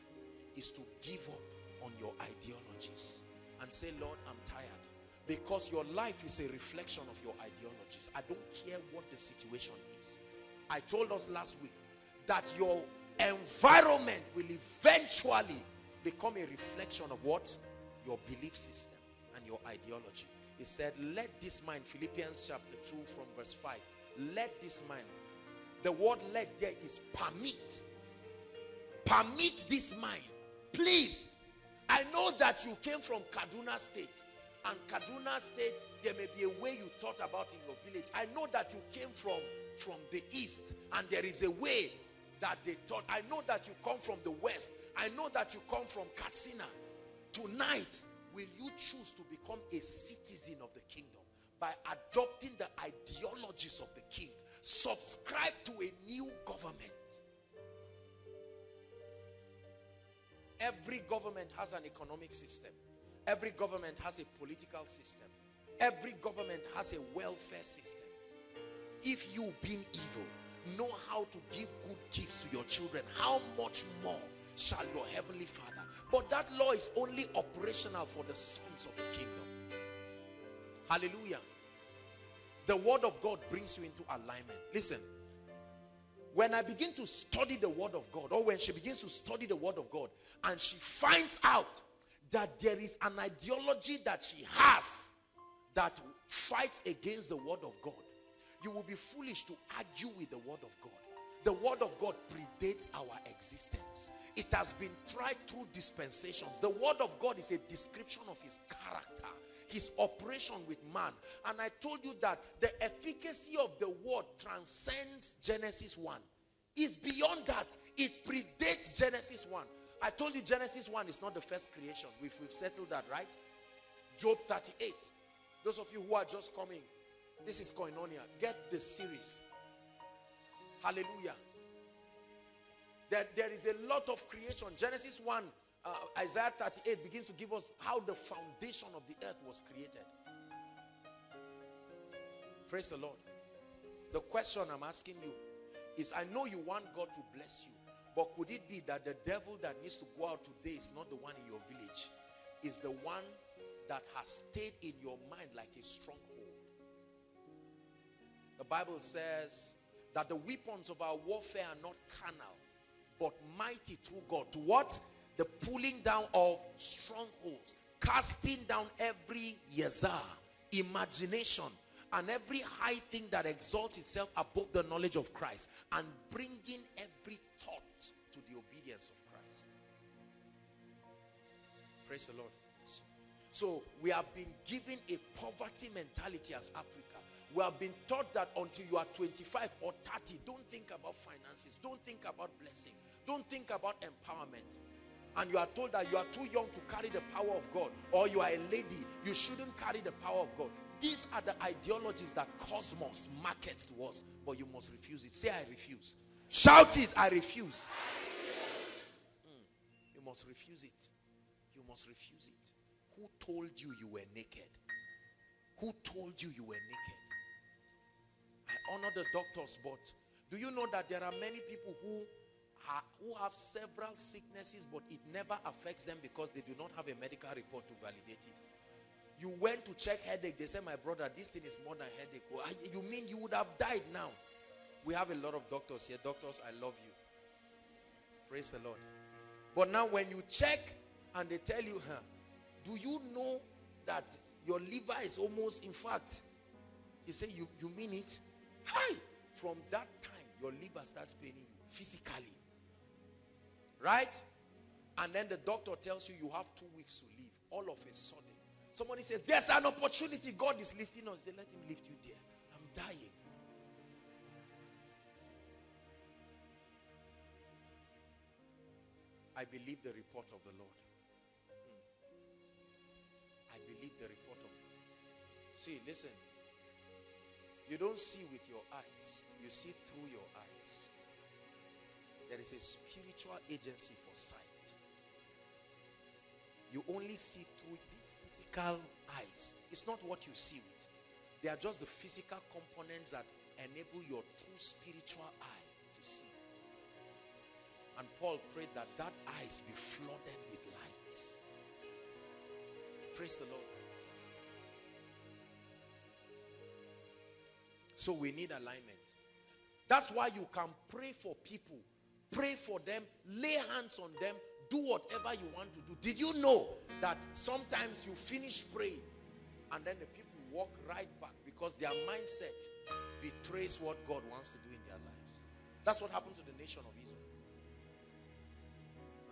is to give up on your ideologies and say, Lord, I'm tired. Because your life is a reflection of your ideologies. I don't care what the situation is. I told us last week that your environment will eventually become a reflection of what? Your belief system and your ideology. He said, let this mind, Philippians chapter 2 from verse 5, let this mind, the word let there is permit. Permit this mind. Please I know that you came from Kaduna State. And Kaduna State, there may be a way you thought about in your village. I know that you came from, from the east and there is a way that they thought. I know that you come from the west. I know that you come from Katsina. Tonight, will you choose to become a citizen of the kingdom by adopting the ideologies of the king? Subscribe to a new government Every government has an economic system. Every government has a political system. Every government has a welfare system. If you being evil know how to give good gifts to your children, how much more shall your heavenly Father? But that law is only operational for the sons of the kingdom. Hallelujah. The word of God brings you into alignment. Listen, when I begin to study the word of God, or when she begins to study the word of God, and she finds out that there is an ideology that she has that fights against the word of God, you will be foolish to argue with the word of God. The word of God predates our existence. It has been tried through dispensations. The word of God is a description of his character his operation with man. And I told you that the efficacy of the word transcends Genesis 1. Is beyond that. It predates Genesis 1. I told you Genesis 1 is not the first creation. We've, we've settled that, right? Job 38. Those of you who are just coming, this is Koinonia. Get the series. Hallelujah. There, there is a lot of creation. Genesis 1 uh, Isaiah 38 begins to give us how the foundation of the earth was created. Praise the Lord. The question I'm asking you is I know you want God to bless you, but could it be that the devil that needs to go out today is not the one in your village, is the one that has stayed in your mind like a stronghold? The Bible says that the weapons of our warfare are not carnal, but mighty through God. To what? the pulling down of strongholds, casting down every yazar, imagination, and every high thing that exalts itself above the knowledge of Christ, and bringing every thought to the obedience of Christ. Praise the Lord. So we have been given a poverty mentality as Africa. We have been taught that until you are 25 or 30, don't think about finances, don't think about blessing, don't think about empowerment and you are told that you are too young to carry the power of God or you are a lady, you shouldn't carry the power of God. These are the ideologies that cosmos markets to us, but you must refuse it. Say, I refuse. Shout it, I refuse. Mm. You must refuse it. You must refuse it. Who told you you were naked? Who told you you were naked? Honor the doctors, but do you know that there are many people who who have several sicknesses but it never affects them because they do not have a medical report to validate it. You went to check headache. They said, my brother, this thing is more than headache. You mean you would have died now? We have a lot of doctors here. Doctors, I love you. Praise the Lord. But now when you check and they tell you, huh, do you know that your liver is almost, in fact, you say, you, you mean it? Hi! From that time, your liver starts paining you physically. Right? And then the doctor tells you you have two weeks to live. All of a sudden. Somebody says, there's an opportunity. God is lifting us. They let him lift you there. I'm dying. I believe the report of the Lord. Hmm. I believe the report of See, listen. You don't see with your eyes. You see through your eyes there is a spiritual agency for sight. You only see through these physical eyes. It's not what you see with. They are just the physical components that enable your true spiritual eye to see. And Paul prayed that that eyes be flooded with light. Praise the Lord. So we need alignment. That's why you can pray for people pray for them, lay hands on them, do whatever you want to do. Did you know that sometimes you finish praying and then the people walk right back because their mindset betrays what God wants to do in their lives? That's what happened to the nation of Israel.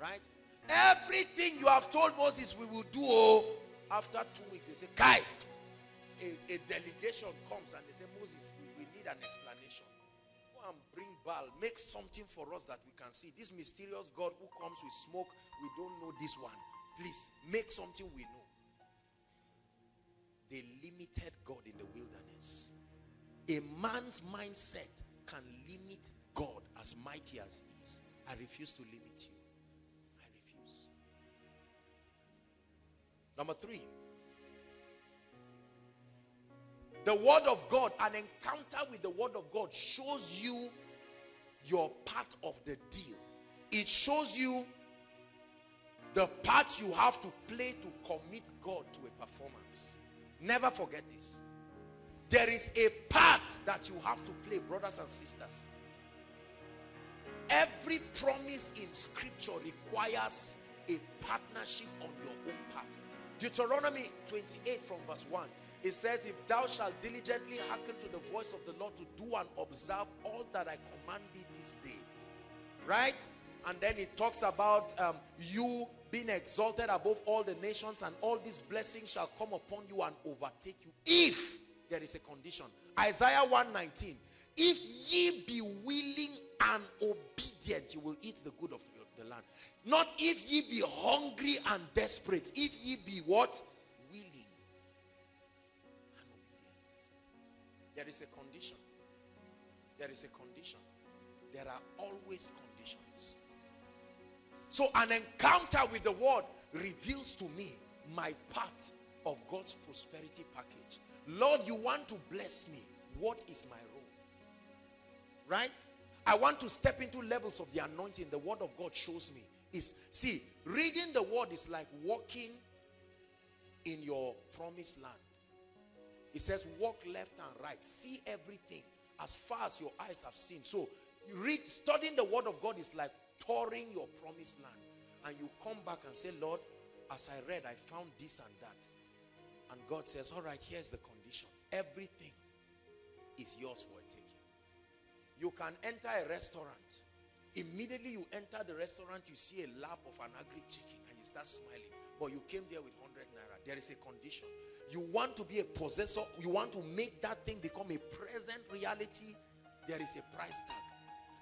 Right? Everything you have told Moses we will do, oh, after two weeks, they say, Kai, a, a delegation comes and they say, Moses, need an explanation Go and bring Baal. Make something for us that we can see. This mysterious God who comes with smoke, we don't know this one. Please, make something we know. They limited God in the wilderness. A man's mindset can limit God as mighty as he is. I refuse to limit you. I refuse. Number three. The word of God, an encounter with the word of God shows you your part of the deal. It shows you the part you have to play to commit God to a performance. Never forget this. There is a part that you have to play, brothers and sisters. Every promise in scripture requires a partnership on your own part. Deuteronomy 28 from verse 1. It says, If thou shalt diligently hearken to the voice of the Lord to do and observe all that I command thee this day. Right? And then it talks about um, you being exalted above all the nations, and all these blessings shall come upon you and overtake you if there is a condition. Isaiah 119. If ye be willing and obedient, you will eat the good of the land. Not if ye be hungry and desperate. If ye be what? There is a condition. There is a condition. There are always conditions. So an encounter with the word reveals to me my part of God's prosperity package. Lord, you want to bless me. What is my role? Right? I want to step into levels of the anointing. The word of God shows me. Is see, reading the word is like walking in your promised land. It says, walk left and right, see everything as far as your eyes have seen. So, you read, studying the word of God is like touring your promised land. And you come back and say, Lord, as I read, I found this and that. And God says, all right, here's the condition. Everything is yours for a taking. You can enter a restaurant. Immediately you enter the restaurant, you see a lap of an ugly chicken and you start smiling. But you came there with 100 naira. There is a condition. You want to be a possessor. You want to make that thing become a present reality. There is a price tag.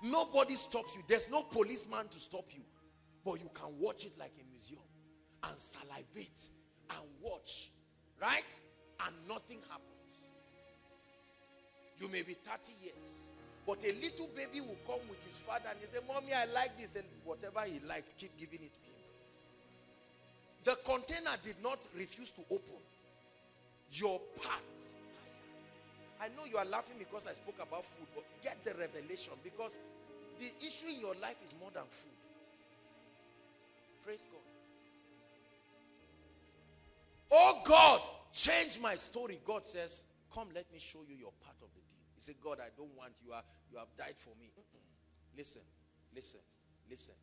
Nobody stops you. There's no policeman to stop you. But you can watch it like a museum and salivate and watch. Right? And nothing happens. You may be 30 years. But a little baby will come with his father and he say, Mommy, I like this. And whatever he likes, keep giving it to him. The container did not refuse to open. Your part I know you are laughing because I spoke about food, but get the revelation because the issue in your life is more than food. Praise God. Oh God, change my story. God says, Come, let me show you your part of the deal. He said, God, I don't want you. Are, you have died for me. Mm -mm. Listen, listen, listen.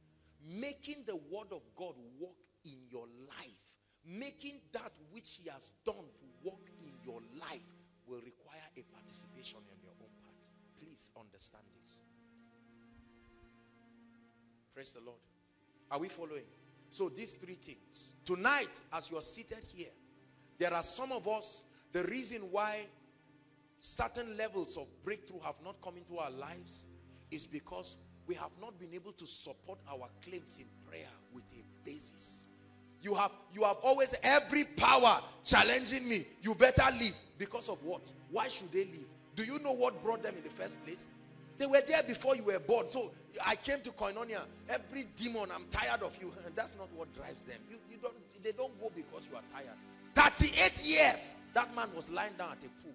Making the word of God work in your life, making that which He has done to work in your life will require a participation on your own part. Please understand this. Praise the Lord. Are we following? So these three things. Tonight, as you are seated here, there are some of us, the reason why certain levels of breakthrough have not come into our lives is because we have not been able to support our claims in prayer with a basis you have you have always every power challenging me. You better leave. Because of what? Why should they leave? Do you know what brought them in the first place? They were there before you were born. So I came to Koinonia. Every demon, I'm tired of you. And that's not what drives them. You, you don't, they don't go because you are tired. 38 years, that man was lying down at a pool.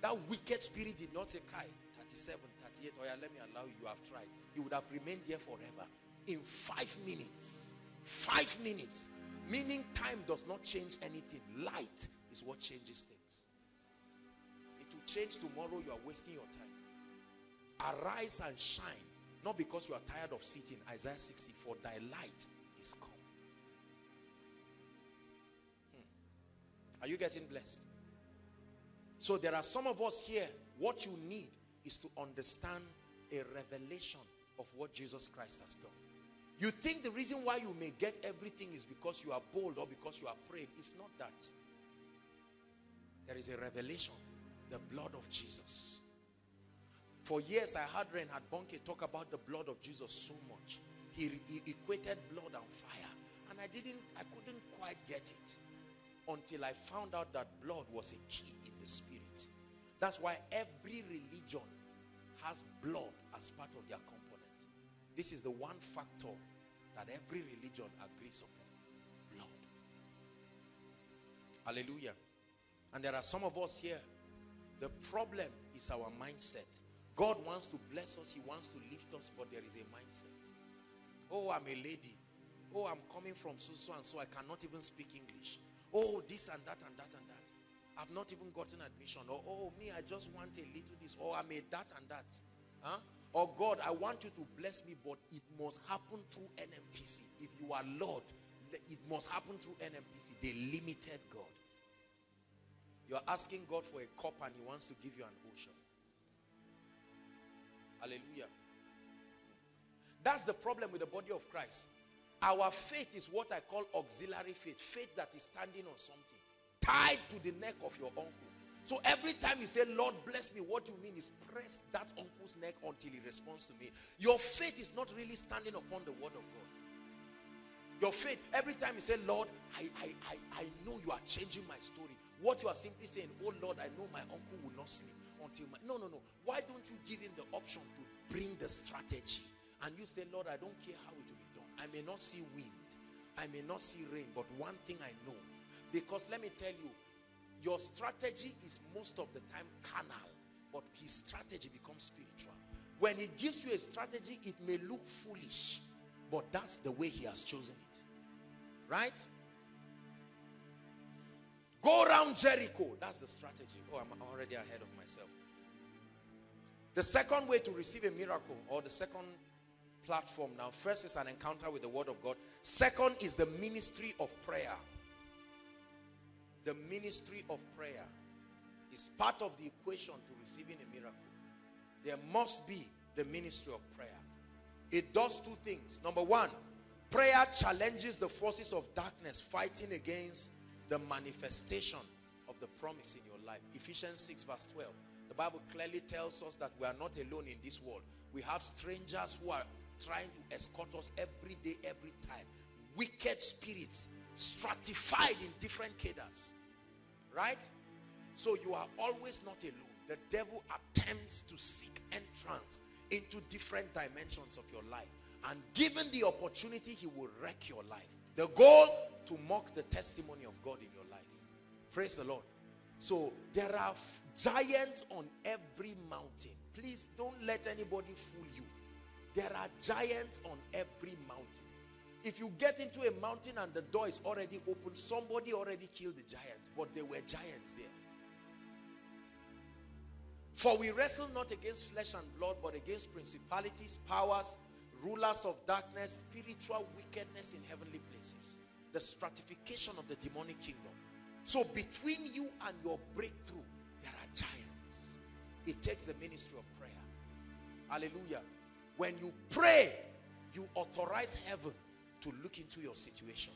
That wicked spirit did not say, Kai, 37, 38, oh yeah, let me allow you. You have tried. You would have remained there forever. In five minutes, five minutes, Meaning time does not change anything. Light is what changes things. It will change tomorrow. You are wasting your time. Arise and shine. Not because you are tired of sitting. Isaiah 64. Thy light is come. Hmm. Are you getting blessed? So there are some of us here. What you need is to understand a revelation of what Jesus Christ has done. You think the reason why you may get everything is because you are bold or because you are prayed. It's not that. There is a revelation. The blood of Jesus. For years I heard Reinhard Bonnke talk about the blood of Jesus so much. He, he equated blood and fire. And I didn't, I couldn't quite get it. Until I found out that blood was a key in the spirit. That's why every religion has blood as part of their. This is the one factor that every religion agrees upon. Blood. Hallelujah. And there are some of us here. The problem is our mindset. God wants to bless us. He wants to lift us, but there is a mindset. Oh, I'm a lady. Oh, I'm coming from so, so and so. I cannot even speak English. Oh, this and that and that and that. I've not even gotten admission. Or, oh, me, I just want a little this. Or I made that and that. Huh? Or God, I want you to bless me, but it must happen through NNPC. If you are Lord, it must happen through NNPC. They limited God. You're asking God for a cup and he wants to give you an ocean. Hallelujah. That's the problem with the body of Christ. Our faith is what I call auxiliary faith. Faith that is standing on something. Tied to the neck of your uncle. So every time you say, Lord bless me, what you mean is press that uncle's neck until he responds to me. Your faith is not really standing upon the word of God. Your faith, every time you say, Lord, I, I, I, I know you are changing my story. What you are simply saying, oh Lord, I know my uncle will not sleep until my... No, no, no. Why don't you give him the option to bring the strategy? And you say, Lord, I don't care how it will be done. I may not see wind. I may not see rain. But one thing I know. Because let me tell you, your strategy is most of the time carnal. But his strategy becomes spiritual. When he gives you a strategy, it may look foolish. But that's the way he has chosen it. Right? Go around Jericho. That's the strategy. Oh, I'm already ahead of myself. The second way to receive a miracle or the second platform now. First is an encounter with the word of God. Second is the ministry of prayer. The ministry of prayer is part of the equation to receiving a miracle. There must be the ministry of prayer. It does two things. Number one, prayer challenges the forces of darkness fighting against the manifestation of the promise in your life. Ephesians 6 verse 12. The Bible clearly tells us that we are not alone in this world. We have strangers who are trying to escort us every day, every time. Wicked spirits stratified in different cadres. Right? So you are always not alone. The devil attempts to seek entrance into different dimensions of your life. And given the opportunity, he will wreck your life. The goal to mock the testimony of God in your life. Praise the Lord. So there are giants on every mountain. Please don't let anybody fool you. There are giants on every mountain. If you get into a mountain and the door is already open, somebody already killed the giants, but there were giants there. For we wrestle not against flesh and blood, but against principalities, powers, rulers of darkness, spiritual wickedness in heavenly places. The stratification of the demonic kingdom. So between you and your breakthrough, there are giants. It takes the ministry of prayer. Hallelujah. When you pray, you authorize heaven to look into your situation.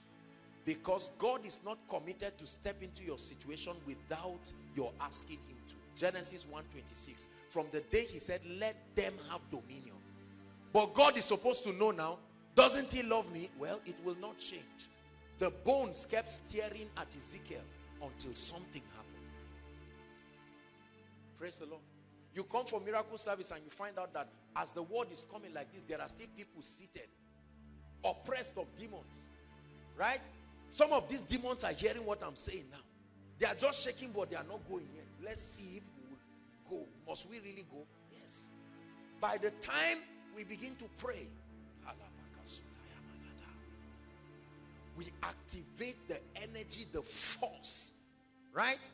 Because God is not committed to step into your situation without your asking him to. Genesis 1:26. From the day he said, let them have dominion. But God is supposed to know now, doesn't he love me? Well, it will not change. The bones kept staring at Ezekiel until something happened. Praise the Lord. You come for miracle service and you find out that as the word is coming like this, there are still people seated, oppressed of demons. Right? Some of these demons are hearing what I'm saying now. They are just shaking, but they are not going yet. Let's see if we will go. Must we really go? Yes. By the time we begin to pray, we activate the energy, the force, right?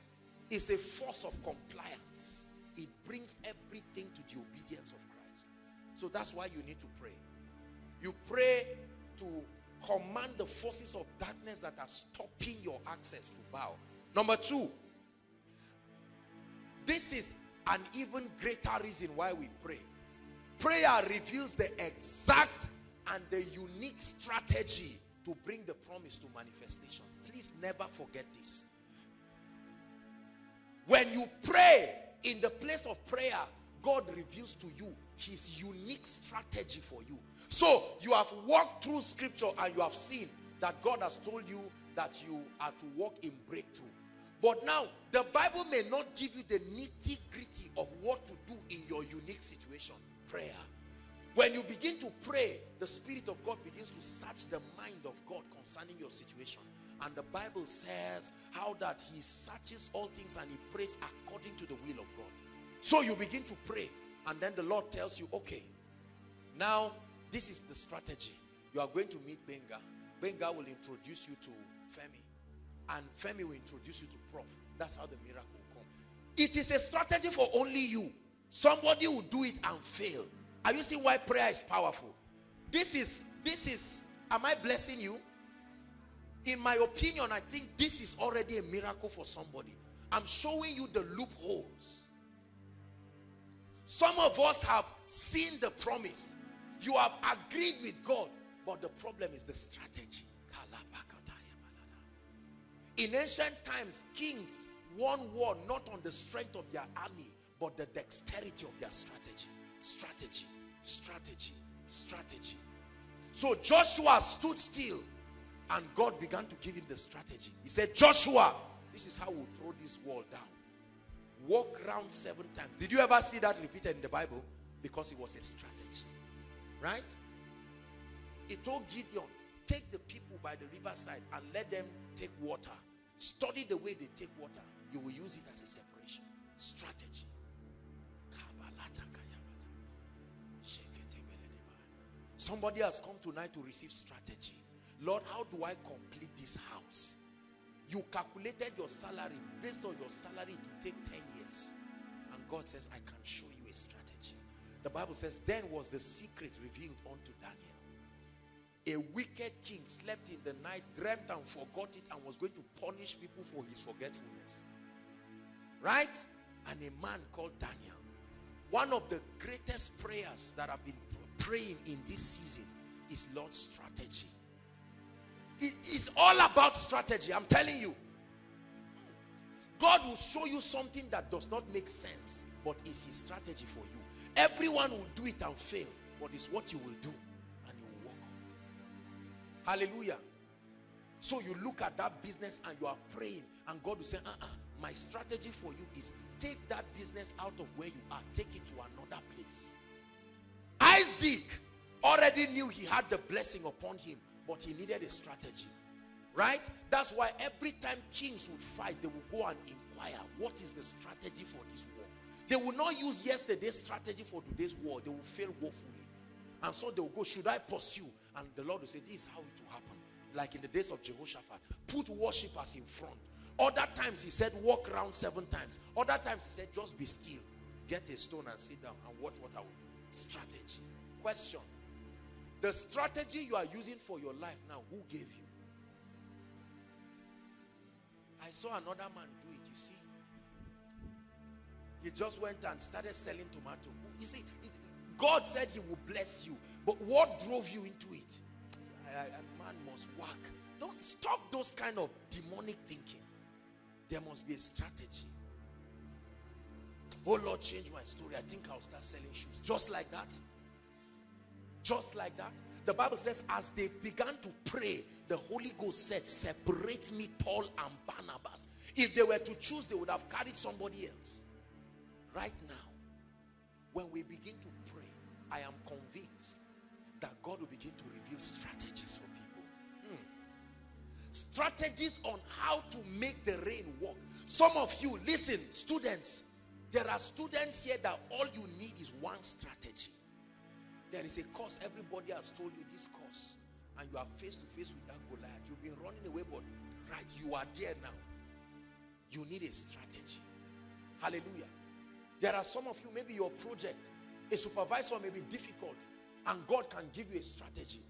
It's a force of compliance. It brings everything to the obedience of Christ. So that's why you need to pray. You pray to command the forces of darkness that are stopping your access to bow. Number two, this is an even greater reason why we pray. Prayer reveals the exact and the unique strategy to bring the promise to manifestation. Please never forget this. When you pray in the place of prayer, God reveals to you his unique strategy for you. So you have walked through scripture and you have seen that God has told you that you are to walk in breakthrough. But now, the Bible may not give you the nitty gritty of what to do in your unique situation. Prayer. When you begin to pray, the Spirit of God begins to search the mind of God concerning your situation. And the Bible says how that he searches all things and he prays according to the will of God. So you begin to pray And then the Lord tells you, okay, now this is the strategy. You are going to meet Benga. Benga will introduce you to Femi. And Femi will introduce you to Prof. That's how the miracle will come. It is a strategy for only you. Somebody will do it and fail. Are you seeing why prayer is powerful? This is, this is, am I blessing you? In my opinion, I think this is already a miracle for somebody. I'm showing you the loopholes. Some of us have seen the promise. You have agreed with God, but the problem is the strategy. In ancient times, kings won war not on the strength of their army, but the dexterity of their strategy. Strategy, strategy, strategy. So Joshua stood still and God began to give him the strategy. He said, Joshua, this is how we'll throw this wall down. Walk around seven times. Did you ever see that repeated in the Bible? Because it was a strategy. Right? He told Gideon, take the people by the riverside and let them take water. Study the way they take water. You will use it as a separation. Strategy. Somebody has come tonight to receive strategy. Lord, how do I complete this house? You calculated your salary based on your salary to take 10 And God says, I can show you a strategy. The Bible says, then was the secret revealed unto Daniel. A wicked king slept in the night, dreamt and forgot it and was going to punish people for his forgetfulness. Right? And a man called Daniel. One of the greatest prayers that I've been praying in this season is Lord's strategy. It is all about strategy. I'm telling you. God will show you something that does not make sense, but is his strategy for you. Everyone will do it and fail, but it's what you will do and you will walk on. Hallelujah. So you look at that business and you are praying and God will say, uh-uh, my strategy for you is take that business out of where you are, take it to another place. Isaac already knew he had the blessing upon him, but he needed a strategy. Right? That's why every time kings would fight, they would go and inquire, what is the strategy for this war? They will not use yesterday's strategy for today's war. They will fail woefully. And so they will go, should I pursue? And the Lord will say, this is how it will happen. Like in the days of Jehoshaphat. Put worshippers in front. Other times he said, walk around seven times. Other times he said, just be still. Get a stone and sit down and watch what I will do. Strategy. Question. The strategy you are using for your life now, who gave you? I saw another man do it, you see. He just went and started selling tomato. You see, it, God said he will bless you. But what drove you into it? A man must work. Don't stop those kind of demonic thinking. There must be a strategy. Oh Lord, change my story. I think I'll start selling shoes. Just like that. Just like that. The Bible says, as they began to pray, the Holy Ghost said, Separate me, Paul and Barnabas. If they were to choose, they would have carried somebody else. Right now, when we begin to pray, I am convinced that God will begin to reveal strategies for people. Hmm. Strategies on how to make the rain work. Some of you, listen, students, there are students here that all you need is one strategy. There is a course, everybody has told you this course, and you are face to face with that Goliath. You've been running away, but right, you are there now. You need a strategy. Hallelujah. There are some of you, maybe your project, a supervisor may be difficult, and God can give you a strategy.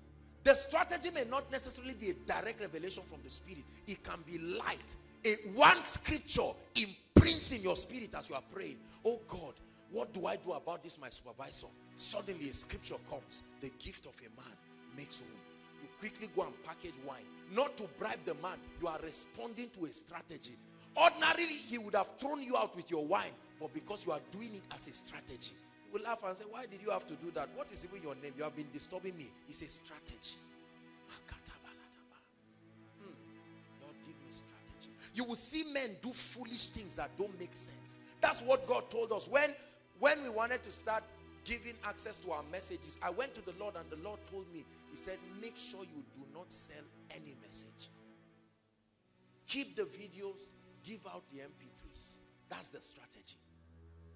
The strategy may not necessarily be a direct revelation from the spirit. It can be light. A one scripture imprints in your spirit as you are praying. Oh God, what do I do about this, my supervisor? Suddenly a scripture comes. The gift of a man makes room. You quickly go and package wine. Not to bribe the man. You are responding to a strategy. Ordinarily, he would have thrown you out with your wine. But because you are doing it as a strategy. He will laugh and say, why did you have to do that? What is even your name? You have been disturbing me. It's a strategy. Hmm. Lord, give me strategy. You will see men do foolish things that don't make sense. That's what God told us. When, when we wanted to start giving access to our messages, I went to the Lord and the Lord told me, He said, make sure you do not sell any message. Keep the videos, give out the MP3s. That's the strategy.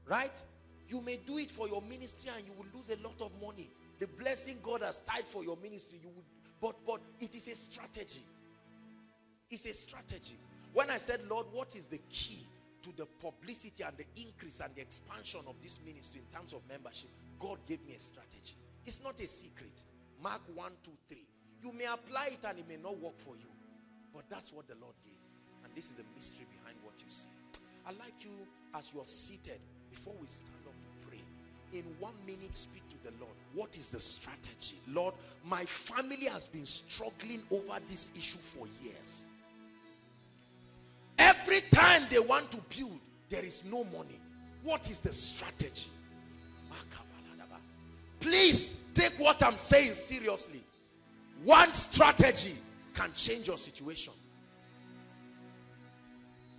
Right? You may do it for your ministry and you will lose a lot of money. The blessing God has tied for your ministry, you would, but but it is a strategy. It's a strategy. When I said, Lord, what is the key to the publicity and the increase and the expansion of this ministry in terms of membership? God gave me a strategy. It's not a secret. Mark 1, 2, 3. You may apply it and it may not work for you. But that's what the Lord gave. And this is the mystery behind what you see. i like you, as you're seated, before we stand up to pray, in one minute speak to the Lord. What is the strategy? Lord, my family has been struggling over this issue for years. They want to build, there is no money. What is the strategy? Please take what I'm saying seriously. One strategy can change your situation.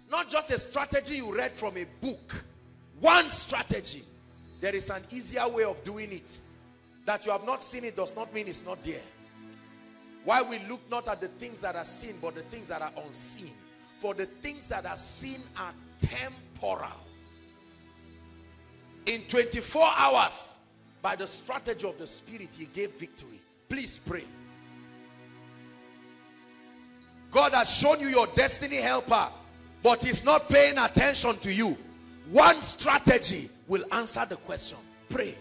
Not just a strategy you read from a book. One strategy. There is an easier way of doing it. That you have not seen it does not mean it's not there. Why we look not at the things that are seen, but the things that are unseen. For the things that are seen are temporal. In 24 hours, by the strategy of the Spirit, he gave victory. Please pray. God has shown you your destiny helper, but he's not paying attention to you. One strategy will answer the question. Pray.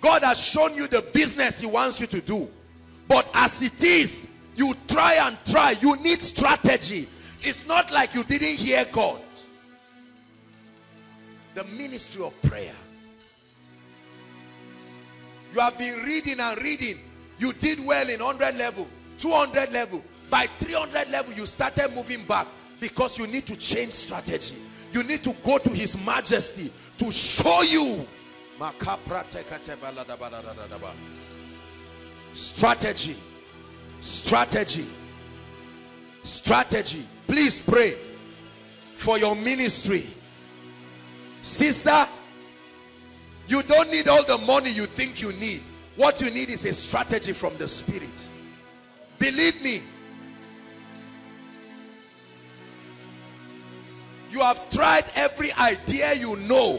God has shown you the business he wants you to do. But as it is, you try and try. You need strategy. It's not like you didn't hear God. The ministry of prayer. You have been reading and reading you did well in 100 level, 200 level. By 300 level, you started moving back because you need to change strategy. You need to go to his majesty to show you. Strategy. Strategy. Strategy. Please pray for your ministry. Sister, you don't need all the money you think you need. What you need is a strategy from the spirit. Believe me. You have tried every idea you know.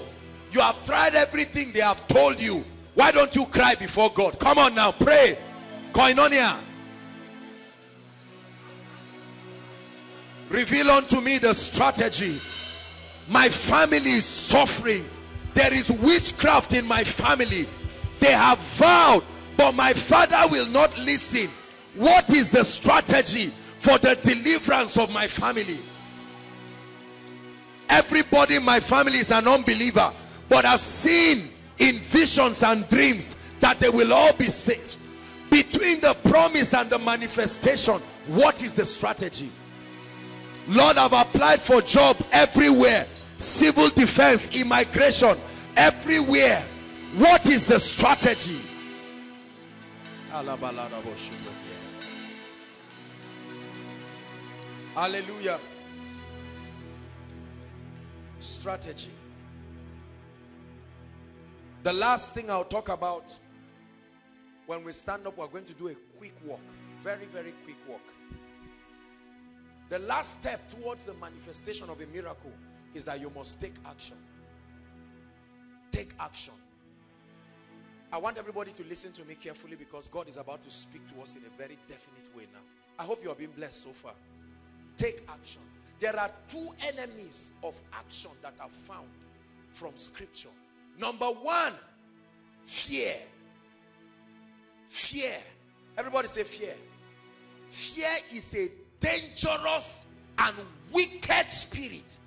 You have tried everything they have told you. Why don't you cry before God? Come on now, pray. Koinonia. Reveal unto me the strategy. My family is suffering. There is witchcraft in my family. They have vowed, but my father will not listen. What is the strategy for the deliverance of my family? Everybody in my family is an unbeliever, but I've seen in visions and dreams that they will all be saved. Between the promise and the manifestation, what is the strategy? Lord, I've applied for job everywhere. Civil defense, immigration, everywhere. What is the strategy? Hallelujah. Strategy. The last thing I'll talk about when we stand up, we're going to do a quick walk. Very, very quick walk. The last step towards the manifestation of a miracle is that you must take action. Take action. I want everybody to listen to me carefully because God is about to speak to us in a very definite way now. I hope you have been blessed so far. Take action. There are two enemies of action that are found from scripture. Number one, fear. Fear. Everybody say fear. Fear is a dangerous and wicked spirit.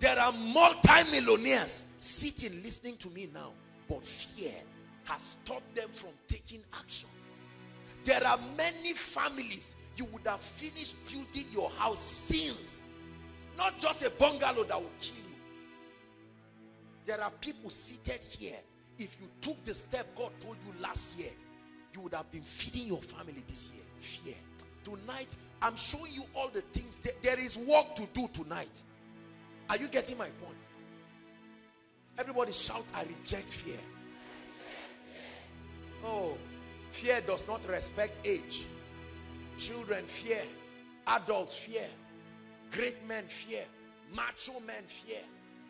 There are multi-millionaires sitting listening to me now, but fear has stopped them from taking action. There are many families you would have finished building your house since. Not just a bungalow that will kill you. There are people seated here. If you took the step God told you last year, you would have been feeding your family this year. Fear. Tonight, I'm showing you all the things. That, There is work to do tonight. Are you getting my point? Everybody shout, I reject fear. Oh, fear does not respect age. Children fear. Adults fear. Great men fear. Macho men fear.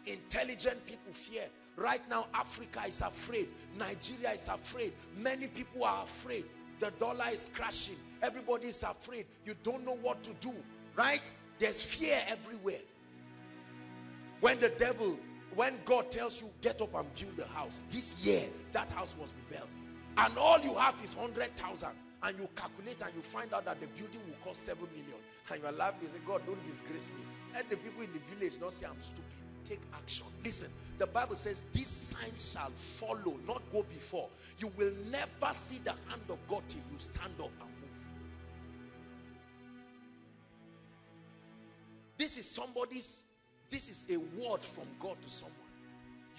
Intelligent people fear. Right now, Africa is afraid. Nigeria is afraid. Many people are afraid. The dollar is crashing. Everybody is afraid. You don't know what to do. Right? There's fear everywhere. When the devil, when God tells you, get up and build a house, this year, that house must be built. And all you have is 100,000. And you calculate and you find out that the building will cost 7 million. And you are laughing, you say, God, don't disgrace me. Let the people in the village not say I'm stupid take action. Listen, the Bible says, These signs shall follow, not go before. You will never see the hand of God till you stand up and move. This is somebody's, this is a word from God to someone.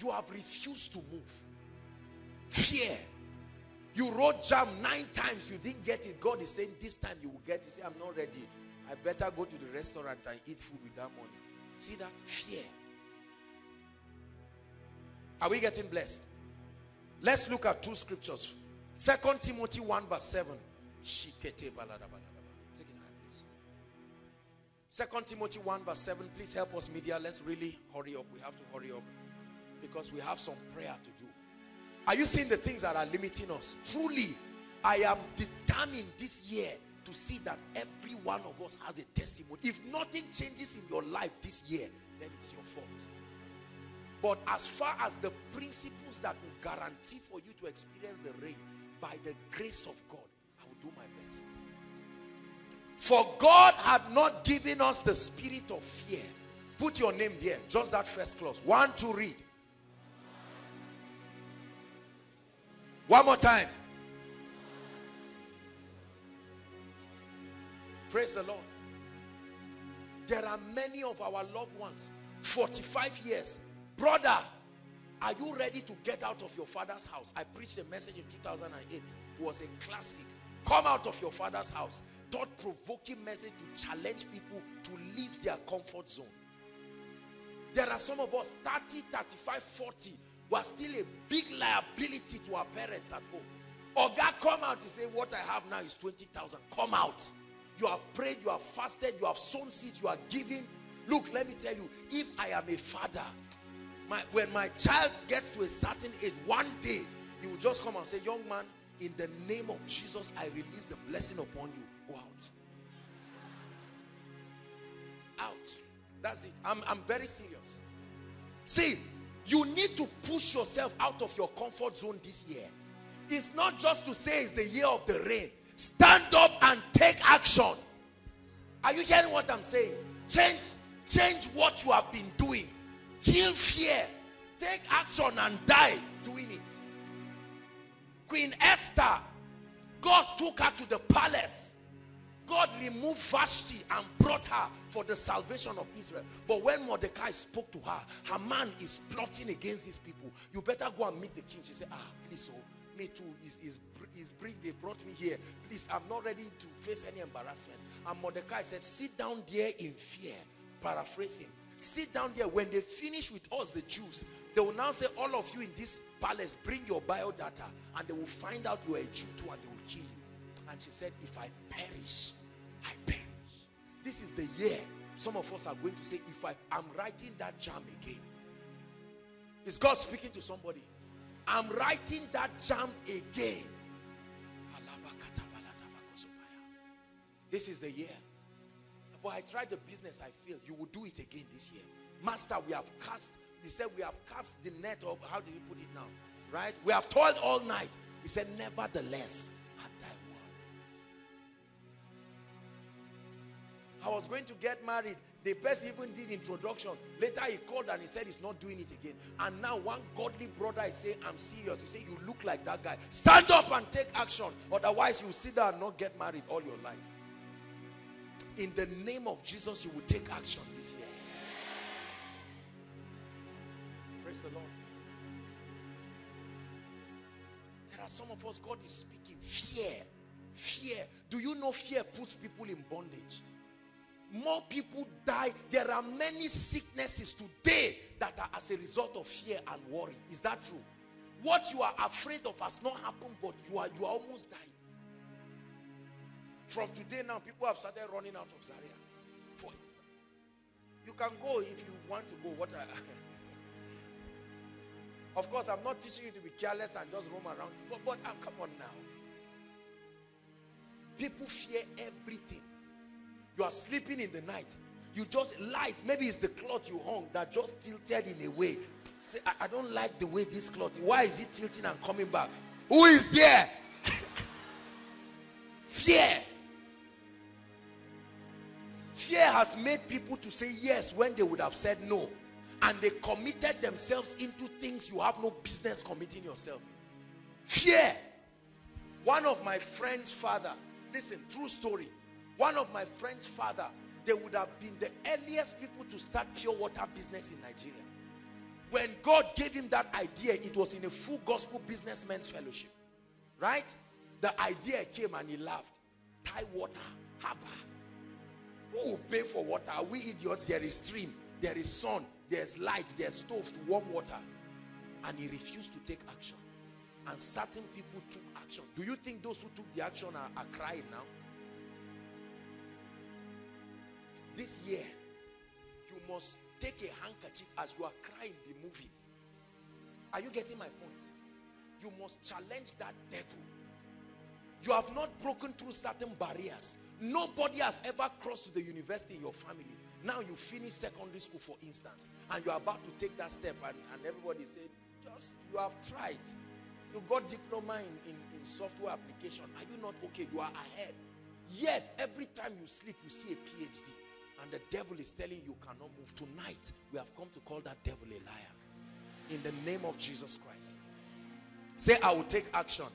You have refused to move. Fear. You wrote JAMB nine times, you didn't get it. God is saying, This time you will get it. You say, I'm not ready. I better go to the restaurant and eat food with that money. See that? Fear. Are we getting blessed? Let's look at two scriptures. Second Timothy 1 verse 7. Take it high, please. Second Timothy 1 verse 7. Please help us, media. Let's really hurry up. We have to hurry up because we have some prayer to do. Are you seeing the things that are limiting us? Truly, I am determined this year to see that every one of us has a testimony. If nothing changes in your life this year, then it's your fault. But as far as the principles that will guarantee for you to experience the rain, by the grace of God, I will do my best. For God had not given us the spirit of fear. Put your name there. Just that first clause. One, to read. One more time. Praise the Lord. There are many of our loved ones, 45 years, Brother, are you ready to get out of your father's house? I preached a message in 2008. It was a classic. Come out of your father's house. Thought-provoking message to challenge people to leave their comfort zone. There are some of us, 30, 35, 40, who are still a big liability to our parents at home. Or God come out to say, what I have now is 20,000. Come out. You have prayed, you have fasted, you have sown seeds, you are giving. Look, let me tell you, if I am a father, my, when my child gets to a certain age, one day, he will just come and say, young man, in the name of Jesus, I release the blessing upon you. Go out. Out. That's it. I'm, I'm very serious. See, you need to push yourself out of your comfort zone this year. It's not just to say it's the year of the rain. Stand up and take action. Are you hearing what I'm saying? Change, change what you have been doing. Kill fear. Take action and die doing it. Queen Esther, God took her to the palace. God removed Vashti and brought her for the salvation of Israel. But when Mordecai spoke to her, her man is plotting against these people. You better go and meet the king. She said, ah, please, oh, me too. Is is is bring they brought me here. Please, I'm not ready to face any embarrassment. And Mordecai said, sit down there in fear. Paraphrasing sit down there. When they finish with us the Jews they will now say all of you in this palace bring your biodata and they will find out you are a Jew too and they will kill you. And she said if I perish I perish. This is the year some of us are going to say if I am writing that JAMB again. Is God speaking to somebody? I'm writing that JAMB again. This is the year but I tried the business, I failed. You will do it again this year. Master, we have cast, he said, we have cast the net of, how did he put it now? Right? We have toiled all night. He said, nevertheless, at thy word. I was going to get married. The person even did introduction. Later he called and he said he's not doing it again. And now one godly brother is saying, I'm serious. He said, you look like that guy. Stand up and take action. Otherwise you will sit down and not get married all your life in the name of Jesus, you will take action this year. Praise the Lord. There are some of us, God is speaking fear. Fear. Do you know fear puts people in bondage? More people die. There are many sicknesses today that are as a result of fear and worry. Is that true? What you are afraid of has not happened, but you are you are almost dying. From today now, people have started running out of Zaria, for instance. You can go if you want to go. What I, Of course, I'm not teaching you to be careless and just roam around. But, but uh, come on now. People fear everything. You are sleeping in the night. You just light. Maybe it's the cloth you hung that just tilted in a way. Say, I, I don't like the way this cloth. Why is it tilting and coming back? Who is there? Fear. Has made people to say yes when they would have said no. And they committed themselves into things you have no business committing yourself. Fear. One of my friend's father, listen, true story. One of my friend's father, they would have been the earliest people to start pure water business in Nigeria. When God gave him that idea, it was in a full gospel businessmen's fellowship. Right? The idea came and he laughed. Tie water, harbor. Who will pay for water? Are we idiots? There is stream, there is sun, there's light, there's stove to warm water. And he refused to take action. And certain people took action. Do you think those who took the action are, are crying now? This year, you must take a handkerchief as you are crying, be moving. Are you getting my point? You must challenge that devil. You have not broken through certain barriers. Nobody has ever crossed to the university in your family. Now you finish secondary school, for instance, and you're about to take that step, and, and everybody said, just, you have tried. You got diploma in, in, in software application. Are you not okay? You are ahead. Yet, every time you sleep, you see a PhD. And the devil is telling you, you cannot move. Tonight, we have come to call that devil a liar. In the name of Jesus Christ. Say, I will take action.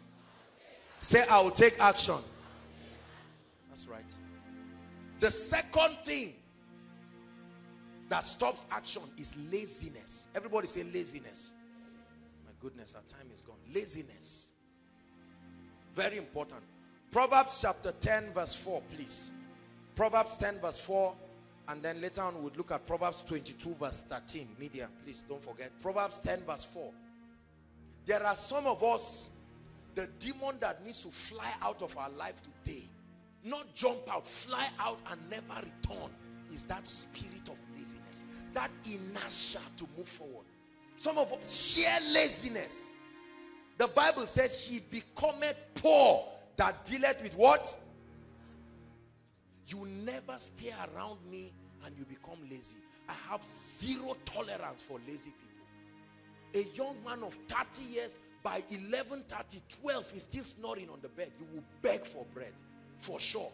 Say, I will take action. That's right. The second thing that stops action is laziness. Everybody say laziness. My goodness, our time is gone. Laziness. Very important. Proverbs chapter 10 verse 4, please. Proverbs 10 verse 4 and then later on we'll look at Proverbs 22 verse 13. Media, please don't forget. Proverbs 10 verse 4. There are some of us, the demon that needs to fly out of our life today, not jump out, fly out and never return, is that spirit of laziness. That inertia to move forward. Some of sheer laziness. The Bible says he becometh poor that dealeth with what? You never stay around me and you become lazy. I have zero tolerance for lazy people. A young man of 30 years, by 11, 30, 12, he's still snoring on the bed. You will beg for bread, for sure.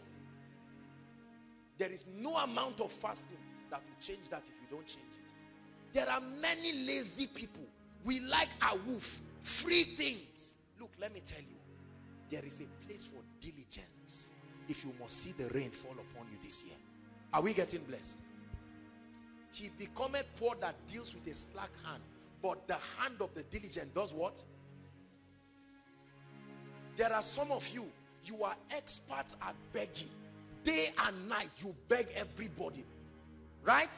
There is no amount of fasting that will change that if you don't change it. There are many lazy people. We like a woof, free things. Look, let me tell you, there is a place for diligence if you must see the rain fall upon you this year. Are we getting blessed? He becometh poor that deals with a slack hand, but the hand of the diligent does what? There are some of you, you are experts at begging. Day and night, you beg everybody. Right?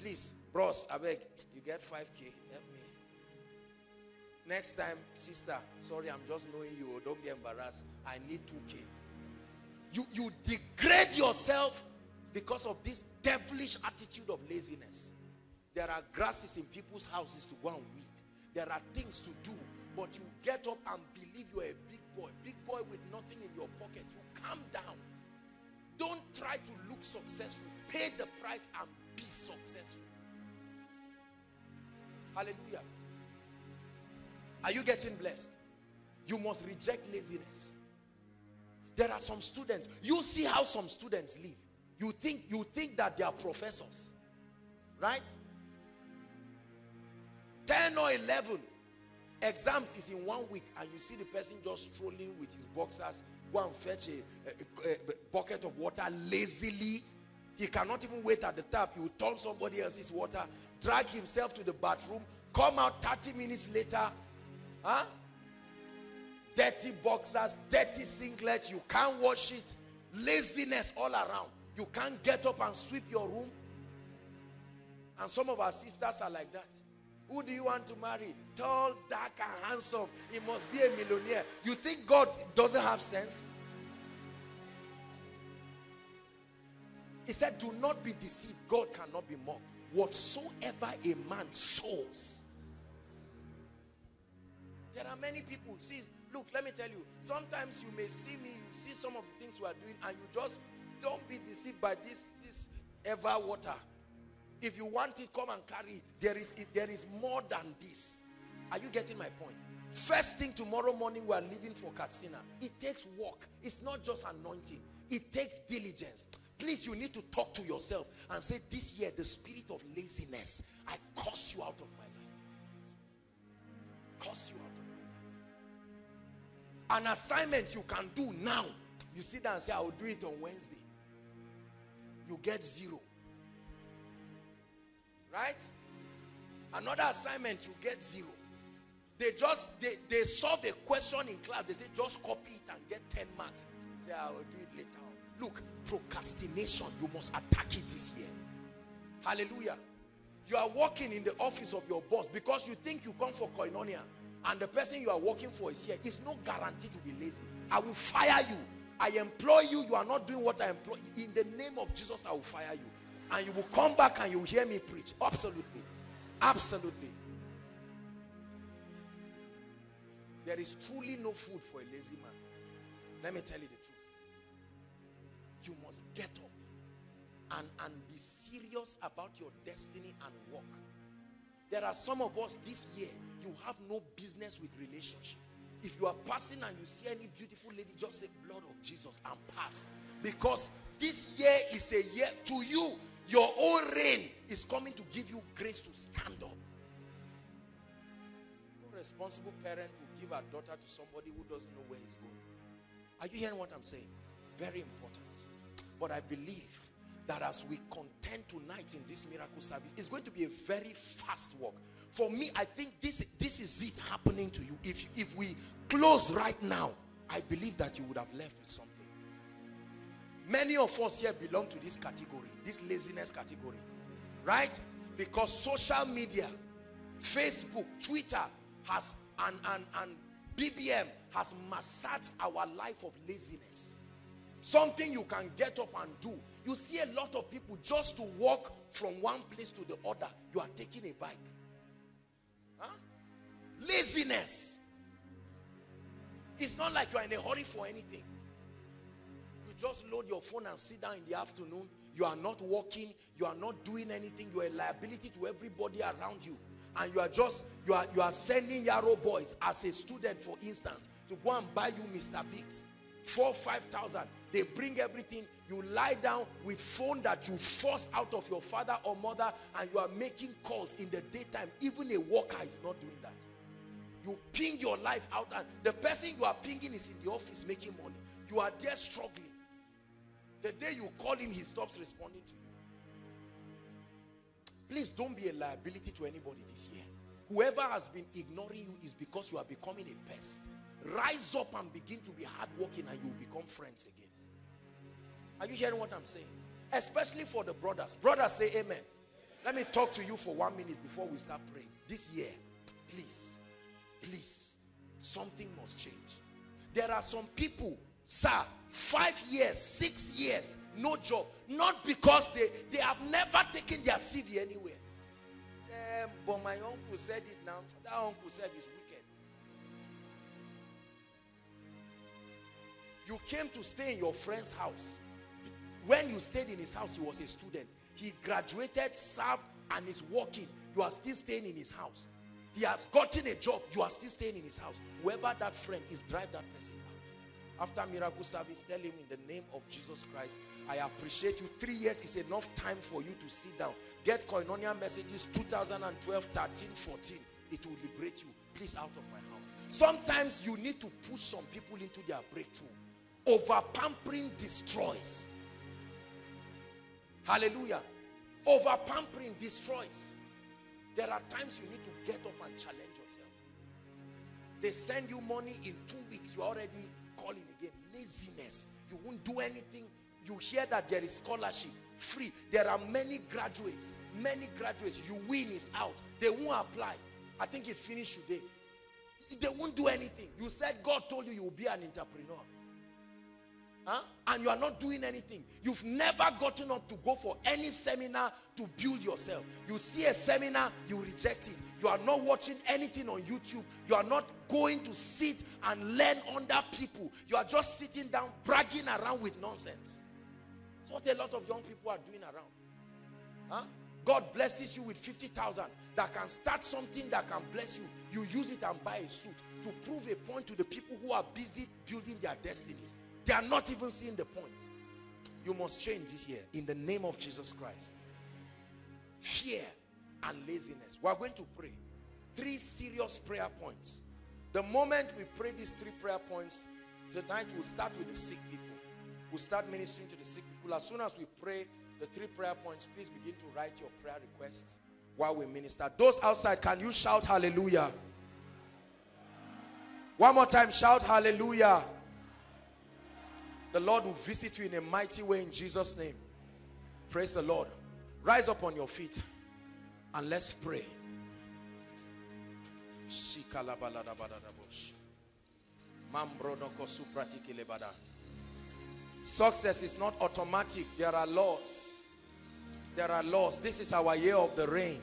Please, bros, I beg, you get 5K. Help me. Next time, sister, sorry, I'm just knowing you. Don't be embarrassed. I need 2K. You, you degrade yourself because of this devilish attitude of laziness. There are grasses in people's houses to go and weed. There are things to do. But you get up and believe you're a big boy. Big boy with nothing in your pocket. You calm down. Don't try to look successful. Pay the price and be successful. Hallelujah. Are you getting blessed? You must reject laziness. There are some students. You see how some students live. You think you think that they are professors. Right? 10 or 11 exams is in one week and you see the person just strolling with his boxers go and fetch a, a, a, bucket of water lazily. He cannot even wait at the tap. He will turn somebody else's water drag himself to the bathroom come out 30 minutes later huh? Dirty boxers dirty singlet you can't wash it. Laziness all around. You can't get up and sweep your room. And some of our sisters are like that who do you want to marry? Tall, dark, and handsome. He must be a millionaire. You think God doesn't have sense? He said, do not be deceived. God cannot be mocked. Whatsoever a man sows. There are many people. See, look, let me tell you. Sometimes you may see me, you see some of the things we are doing, and you just don't be deceived by this, this ever water. If you want it, come and carry it. There is, there is more than this. Are you getting my point? First thing tomorrow morning, we are leaving for Katsina. It takes work. It's not just anointing. It takes diligence. Please, you need to talk to yourself and say, this year, the spirit of laziness, I curse you out of my life. Curse you out of my life. An assignment you can do now. You sit down and say, I will do it on Wednesday. You get zero. Right? Another assignment, you get zero. They just, they, they solve a question in class. They say, just copy it and get 10 marks. Say, ah, I will do it later on. Look, procrastination, you must attack it this year. Hallelujah. You are working in the office of your boss because you think you come for koinonia and the person you are working for is here. It's no guarantee to be lazy. I will fire you. I employ you. You are not doing what I employ. In the name of Jesus, I will fire you. And you will come back and you will hear me preach. Absolutely. Absolutely. There is truly no food for a lazy man. Let me tell you the truth. You must get up and, and be serious about your destiny and work. There are some of us this year, you have no business with relationship. If you are passing and you see any beautiful lady, just say, blood of Jesus and pass. Because this year is a year to you. Your own reign is coming to give you grace to stand up. No responsible parent will give a daughter to somebody who doesn't know where he's going. Are you hearing what I'm saying? Very important. But I believe that as we contend tonight in this miracle service, it's going to be a very fast walk. For me, I think this, this is it happening to you. If, if we close right now, I believe that you would have left with something. Many of us here belong to this category, this laziness category, right? Because social media, Facebook, Twitter has, and, and, and BBM has massaged our life of laziness. Something you can get up and do. You see a lot of people just to walk from one place to the other. You are taking a bike. Huh? Laziness. It's not like you are in a hurry for anything. Just load your phone and sit down in the afternoon. You are not working. You are not doing anything. You are a liability to everybody around you. And you are just, you are, you are sending Yarrow boys as a student, for instance, to go and buy you Mr. Biggs four, five thousand. They bring everything. You lie down with phone that you forced out of your father or mother and you are making calls in the daytime. Even a worker is not doing that. You ping your life out and the person you are pinging is in the office making money. You are there struggling. The day you call him, he stops responding to you. Please don't be a liability to anybody this year. Whoever has been ignoring you is because you are becoming a pest. Rise up and begin to be hardworking and you will become friends again. Are you hearing what I'm saying? Especially for the brothers. Brothers say amen. Let me talk to you for one minute before we start praying. This year, please, please, something must change. There are some people, sir, five years, six years, no job. Not because they, they have never taken their CV anywhere. Um, but my uncle said it now. That uncle said it's wicked. You came to stay in your friend's house. When you stayed in his house, he was a student. He graduated, served, and is working. You are still staying in his house. He has gotten a job. You are still staying in his house. Whoever that friend is, drive that person. After miracle service, tell him in the name of Jesus Christ, I appreciate you. Three years is enough time for you to sit down. Get koinonia messages 2012, 13, 14. It will liberate you. Please out of my house. Sometimes you need to push some people into their breakthrough. Over pampering destroys. Hallelujah. Over pampering destroys. There are times you need to get up and challenge yourself. They send you money in two weeks. You're already calling again. Laziness. You won't do anything. You hear that there is scholarship. Free. There are many graduates. Many graduates. You win is out. They won't apply. I think it finished today. They won't do anything. You said God told you you will be an entrepreneur. Huh? And you are not doing anything. You've never gotten up to go for any seminar to build yourself. You see a seminar, you reject it. You are not watching anything on YouTube. You are not going to sit and learn under people. You are just sitting down bragging around with nonsense. That's what a lot of young people are doing around. Huh? God blesses you with 50,000 that can start something that can bless you. You use it and buy a suit to prove a point to the people who are busy building their destinies. They are not even seeing the point. You must change this year in the name of Jesus Christ. Fear and laziness. We are going to pray. Three serious prayer points. The moment we pray these three prayer points, tonight we'll start with the sick people. We'll start ministering to the sick people. As soon as we pray the three prayer points, please begin to write your prayer requests while we minister. Those outside, can you shout hallelujah? One more time, shout hallelujah. The Lord will visit you in a mighty way in Jesus' name. Praise the Lord. Rise up on your feet and let's pray. Success is not automatic. There are laws. There are laws. This is our year of the rain.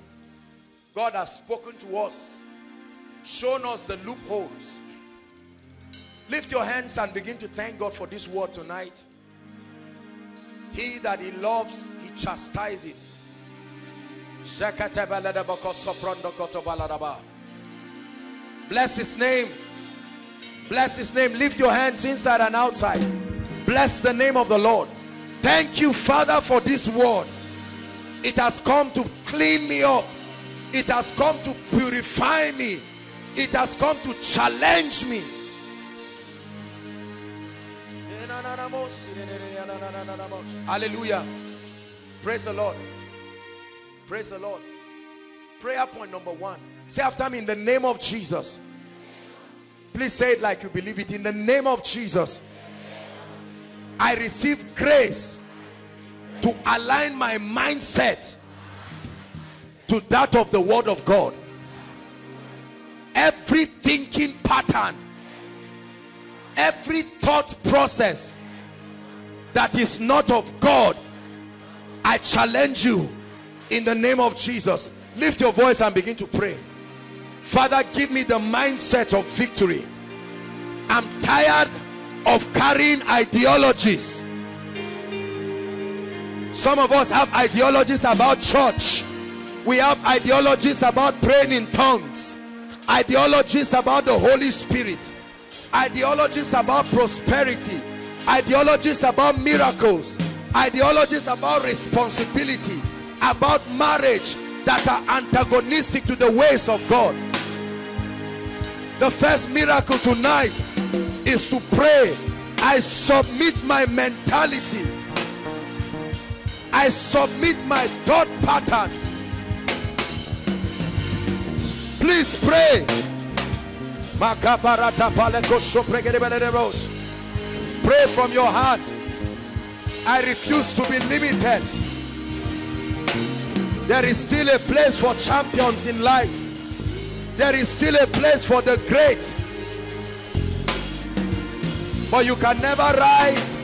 God has spoken to us, shown us the loopholes. Lift your hands and begin to thank God for this word tonight. He that he loves, he chastises. Bless his name. Bless his name. Lift your hands inside and outside. Bless the name of the Lord. Thank you, Father, for this word. It has come to clean me up. It has come to purify me. It has come to challenge me. Hallelujah. Praise the Lord. Praise the Lord. Prayer point number one. Say after me in the name of Jesus. Please say it like you believe it. In the name of Jesus. I receive grace to align my mindset to that of the word of God. Every thinking pattern, every thought process that is not of God, I challenge you in the name of Jesus. Lift your voice and begin to pray. Father, give me the mindset of victory. I'm tired of carrying ideologies. Some of us have ideologies about church. We have ideologies about praying in tongues. Ideologies about the Holy Spirit. Ideologies about prosperity. Ideologies about miracles. Ideologies about responsibility. About marriage that are antagonistic to the ways of God. The first miracle tonight is to pray. I submit my mentality. I submit my thought pattern. Please pray. Pray from your heart. I refuse to be limited. There is still a place for champions in life. There is still a place for the great. But you can never rise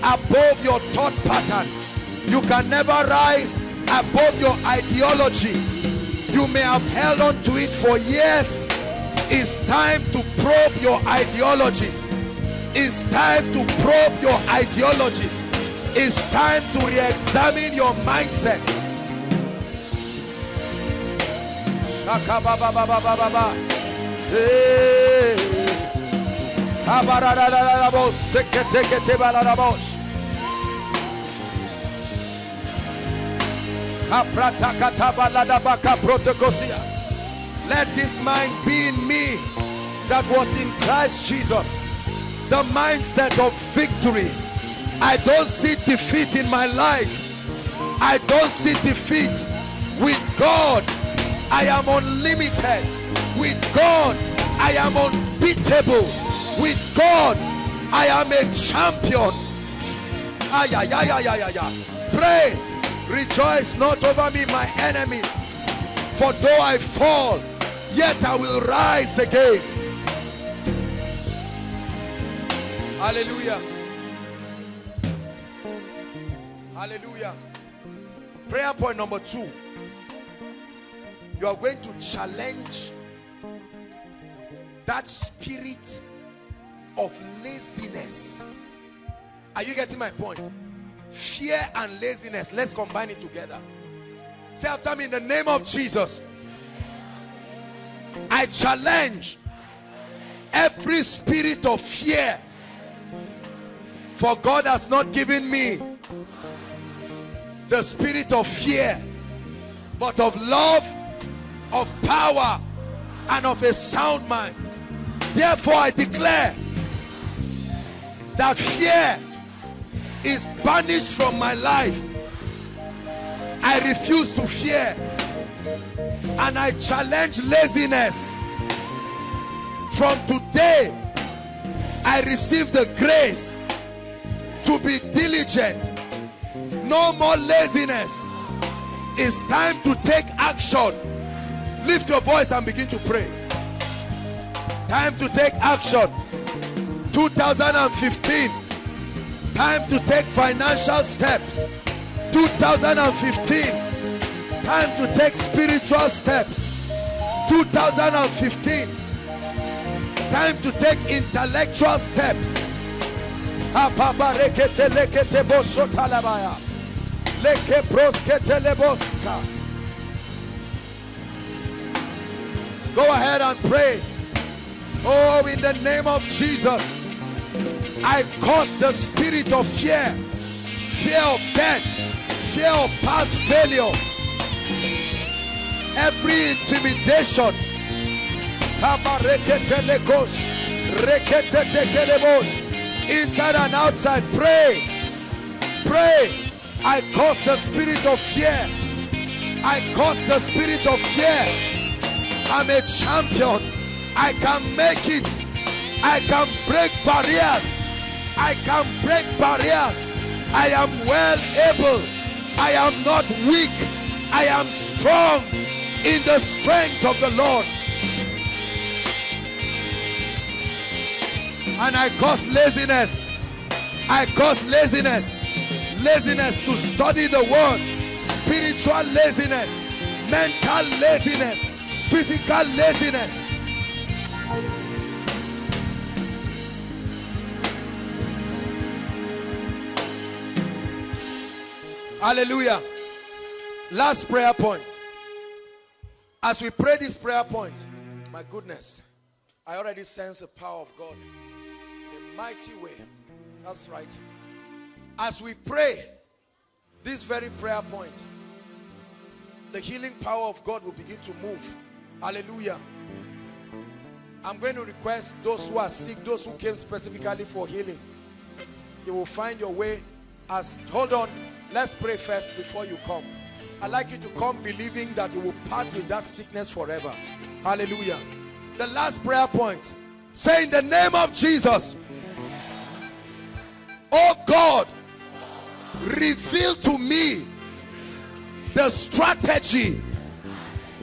above your thought pattern. You can never rise above your ideology. You may have held on to it for years. It's time to probe your ideologies. It's time to probe your ideologies. It's time to re-examine your mindset. Let this mind be in me that was in Christ Jesus. The mindset of victory. I don't see defeat in my life. I don't see defeat. With God, I am unlimited. With God, I am unbeatable. With God, I am a champion. Ay, ay, ay, ay, ay, ay, ay. Pray. Rejoice not over me, my enemies. For though I fall, yet I will rise again. Hallelujah. Hallelujah. Prayer point number two. You are going to challenge that spirit of laziness. Are you getting my point? Fear and laziness. Let's combine it together. Say after me in the name of Jesus. I challenge every spirit of fear. For God has not given me the spirit of fear, but of love, of power, and of a sound mind. Therefore, I declare that fear is banished from my life. I refuse to fear and I challenge laziness. From today, I receive the grace to be diligent. No more laziness. It's time to take action. Lift your voice and begin to pray. Time to take action. 2015. Time to take financial steps. 2015. Time to take spiritual steps. 2015. Time to take intellectual steps. Go ahead and pray. Oh, in the name of Jesus, I cause the spirit of fear, fear of death, fear of past failure, every intimidation. Inside and outside, pray, pray. I cause the spirit of fear. I cause the spirit of fear. I'm a champion. I can make it. I can break barriers. I can break barriers. I am well able. I am not weak. I am strong in the strength of the Lord. And I cause laziness. I cause laziness. Laziness to study the word. Spiritual laziness. Mental laziness. Physical laziness. Hallelujah. Last prayer point. As we pray this prayer point, my goodness, I already sense the power of God mighty way. That's right. As we pray this very prayer point, the healing power of God will begin to move. Hallelujah. I'm going to request those who are sick, those who came specifically for healings. You will find your way as hold on Let's pray first before you come. I'd like you to come believing that you will part with that sickness forever. Hallelujah. The last prayer point. Say in the name of Jesus. Oh God, reveal to me the strategy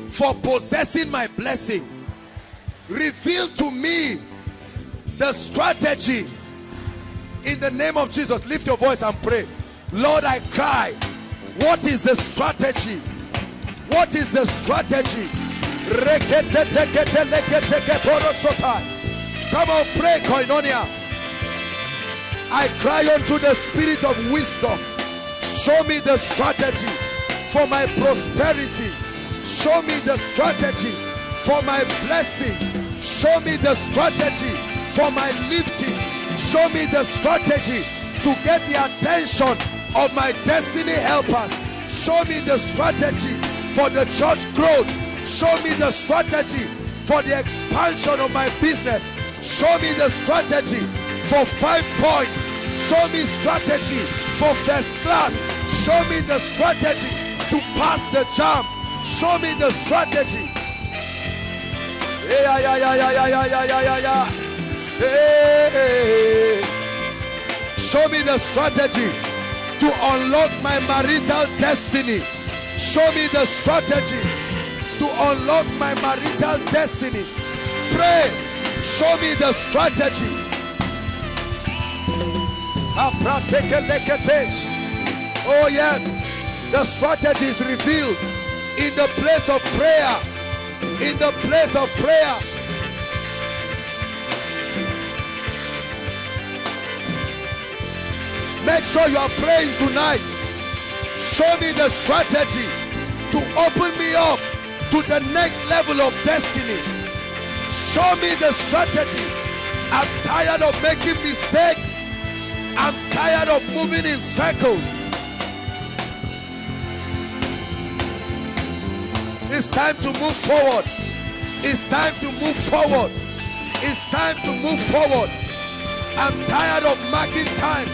for possessing my blessing. Reveal to me the strategy in the name of Jesus. Lift your voice and pray. Lord, I cry. What is the strategy? What is the strategy? Come on, pray, Koinonia. I cry unto the spirit of wisdom. Show me the strategy for my prosperity. Show me the strategy for my blessing. Show me the strategy for my lifting. Show me the strategy to get the attention of my destiny helpers. Show me the strategy for the church growth. Show me the strategy for the expansion of my business. Show me the strategy for five points. Show me strategy for first class. Show me the strategy to pass the JAMB. Show me the strategy. Yeah, yeah, yeah, yeah, yeah, yeah, yeah, yeah, yeah. Hey, Show me the strategy to unlock my marital destiny. Show me the strategy to unlock my marital destiny. Pray. Show me the strategy. Oh, yes. The strategy is revealed in the place of prayer. In the place of prayer. Make sure you are praying tonight. Show me the strategy to open me up to the next level of destiny. Show me the strategy. I'm tired of making mistakes. I'm tired of moving in circles. It's time to move forward. It's time to move forward. It's time to move forward. I'm tired of marking time.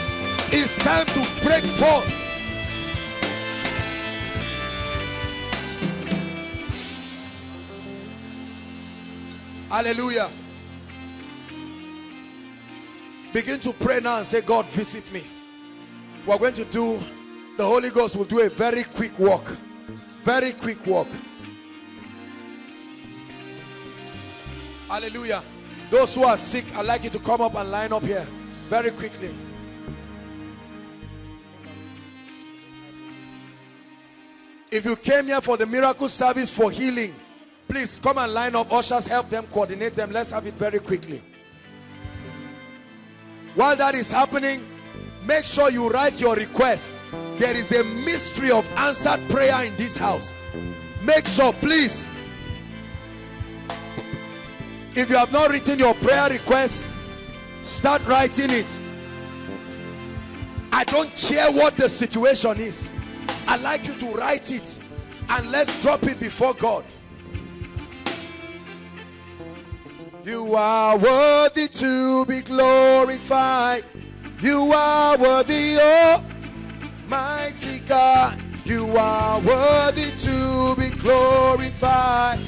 It's time to break forth. Hallelujah. Begin to pray now and say, God, visit me. We're going to do, the Holy Ghost will do a very quick walk. Very quick walk. Hallelujah. Those who are sick, I'd like you to come up and line up here very quickly. If you came here for the miracle service for healing, please come and line up. Ushers, help them, coordinate them. Let's have it very quickly. While that is happening, make sure you write your request. There is a mystery of answered prayer in this house. Make sure, please. If you have not written your prayer request, start writing it. I don't care what the situation is. I'd like you to write it and let's drop it before God. You are worthy to be glorified. You are worthy, oh mighty God. You are worthy to be glorified.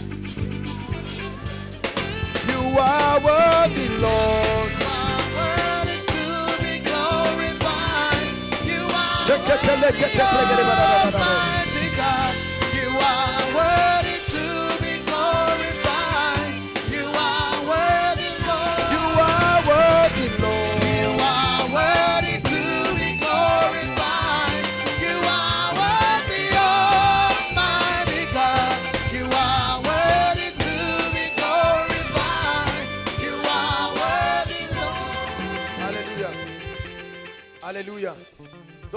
You are worthy, Lord. Almighty God,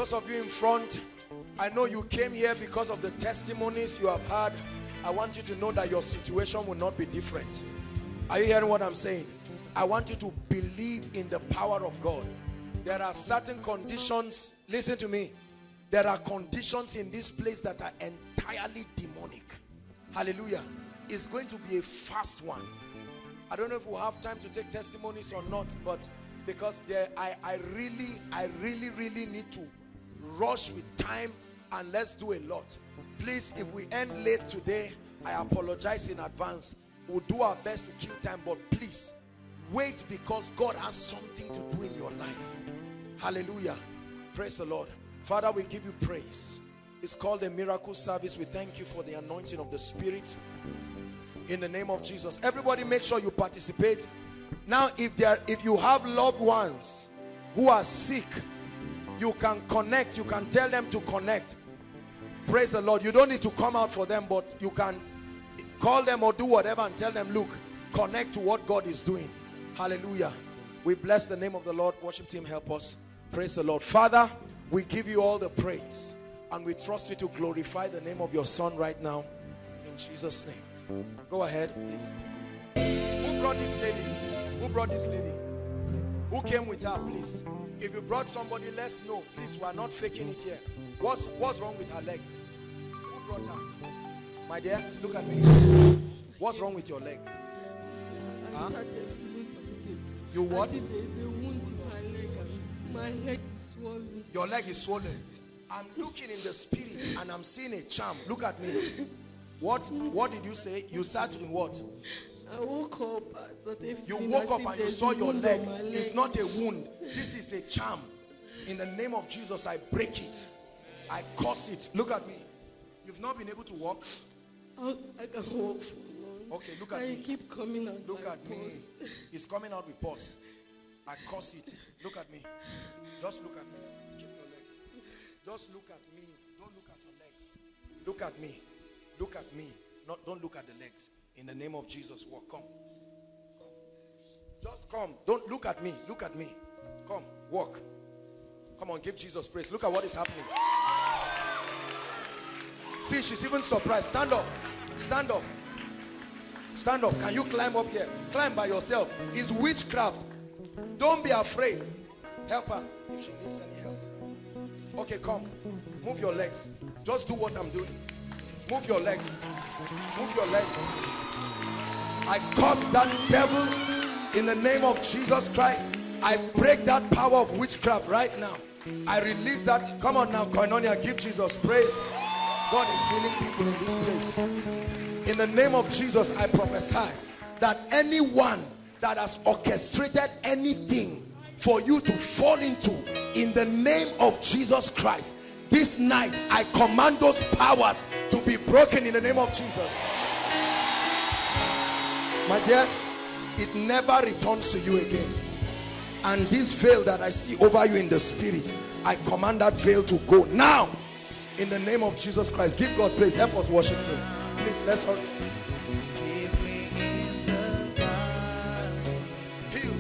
Those of you in front, I know you came here because of the testimonies you have had. I want you to know that your situation will not be different. Are you hearing what I'm saying? I want you to believe in the power of God. There are certain conditions, listen to me. There are conditions in this place that are entirely demonic. Hallelujah. It's going to be a fast one. I don't know if we'll have time to take testimonies or not, but because there I, I really, I really, really need to rush with time and let's do a lot. Please, if we end late today, I apologize in advance. We'll do our best to kill time, but please wait because God has something to do in your life. Hallelujah. Praise the Lord. Father, we give you praise. It's called a miracle service. We thank you for the anointing of the Spirit in the name of Jesus. Everybody make sure you participate. Now, if there if you have loved ones who are sick, you can connect, you can tell them to connect. Praise the Lord. You don't need to come out for them, but you can call them or do whatever and tell them, look, connect to what God is doing. Hallelujah. We bless the name of the Lord. Worship team, help us. Praise the Lord. Father, we give you all the praise and we trust you to glorify the name of your son right now in Jesus name. Go ahead, please. Who brought this lady? Who brought this lady? Who came with her, please? If you brought somebody, let's know. Please, we are not faking it here. What's, what's wrong with her legs? Who brought her? My dear, look at me. What's wrong with your leg? I Huh? started feeling something. You what? There is a wound in my leg my leg is swollen. Your leg is swollen. I'm looking in the spirit and I'm seeing a charm. Look at me. What what did you say? You sat in what? I woke up. You woke up and you saw your leg. leg. It's not a wound. This is a charm. In the name of Jesus, I break it. I curse it. Look at me. You've not been able to walk. I, I can walk for long. Okay, look at I me. keep coming out. Look at me. It's coming out with pus. I curse it. Look at me. Just look at me. Keep your legs. Just look at me. Don't look at your legs. Look at me. Look at me. Not, don't look at the legs. In the name of Jesus, walk. Come. Come. Just come. Don't look at me. Look at me. Come. Walk. Come on, give Jesus praise. Look at what is happening. See, she's even surprised. Stand up. Stand up. Stand up. Can you climb up here? Climb by yourself. It's witchcraft. Don't be afraid. Help her if she needs any help. Okay, come. Move your legs. Just do what I'm doing. Move your legs. Move your legs. I curse that devil in the name of Jesus Christ. I break that power of witchcraft right now. I release that. Come on now, Koinonia, give Jesus praise. God is healing people in this place. In the name of Jesus, I prophesy that anyone that has orchestrated anything for you to fall into, in the name of Jesus Christ, this night I command those powers to be broken in the name of Jesus. My dear, it never returns to you again. And this veil that I see over you in the spirit, I command that veil to go now. In the name of Jesus Christ. Give God praise. Help us worship Him. Please, let's hurry. Heal.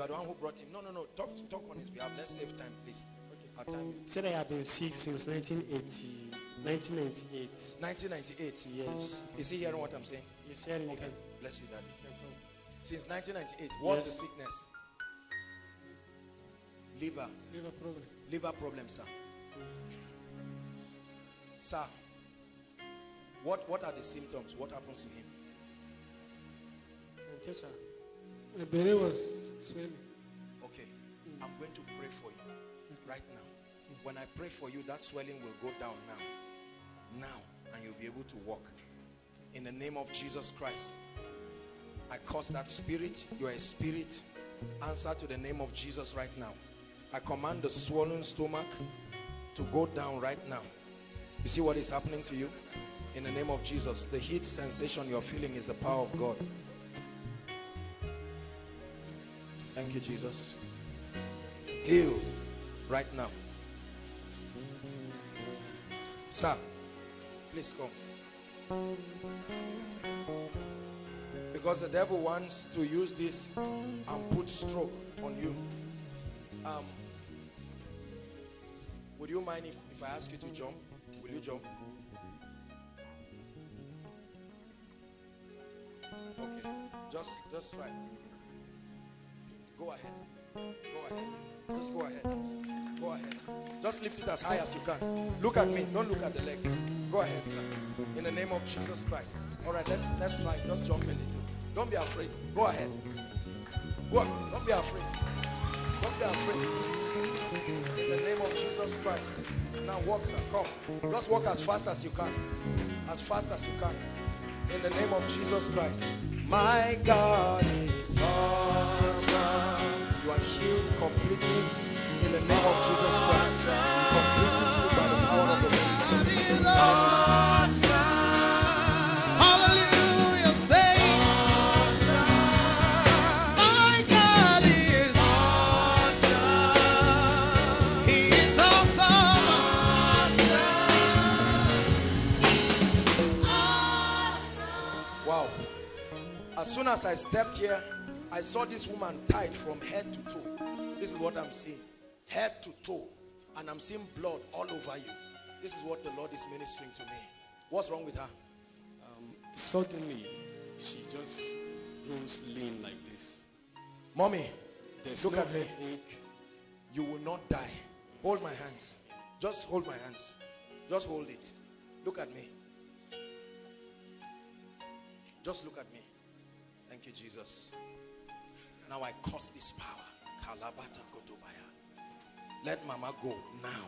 You are the one who brought him. No, no, no. Talk, talk on his behalf. Let's save time, please. Our time. Said I have been sick since 1980, 1998. 1998. Yes. Is he hearing what I'm saying? Yes, hearing Okay. okay. Bless you, Daddy. Since 1998, what's the Yes. sickness? Liver. Liver problem. Liver problem, sir. Sir, what, what are the symptoms? What happens to him? Okay, sir. My belly was swelling. Okay, I'm going to pray for you right now. When I pray for you, that swelling will go down now. Now, and you'll be able to walk. In the name of Jesus Christ, I curse that spirit. You are a spirit. Answer to the name of Jesus right now. I command the swollen stomach to go down right now. You see what is happening to you? In the name of Jesus, the heat sensation you're feeling is the power of God. Thank you, Jesus. Heal right now. Sir, please come. Because the devil wants to use this and put stroke on you. Um, would you mind if, if I ask you to jump? Will you jump? Okay, just just try. Go ahead. Go ahead. Just go ahead. Go ahead. Just lift it as high as you can. Look at me. Don't look at the legs. Go ahead, sir. In the name of Jesus Christ. All right, let's let's try. Just jump a little. Don't be afraid. Go ahead. Go. on. Don't be afraid. Don't be afraid. In the name of Jesus Christ. Now walk, sir. Come. Just walk as fast as you can. As fast as you can. In the name of Jesus Christ. My God is awesome. You are healed completely in the name of Jesus Christ. Completely healed by the power of the Holy Spirit. Soon as I stepped here, I saw this woman tied from head to toe. This is what I'm seeing. Head to toe. And I'm seeing blood all over you. This is what the Lord is ministering to me. What's wrong with her? Um, suddenly, she just goes lean like this. Mommy, There's look no at me. headache. You will not die. Hold my hands. Just hold my hands. Just hold it. Look at me. Just look at me. Thank you, Jesus. Now I curse this power. Kalabata. Let mama go now.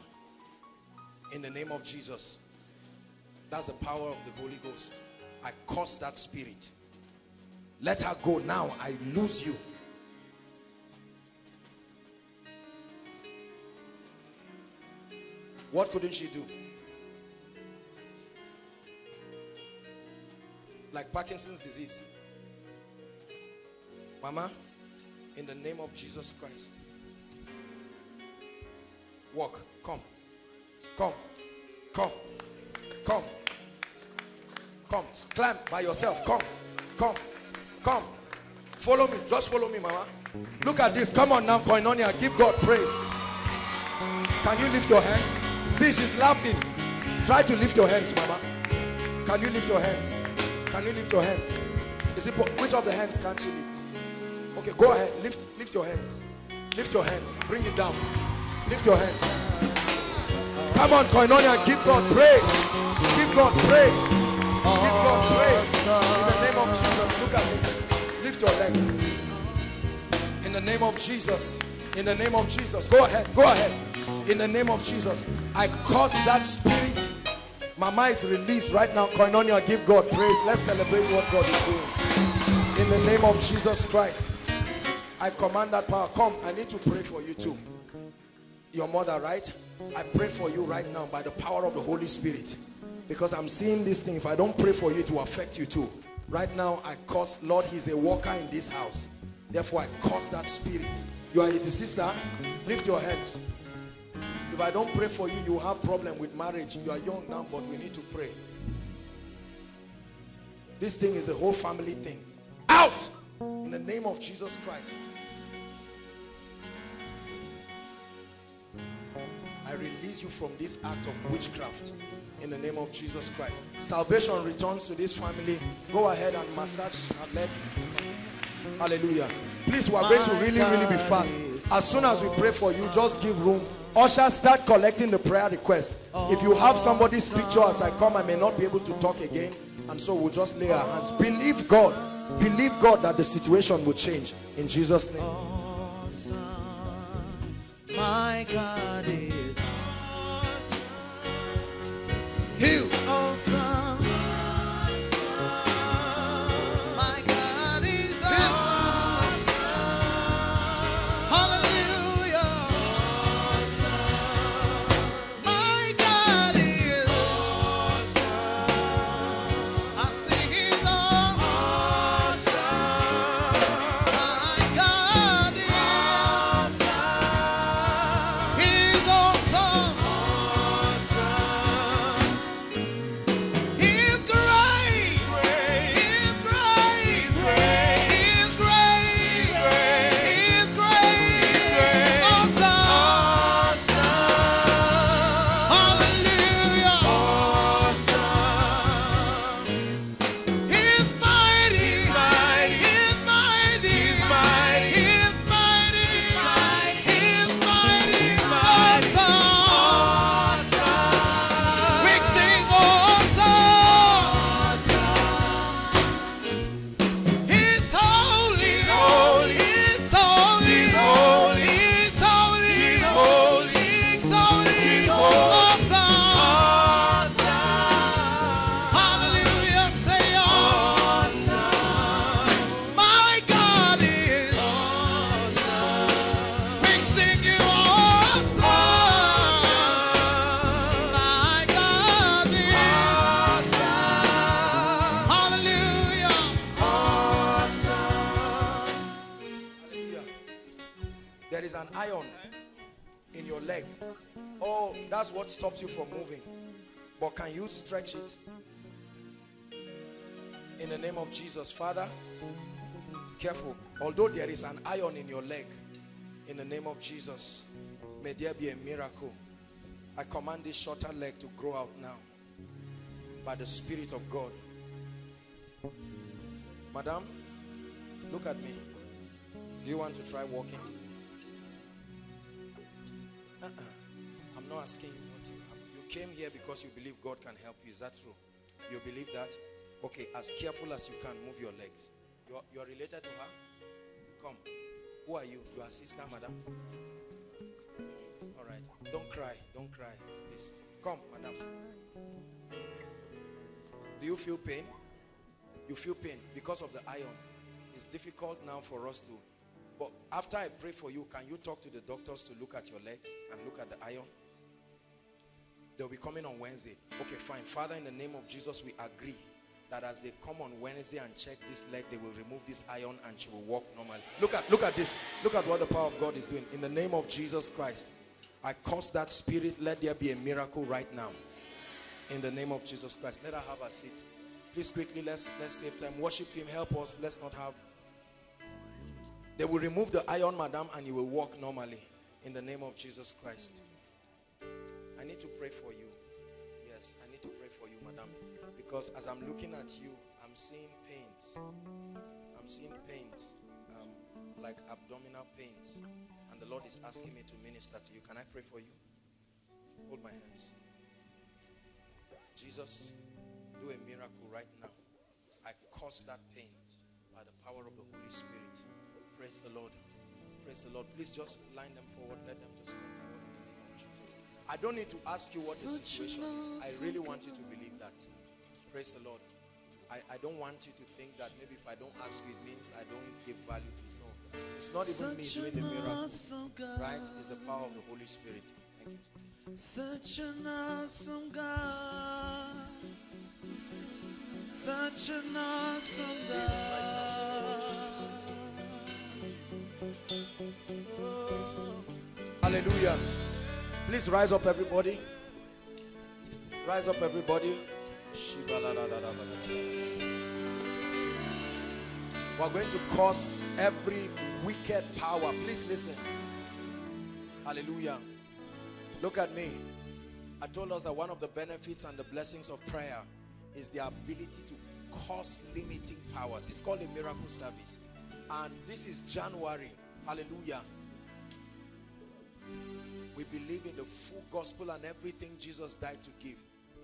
In the name of Jesus. That's the power of the Holy Ghost. I curse that spirit. Let her go now. I lose you. What couldn't she do? Like Parkinson's disease. Mama, in the name of Jesus Christ. Walk. Come. Come. Come. Come. Come. Climb by yourself. Come. Come. Come. Follow me. Just follow me, Mama. Look at this. Come on now, Koinonia. Give God praise. Can you lift your hands? See, she's laughing. Try to lift your hands, Mama. Can you lift your hands? Can you lift your hands? Is it which of the hands can she lift? Okay, go ahead. Lift, lift your hands. Lift your hands. Bring it down. Lift your hands. Come on, Koinonia. Give God praise. Give God praise. Give God praise. In the name of Jesus. Look at me. Lift your legs. In the name of Jesus. In the name of Jesus. Go ahead. Go ahead. In the name of Jesus. I cause that spirit. Mama is released right now. Koinonia, give God praise. Let's celebrate what God is doing. In the name of Jesus Christ. I command that power. Come, I need to pray for you too. Your mother, right? I pray for you right now by the power of the Holy Spirit. Because I'm seeing this thing. If I don't pray for you, it will affect you too. Right now, I curse, Lord, he's a worker in this house. Therefore, I curse that spirit. You are the sister. Lift your hands. If I don't pray for you, you have problem with marriage. You are young now, but we need to pray. This thing is the whole family thing. Out! In the name of Jesus Christ. I release you from this act of witchcraft in the name of Jesus Christ. Salvation returns to this family. Go ahead and massage and let. Hallelujah. Please, we are going to really, really be fast. As soon as we pray for you, just give room. Usher, start collecting the prayer request. If you have somebody's picture as I come, I may not be able to talk again. And so we'll just lay our hands. Believe God. Believe God that the situation will change. In Jesus' name. My God awesome. Stops you from moving. But can you stretch it? In the name of Jesus, Father, careful. Although there is an iron in your leg, in the name of Jesus, may there be a miracle. I command this shorter leg to grow out now by the Spirit of God. Madam, look at me. Do you want to try walking? Uh-uh. I'm not asking You came here because you believe God can help you. Is that true? You believe that? Okay, as careful as you can, move your legs. You're, you're related to her? Come. Who are you? You are sister, madam? All right. Don't cry. Don't cry. Please. Come, madam. Do you feel pain? You feel pain because of the iron. It's difficult now for us to. But after I pray for you, can you talk to the doctors to look at your legs and look at the iron? They'll be coming on Wednesday. Okay, fine. Father, in the name of Jesus, we agree that as they come on Wednesday and check this leg, they will remove this iron and she will walk normally. Look at look at this. Look at what the power of God is doing. In the name of Jesus Christ, I curse that spirit. Let there be a miracle right now. In the name of Jesus Christ. Let her have a seat. Please quickly, let's let's save time. Worship team, help us. Let's not have. They will remove the iron, madam, and you will walk normally. In the name of Jesus Christ. I need to pray for you. Yes, I need to pray for you, madam. Because as I'm looking at you, I'm seeing pains. I'm seeing pains, um, like abdominal pains. And the Lord is asking me to minister to you. Can I pray for you? Hold my hands. Jesus, do a miracle right now. I cause that pain by the power of the Holy Spirit. Praise the Lord. Praise the Lord. Please just line them forward. Let them just come I don't need to ask you what the situation is. I really want you to believe that. Praise the Lord. I, I don't want you to think that maybe if I don't ask you, it means I don't give value to you. No. It's not even me doing the miracle. Oh right? It's the power of the Holy Spirit. Thank you. Such an awesome oh God. Such an awesome oh God. Oh. Hallelujah. Please rise up, everybody. Rise up, everybody. We're going to curse every wicked power. Please listen. Hallelujah. Look at me. I told us that one of the benefits and the blessings of prayer is the ability to cause limiting powers. It's called a miracle service. And this is January. Hallelujah. We believe in the full gospel and everything Jesus died to give.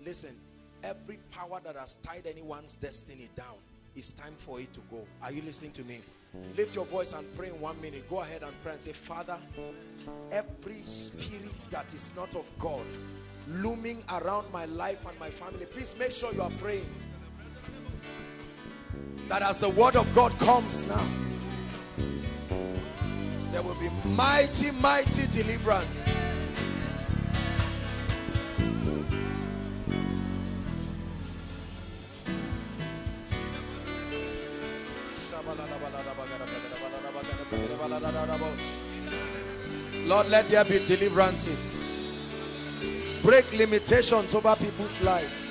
Listen, every power that has tied anyone's destiny down, it's time for it to go. Are you listening to me? Lift your voice and pray in one minute. Go ahead and pray and say, Father, every spirit that is not of God looming around my life and my family, please make sure you are praying. That as the word of God comes now, there will be mighty, mighty deliverance. Lord, let there be deliverances. Break limitations over people's lives.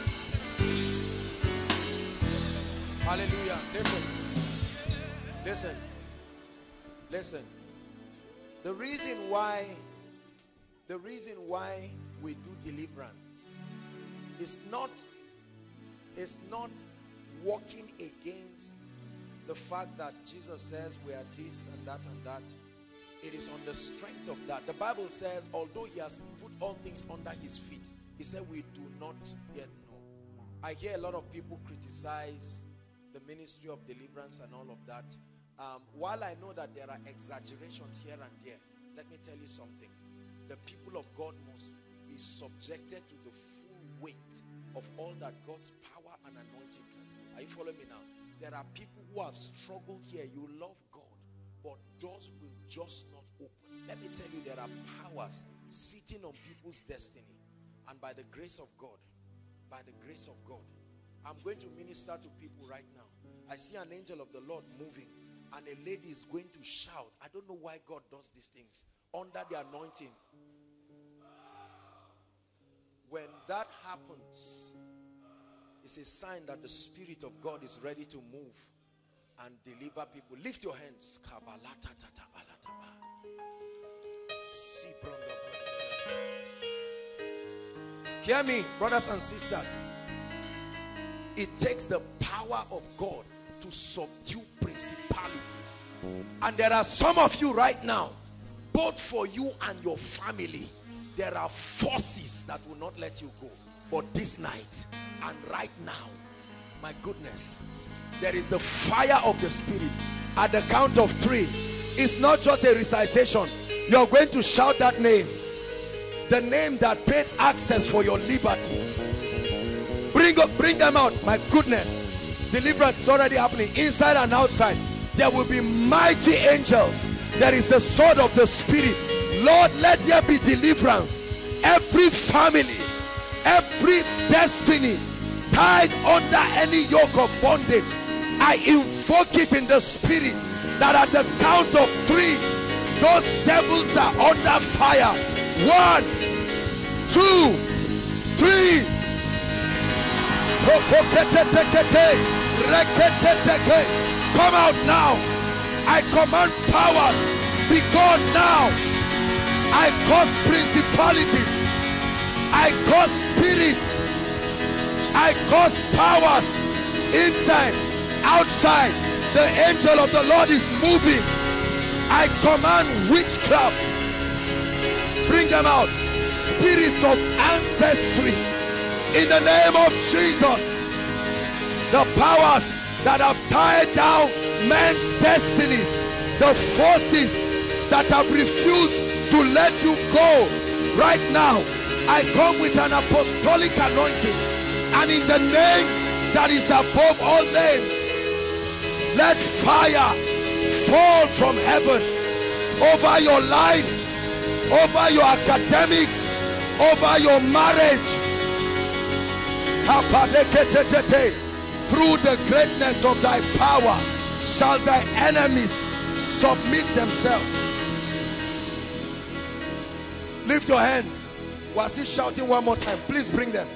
Hallelujah. Listen. Listen. Listen. The reason why the reason why we do deliverance is not is not walking against the fact that Jesus says we are this and that and that. It is on the strength of that. The Bible says, although he has put all things under his feet, he said we do not yet know. I hear a lot of people criticize the ministry of deliverance and all of that. Um, while I know that there are exaggerations here and there, let me tell you something. The people of God must be subjected to the full weight of all that God's power and anointing can do. Are you following me now? There are people who have struggled here. You love God, but doors will just not open. Let me tell you, there are powers sitting on people's destiny. And by the grace of God, by the grace of God, I'm going to minister to people right now. I see an angel of the Lord moving and a lady is going to shout. I don't know why God does these things. Under the anointing. When that happens, it's a sign that the Spirit of God is ready to move and deliver people. Lift your hands. Hear me, brothers and sisters. It takes the power of God to subdue principalities. And there are some of you right now, both for you and your family, there are forces that will not let you go. But this night and right now, my goodness, there is the fire of the Spirit. At the count of three, it's not just a recitation. You're going to shout that name. The name that paid access for your liberty. Bring up, bring them out. My goodness. Deliverance is already happening inside and outside. There will be mighty angels. There is the sword of the spirit. Lord, let there be deliverance. Every family, every destiny tied under any yoke of bondage, I invoke it in the spirit that at the count of three, those devils are under fire. One, two, three. Come out now. I command powers, be gone now. I cause principalities. I cause spirits. I cause powers inside, outside. The angel of the Lord is moving. I command witchcraft. Bring them out. Spirits of ancestry. In the name of Jesus. The powers that have tied down men's destinies. The forces that have refused to let you go. Right now, I come with an apostolic anointing. And in the name that is above all names, let fire fall from heaven over your life, over your academics, over your marriage. Through the greatness of thy power shall thy enemies submit themselves. Lift your hands. Was he shouting one more time? Please bring them.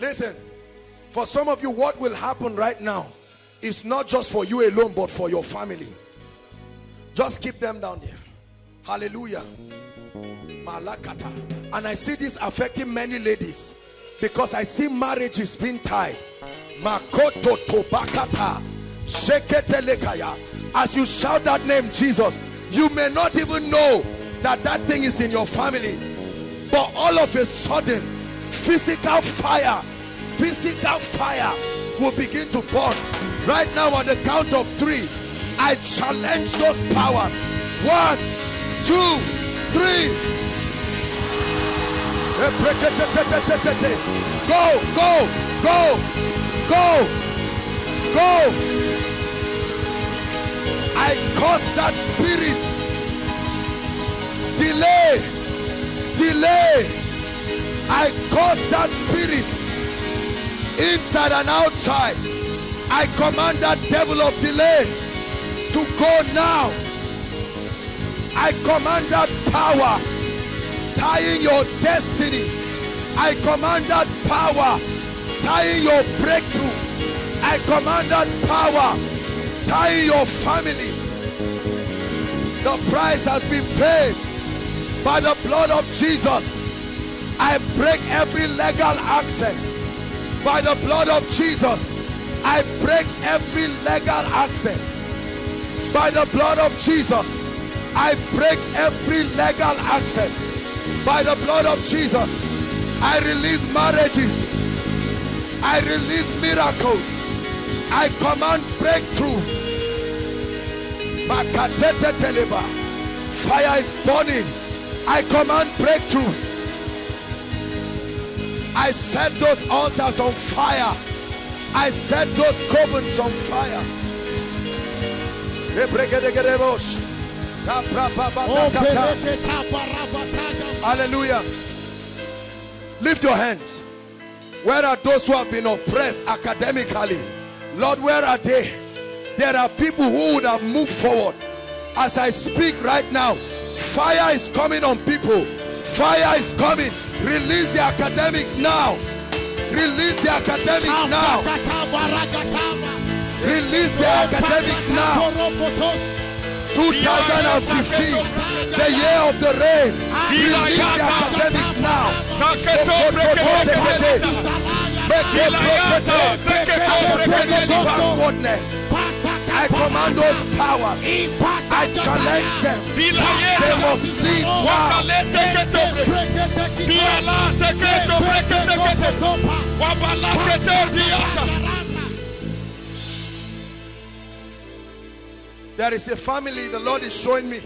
Listen, for some of you, what will happen right now is not just for you alone, but for your family. Just keep them down there. Hallelujah. Malakata. And I see this affecting many ladies because I see marriages being tied. Makoto tobakata. As you shout that name, Jesus, you may not even know that that thing is in your family. But all of a sudden, physical fire, physical fire will begin to burn. Right now, on the count of three, I challenge those powers. One, two, three. Go, go, go, go, go. I cause that spirit. Delay delay. I cause that spirit. Inside and outside i command that devil of delay to go now i command that power tying your destiny i command that power tying your breakthrough i command that power tying your family the price has been paid by the blood of Jesus. I break every legal access by the blood of Jesus. I break every legal access by the blood of Jesus. I break every legal access by the blood of Jesus. I release marriages. I release miracles. I command breakthrough. Fire is burning. I command breakthrough. I set those altars on fire. I set those covens on fire. Hallelujah. Lift your hands. Where are those who have been oppressed academically? Lord, where are they? There are people who would have moved forward. As I speak right now, fire is coming on people. Fire is coming. Release the academics now. Release the academics now. Release the academics now. 2015, the year of the rain. Release the academics now. I command those powers. I challenge them. They must leave now. There is a family the Lord is showing me.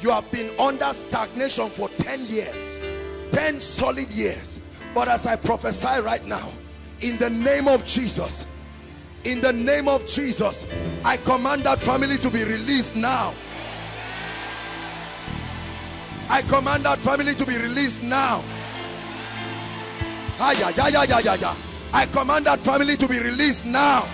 You have been under stagnation for 10 years. 10 solid years. But as I prophesy right now, In the name of Jesus. In the name of Jesus. I command that family to be released now. I command that family to be released now. I command that family to be released now.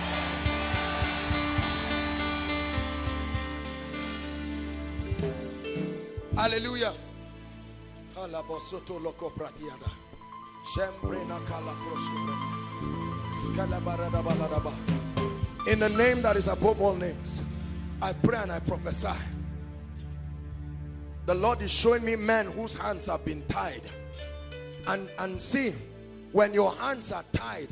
Baladaba. In the name that is above all names, I pray and I prophesy. The Lord is showing me men whose hands have been tied. And, and see, when your hands are tied,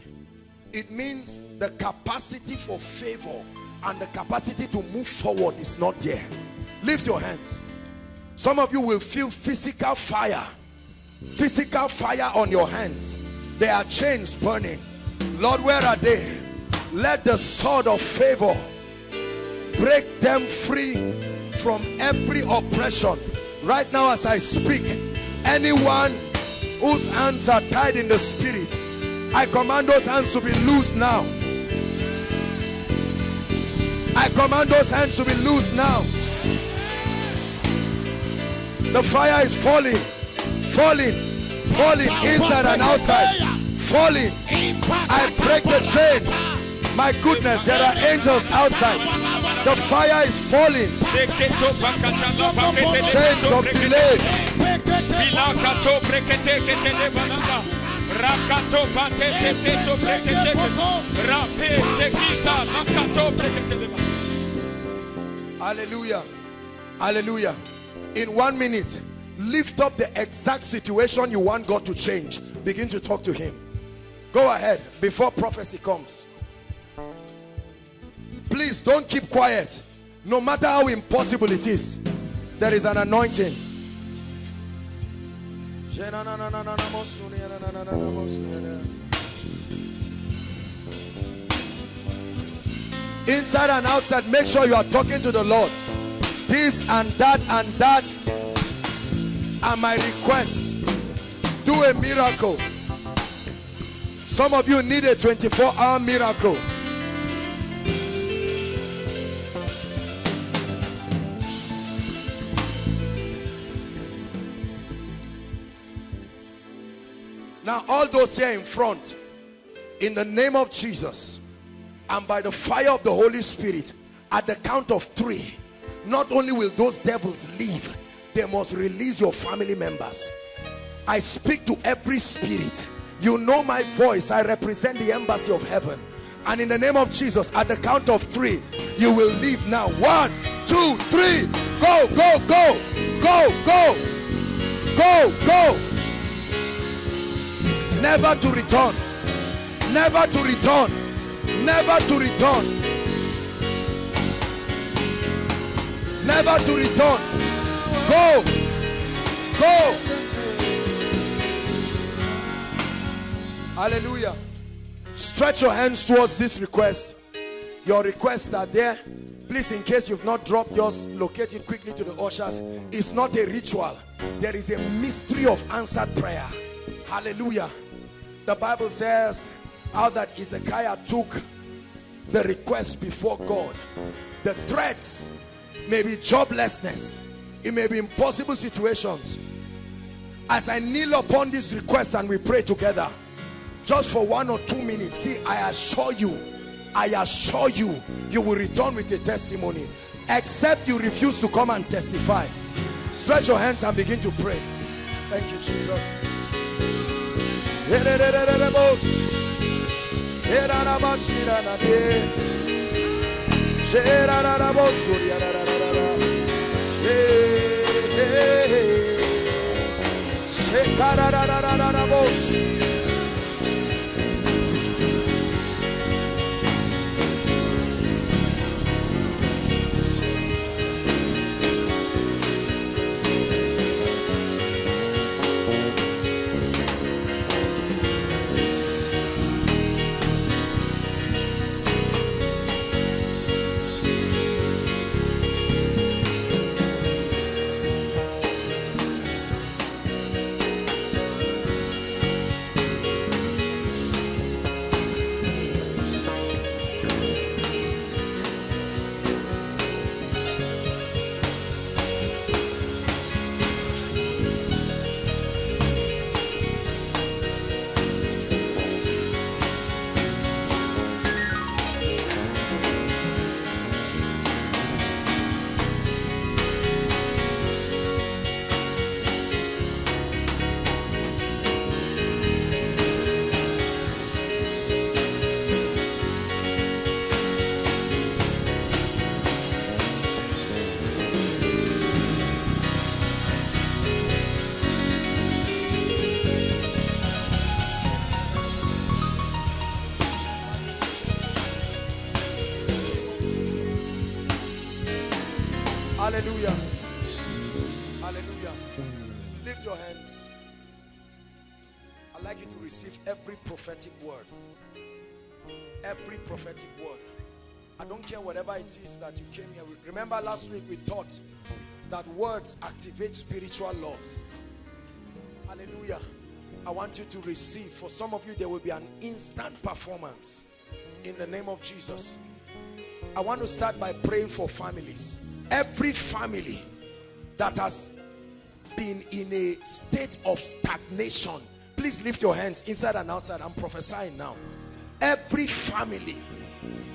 it means the capacity for favor and the capacity to move forward is not there. Lift your hands. Some of you will feel physical fire. Physical fire on your hands. There are chains burning. Lord, where are they? Let the sword of favor break them free from every oppression. Right now as I speak, anyone whose hands are tied in the spirit, I command those hands to be loose now. I command those hands to be loose now. The fire is falling, falling, falling inside and outside, falling. I break the chain. My goodness, there are angels outside. The fire is falling. Chains of delay. Bilakato brekete kete de banana. Rakato pate tete brekete. Rape tekita lakato brekete. Hallelujah. Hallelujah. In one minute, lift up the exact situation you want God to change. Begin to talk to him. Go ahead before prophecy comes. Please don't keep quiet. No matter how impossible it is, there is an anointing. Inside and outside, make sure you are talking to the Lord. This and that and that are my requests. Do a miracle. Some of you need a 24 hour miracle. Now, all those here in front, in the name of Jesus, and by the fire of the Holy Spirit, at the count of three, not only will those devils leave, they must release your family members. I speak to every spirit. You know my voice. I represent the embassy of heaven. And in the name of Jesus, at the count of three, you will leave now. One, two, three. Go, go, go, go, go, go, go. Never to return. Never to return. Never to return. Never to return. Go. Go. Hallelujah. Stretch your hands towards this request. Your requests are there. Please, in case you've not dropped yours, locate it quickly to the ushers. It's not a ritual. There is a mystery of answered prayer. Hallelujah. The Bible says how that Hezekiah took the request before God. The threats may be joblessness, it may be impossible situations. As I kneel upon this request and we pray together, just for one or two minutes, see, I assure you, I assure you, you will return with a testimony. Except you refuse to come and testify. Stretch your hands and begin to pray. Thank you, Jesus. Hey, hey, hey. Prophetic word. Every prophetic word. I don't care whatever it is that you came here with. Remember last week we taught that words activate spiritual laws. Hallelujah. I want you to receive. For some of you, there will be an instant performance in the name of Jesus. I want to start by praying for families. Every family that has been in a state of stagnation, please lift your hands inside and outside. I'm prophesying now. Every family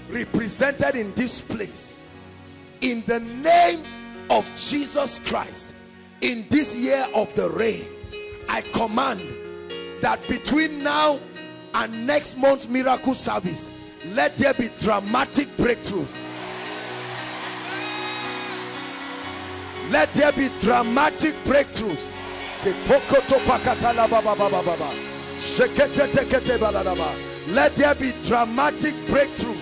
represented in this place, in the name of Jesus Christ, in this year of the rain, I command that between now and next month's miracle service, let there be dramatic breakthroughs. Let there be dramatic breakthroughs. Let there be dramatic breakthrough.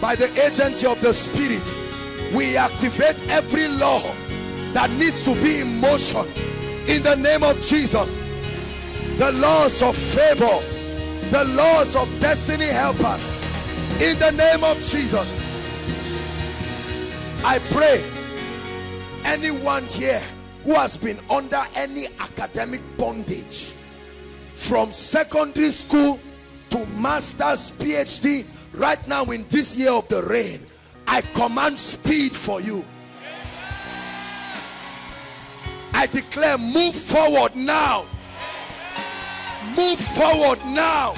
By the agency of the Spirit, we activate every law that needs to be in motion in the name of Jesus. The laws of favor, the laws of destiny help us in the name of Jesus. I pray anyone here who has been under any academic bondage from secondary school to master's PhD right now in this year of the rain I command speed for you. I declare move forward now. Move forward now.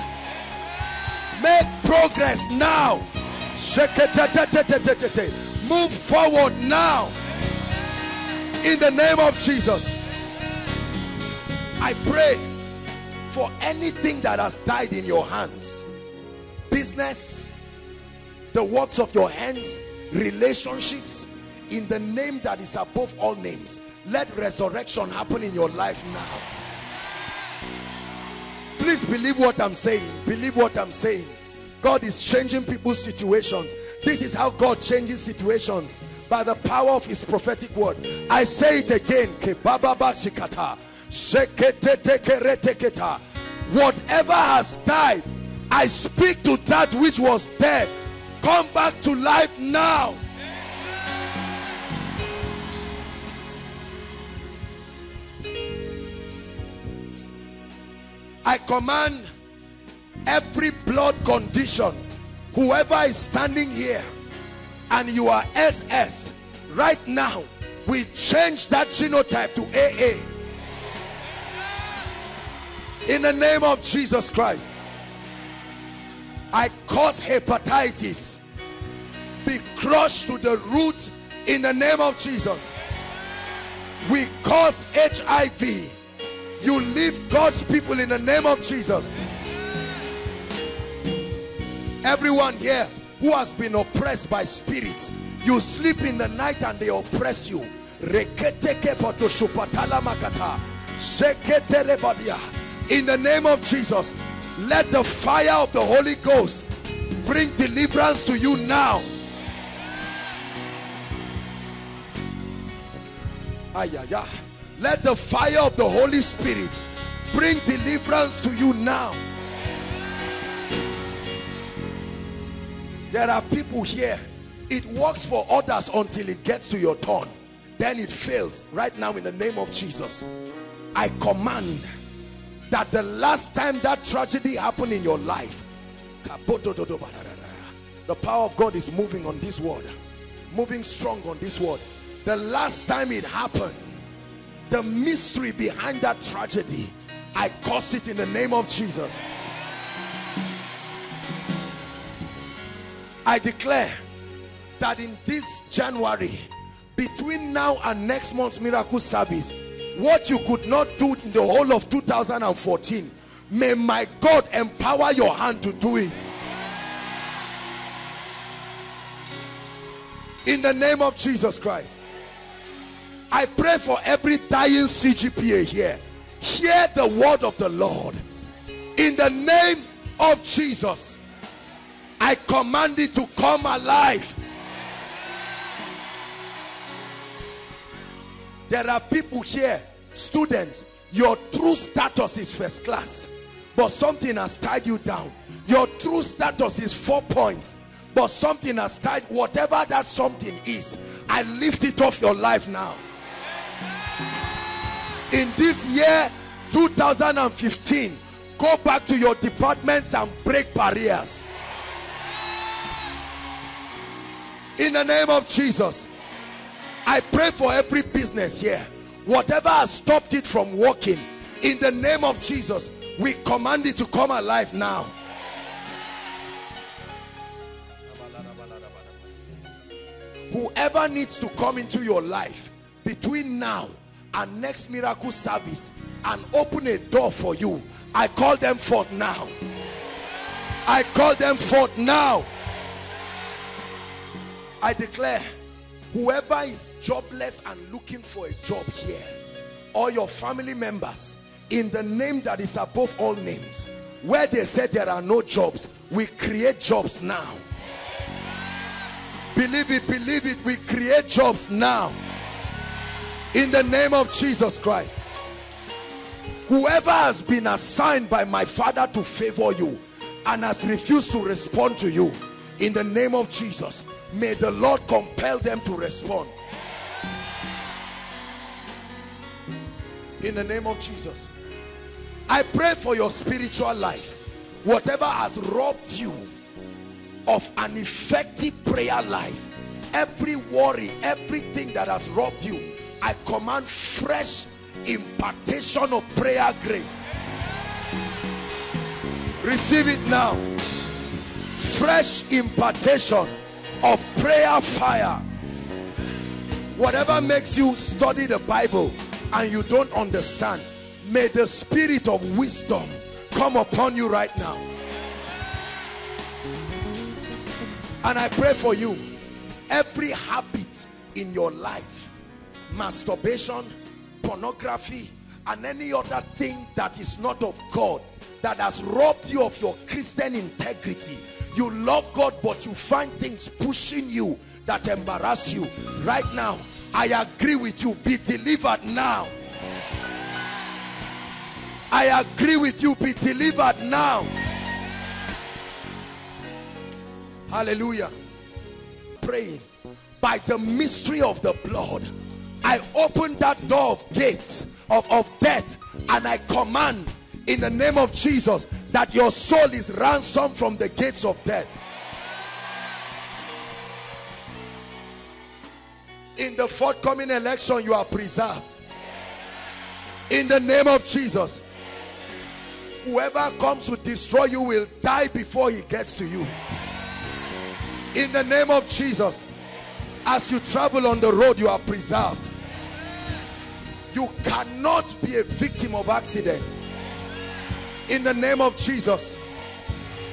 Make progress now. Move forward now in the name of Jesus. I pray for anything that has died in your hands. Business the works of your hands relationships in the name that is above all names let resurrection happen in your life now. Please believe what I'm saying. Believe what I'm saying. God is changing people's situations. This is how God changes situations by the power of his prophetic word. I say it again whatever has died I speak to that which was dead. Come back to life now. I command every blood condition whoever is standing here and you are SS right now we change that genotype to AA in the name of Jesus Christ I cause hepatitis be crushed to the root in the name of Jesus. We cause HIV you leave God's people in the name of Jesus. Everyone here who has been oppressed by spirits. You sleep in the night and they oppress you. In the name of Jesus let the fire of the Holy Ghost bring deliverance to you now. Let the fire of the Holy Spirit bring deliverance to you now there are people here. It works for others until it gets to your turn. Then it fails. Right now in the name of Jesus I command that the last time that tragedy happened in your life the power of God is moving on this word moving strong on this word the last time it happened the mystery behind that tragedy I curse it in the name of Jesus I declare that in this January between now and next month's miracle service what you could not do in the whole of 2014 may my God empower your hand to do it. In the name of Jesus Christ I pray for every dying CGPA here. Hear the word of the Lord. In the name of Jesus I command it to come alive. There are people here, students, your true status is first class, but something has tied you down. Your true status is four points, but something has tied, whatever that something is, I lift it off your life now. In this year 2015, go back to your departments and break barriers. In the name of Jesus. I pray for every business here. Whatever has stopped it from working, in the name of Jesus, we command it to come alive now. Whoever needs to come into your life between now and next miracle service and open a door for you, I call them forth now. I call them forth now. I declare whoever is jobless and looking for a job here or your family members in the name that is above all names where they said there are no jobs we create jobs now. Believe it believe it we create jobs now. In the name of Jesus Christ. Whoever has been assigned by my father to favor you and has refused to respond to you in the name of Jesus may the Lord compel them to respond. In the name of Jesus I pray for your spiritual life. Whatever has robbed you of an effective prayer life every worry everything that has robbed you I command fresh impartation of prayer grace. Receive it now fresh impartation of prayer fire. Whatever makes you study the Bible and you don't understand may the spirit of wisdom come upon you right now. And I pray for you. Every habit in your life masturbation pornography and any other thing that is not of God that has robbed you of your Christian integrity you love God but you find things pushing you that embarrass you. Right now I agree with you. Be delivered now. I agree with you. Be delivered now. Hallelujah. Praying by the mystery of the blood I open that door of gate of, of death and I command in the name of Jesus that your soul is ransomed from the gates of death. In the forthcoming election you are preserved. In the name of Jesus. Whoever comes to destroy you will die before he gets to you. In the name of Jesus. As you travel on the road you are preserved. You cannot be a victim of accident in the name of Jesus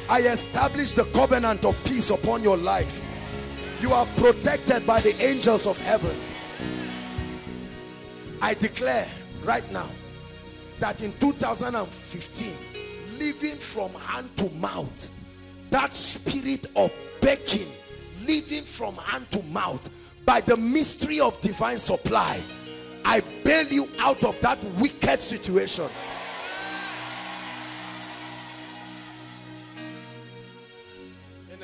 I establish the covenant of peace upon your life. You are protected by the angels of heaven. I declare right now that in 2015 living from hand to mouth that spirit of begging living from hand to mouth by the mystery of divine supply I bail you out of that wicked situation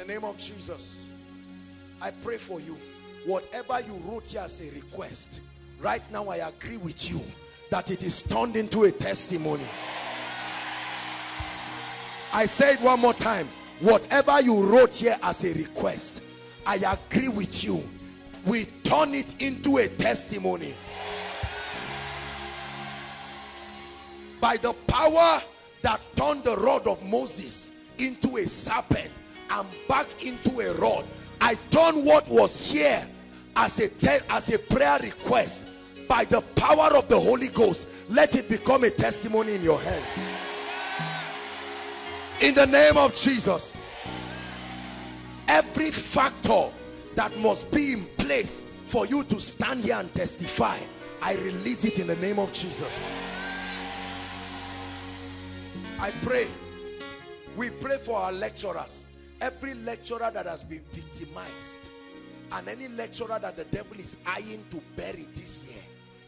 name of Jesus I pray for you. Whatever you wrote here as a request right now I agree with you that it is turned into a testimony. I say it one more time. Whatever you wrote here as a request I agree with you. We turn it into a testimony. By the power that turned the rod of Moses into a serpent and back into a rod. I turn what was here as a as a prayer request by the power of the Holy Ghost. Let it become a testimony in your hands. In the name of Jesus. Every factor that must be in place for you to stand here and testify I release it in the name of Jesus. I pray. We pray for our lecturers every lecturer that has been victimized and any lecturer that the devil is eyeing to bury this year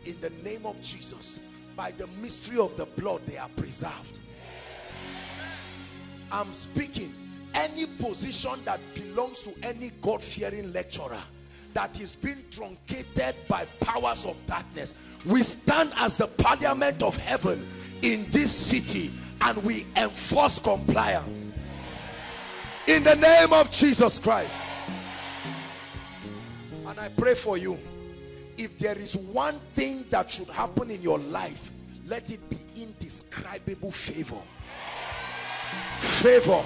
in the name of Jesus by the mystery of the blood they are preserved. I'm speaking any position that belongs to any God-fearing lecturer that is being truncated by powers of darkness we stand as the parliament of heaven in this city and we enforce compliance in the name of Jesus Christ. And I pray for you. If there is one thing that should happen in your life let it be indescribable favor. Favor.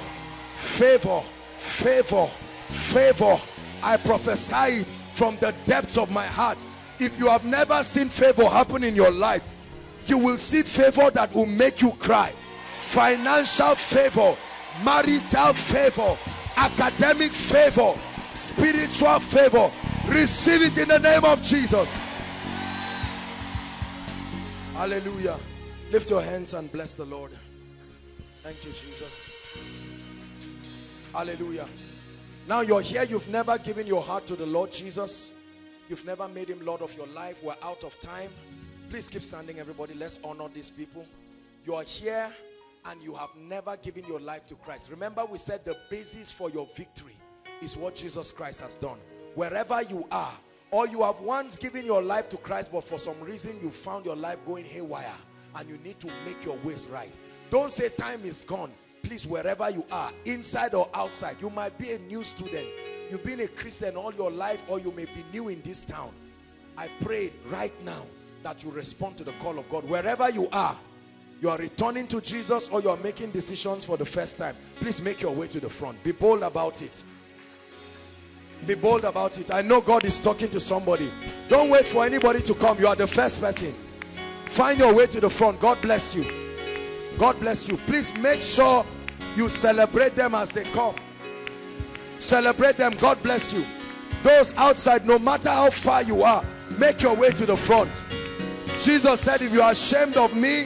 Favor. Favor. Favor. I prophesy from the depths of my heart. If you have never seen favor happen in your life you will see favor that will make you cry. Financial favor marital favor academic favor spiritual favor. Receive it in the name of Jesus. Hallelujah. Lift your hands and bless the Lord. Thank you Jesus. Hallelujah. Now you're here you've never given your heart to the Lord Jesus. You've never made him Lord of your life. We're out of time. Please keep standing everybody. Let's honor these people. You are here and you have never given your life to Christ. Remember we said the basis for your victory is what Jesus Christ has done. Wherever you are or you have once given your life to Christ but for some reason you found your life going haywire and you need to make your ways right. Don't say time is gone. Please wherever you are inside or outside you might be a new student. You've been a Christian all your life or you may be new in this town. I pray right now that you respond to the call of God. Wherever you are you are returning to Jesus or you are making decisions for the first time. Please make your way to the front. Be bold about it. Be bold about it. I know God is talking to somebody. Don't wait for anybody to come. You are the first person. Find your way to the front. God bless you. God bless you. Please make sure you celebrate them as they come. Celebrate them. God bless you. Those outside no matter how far you are make your way to the front. Jesus said if you are ashamed of me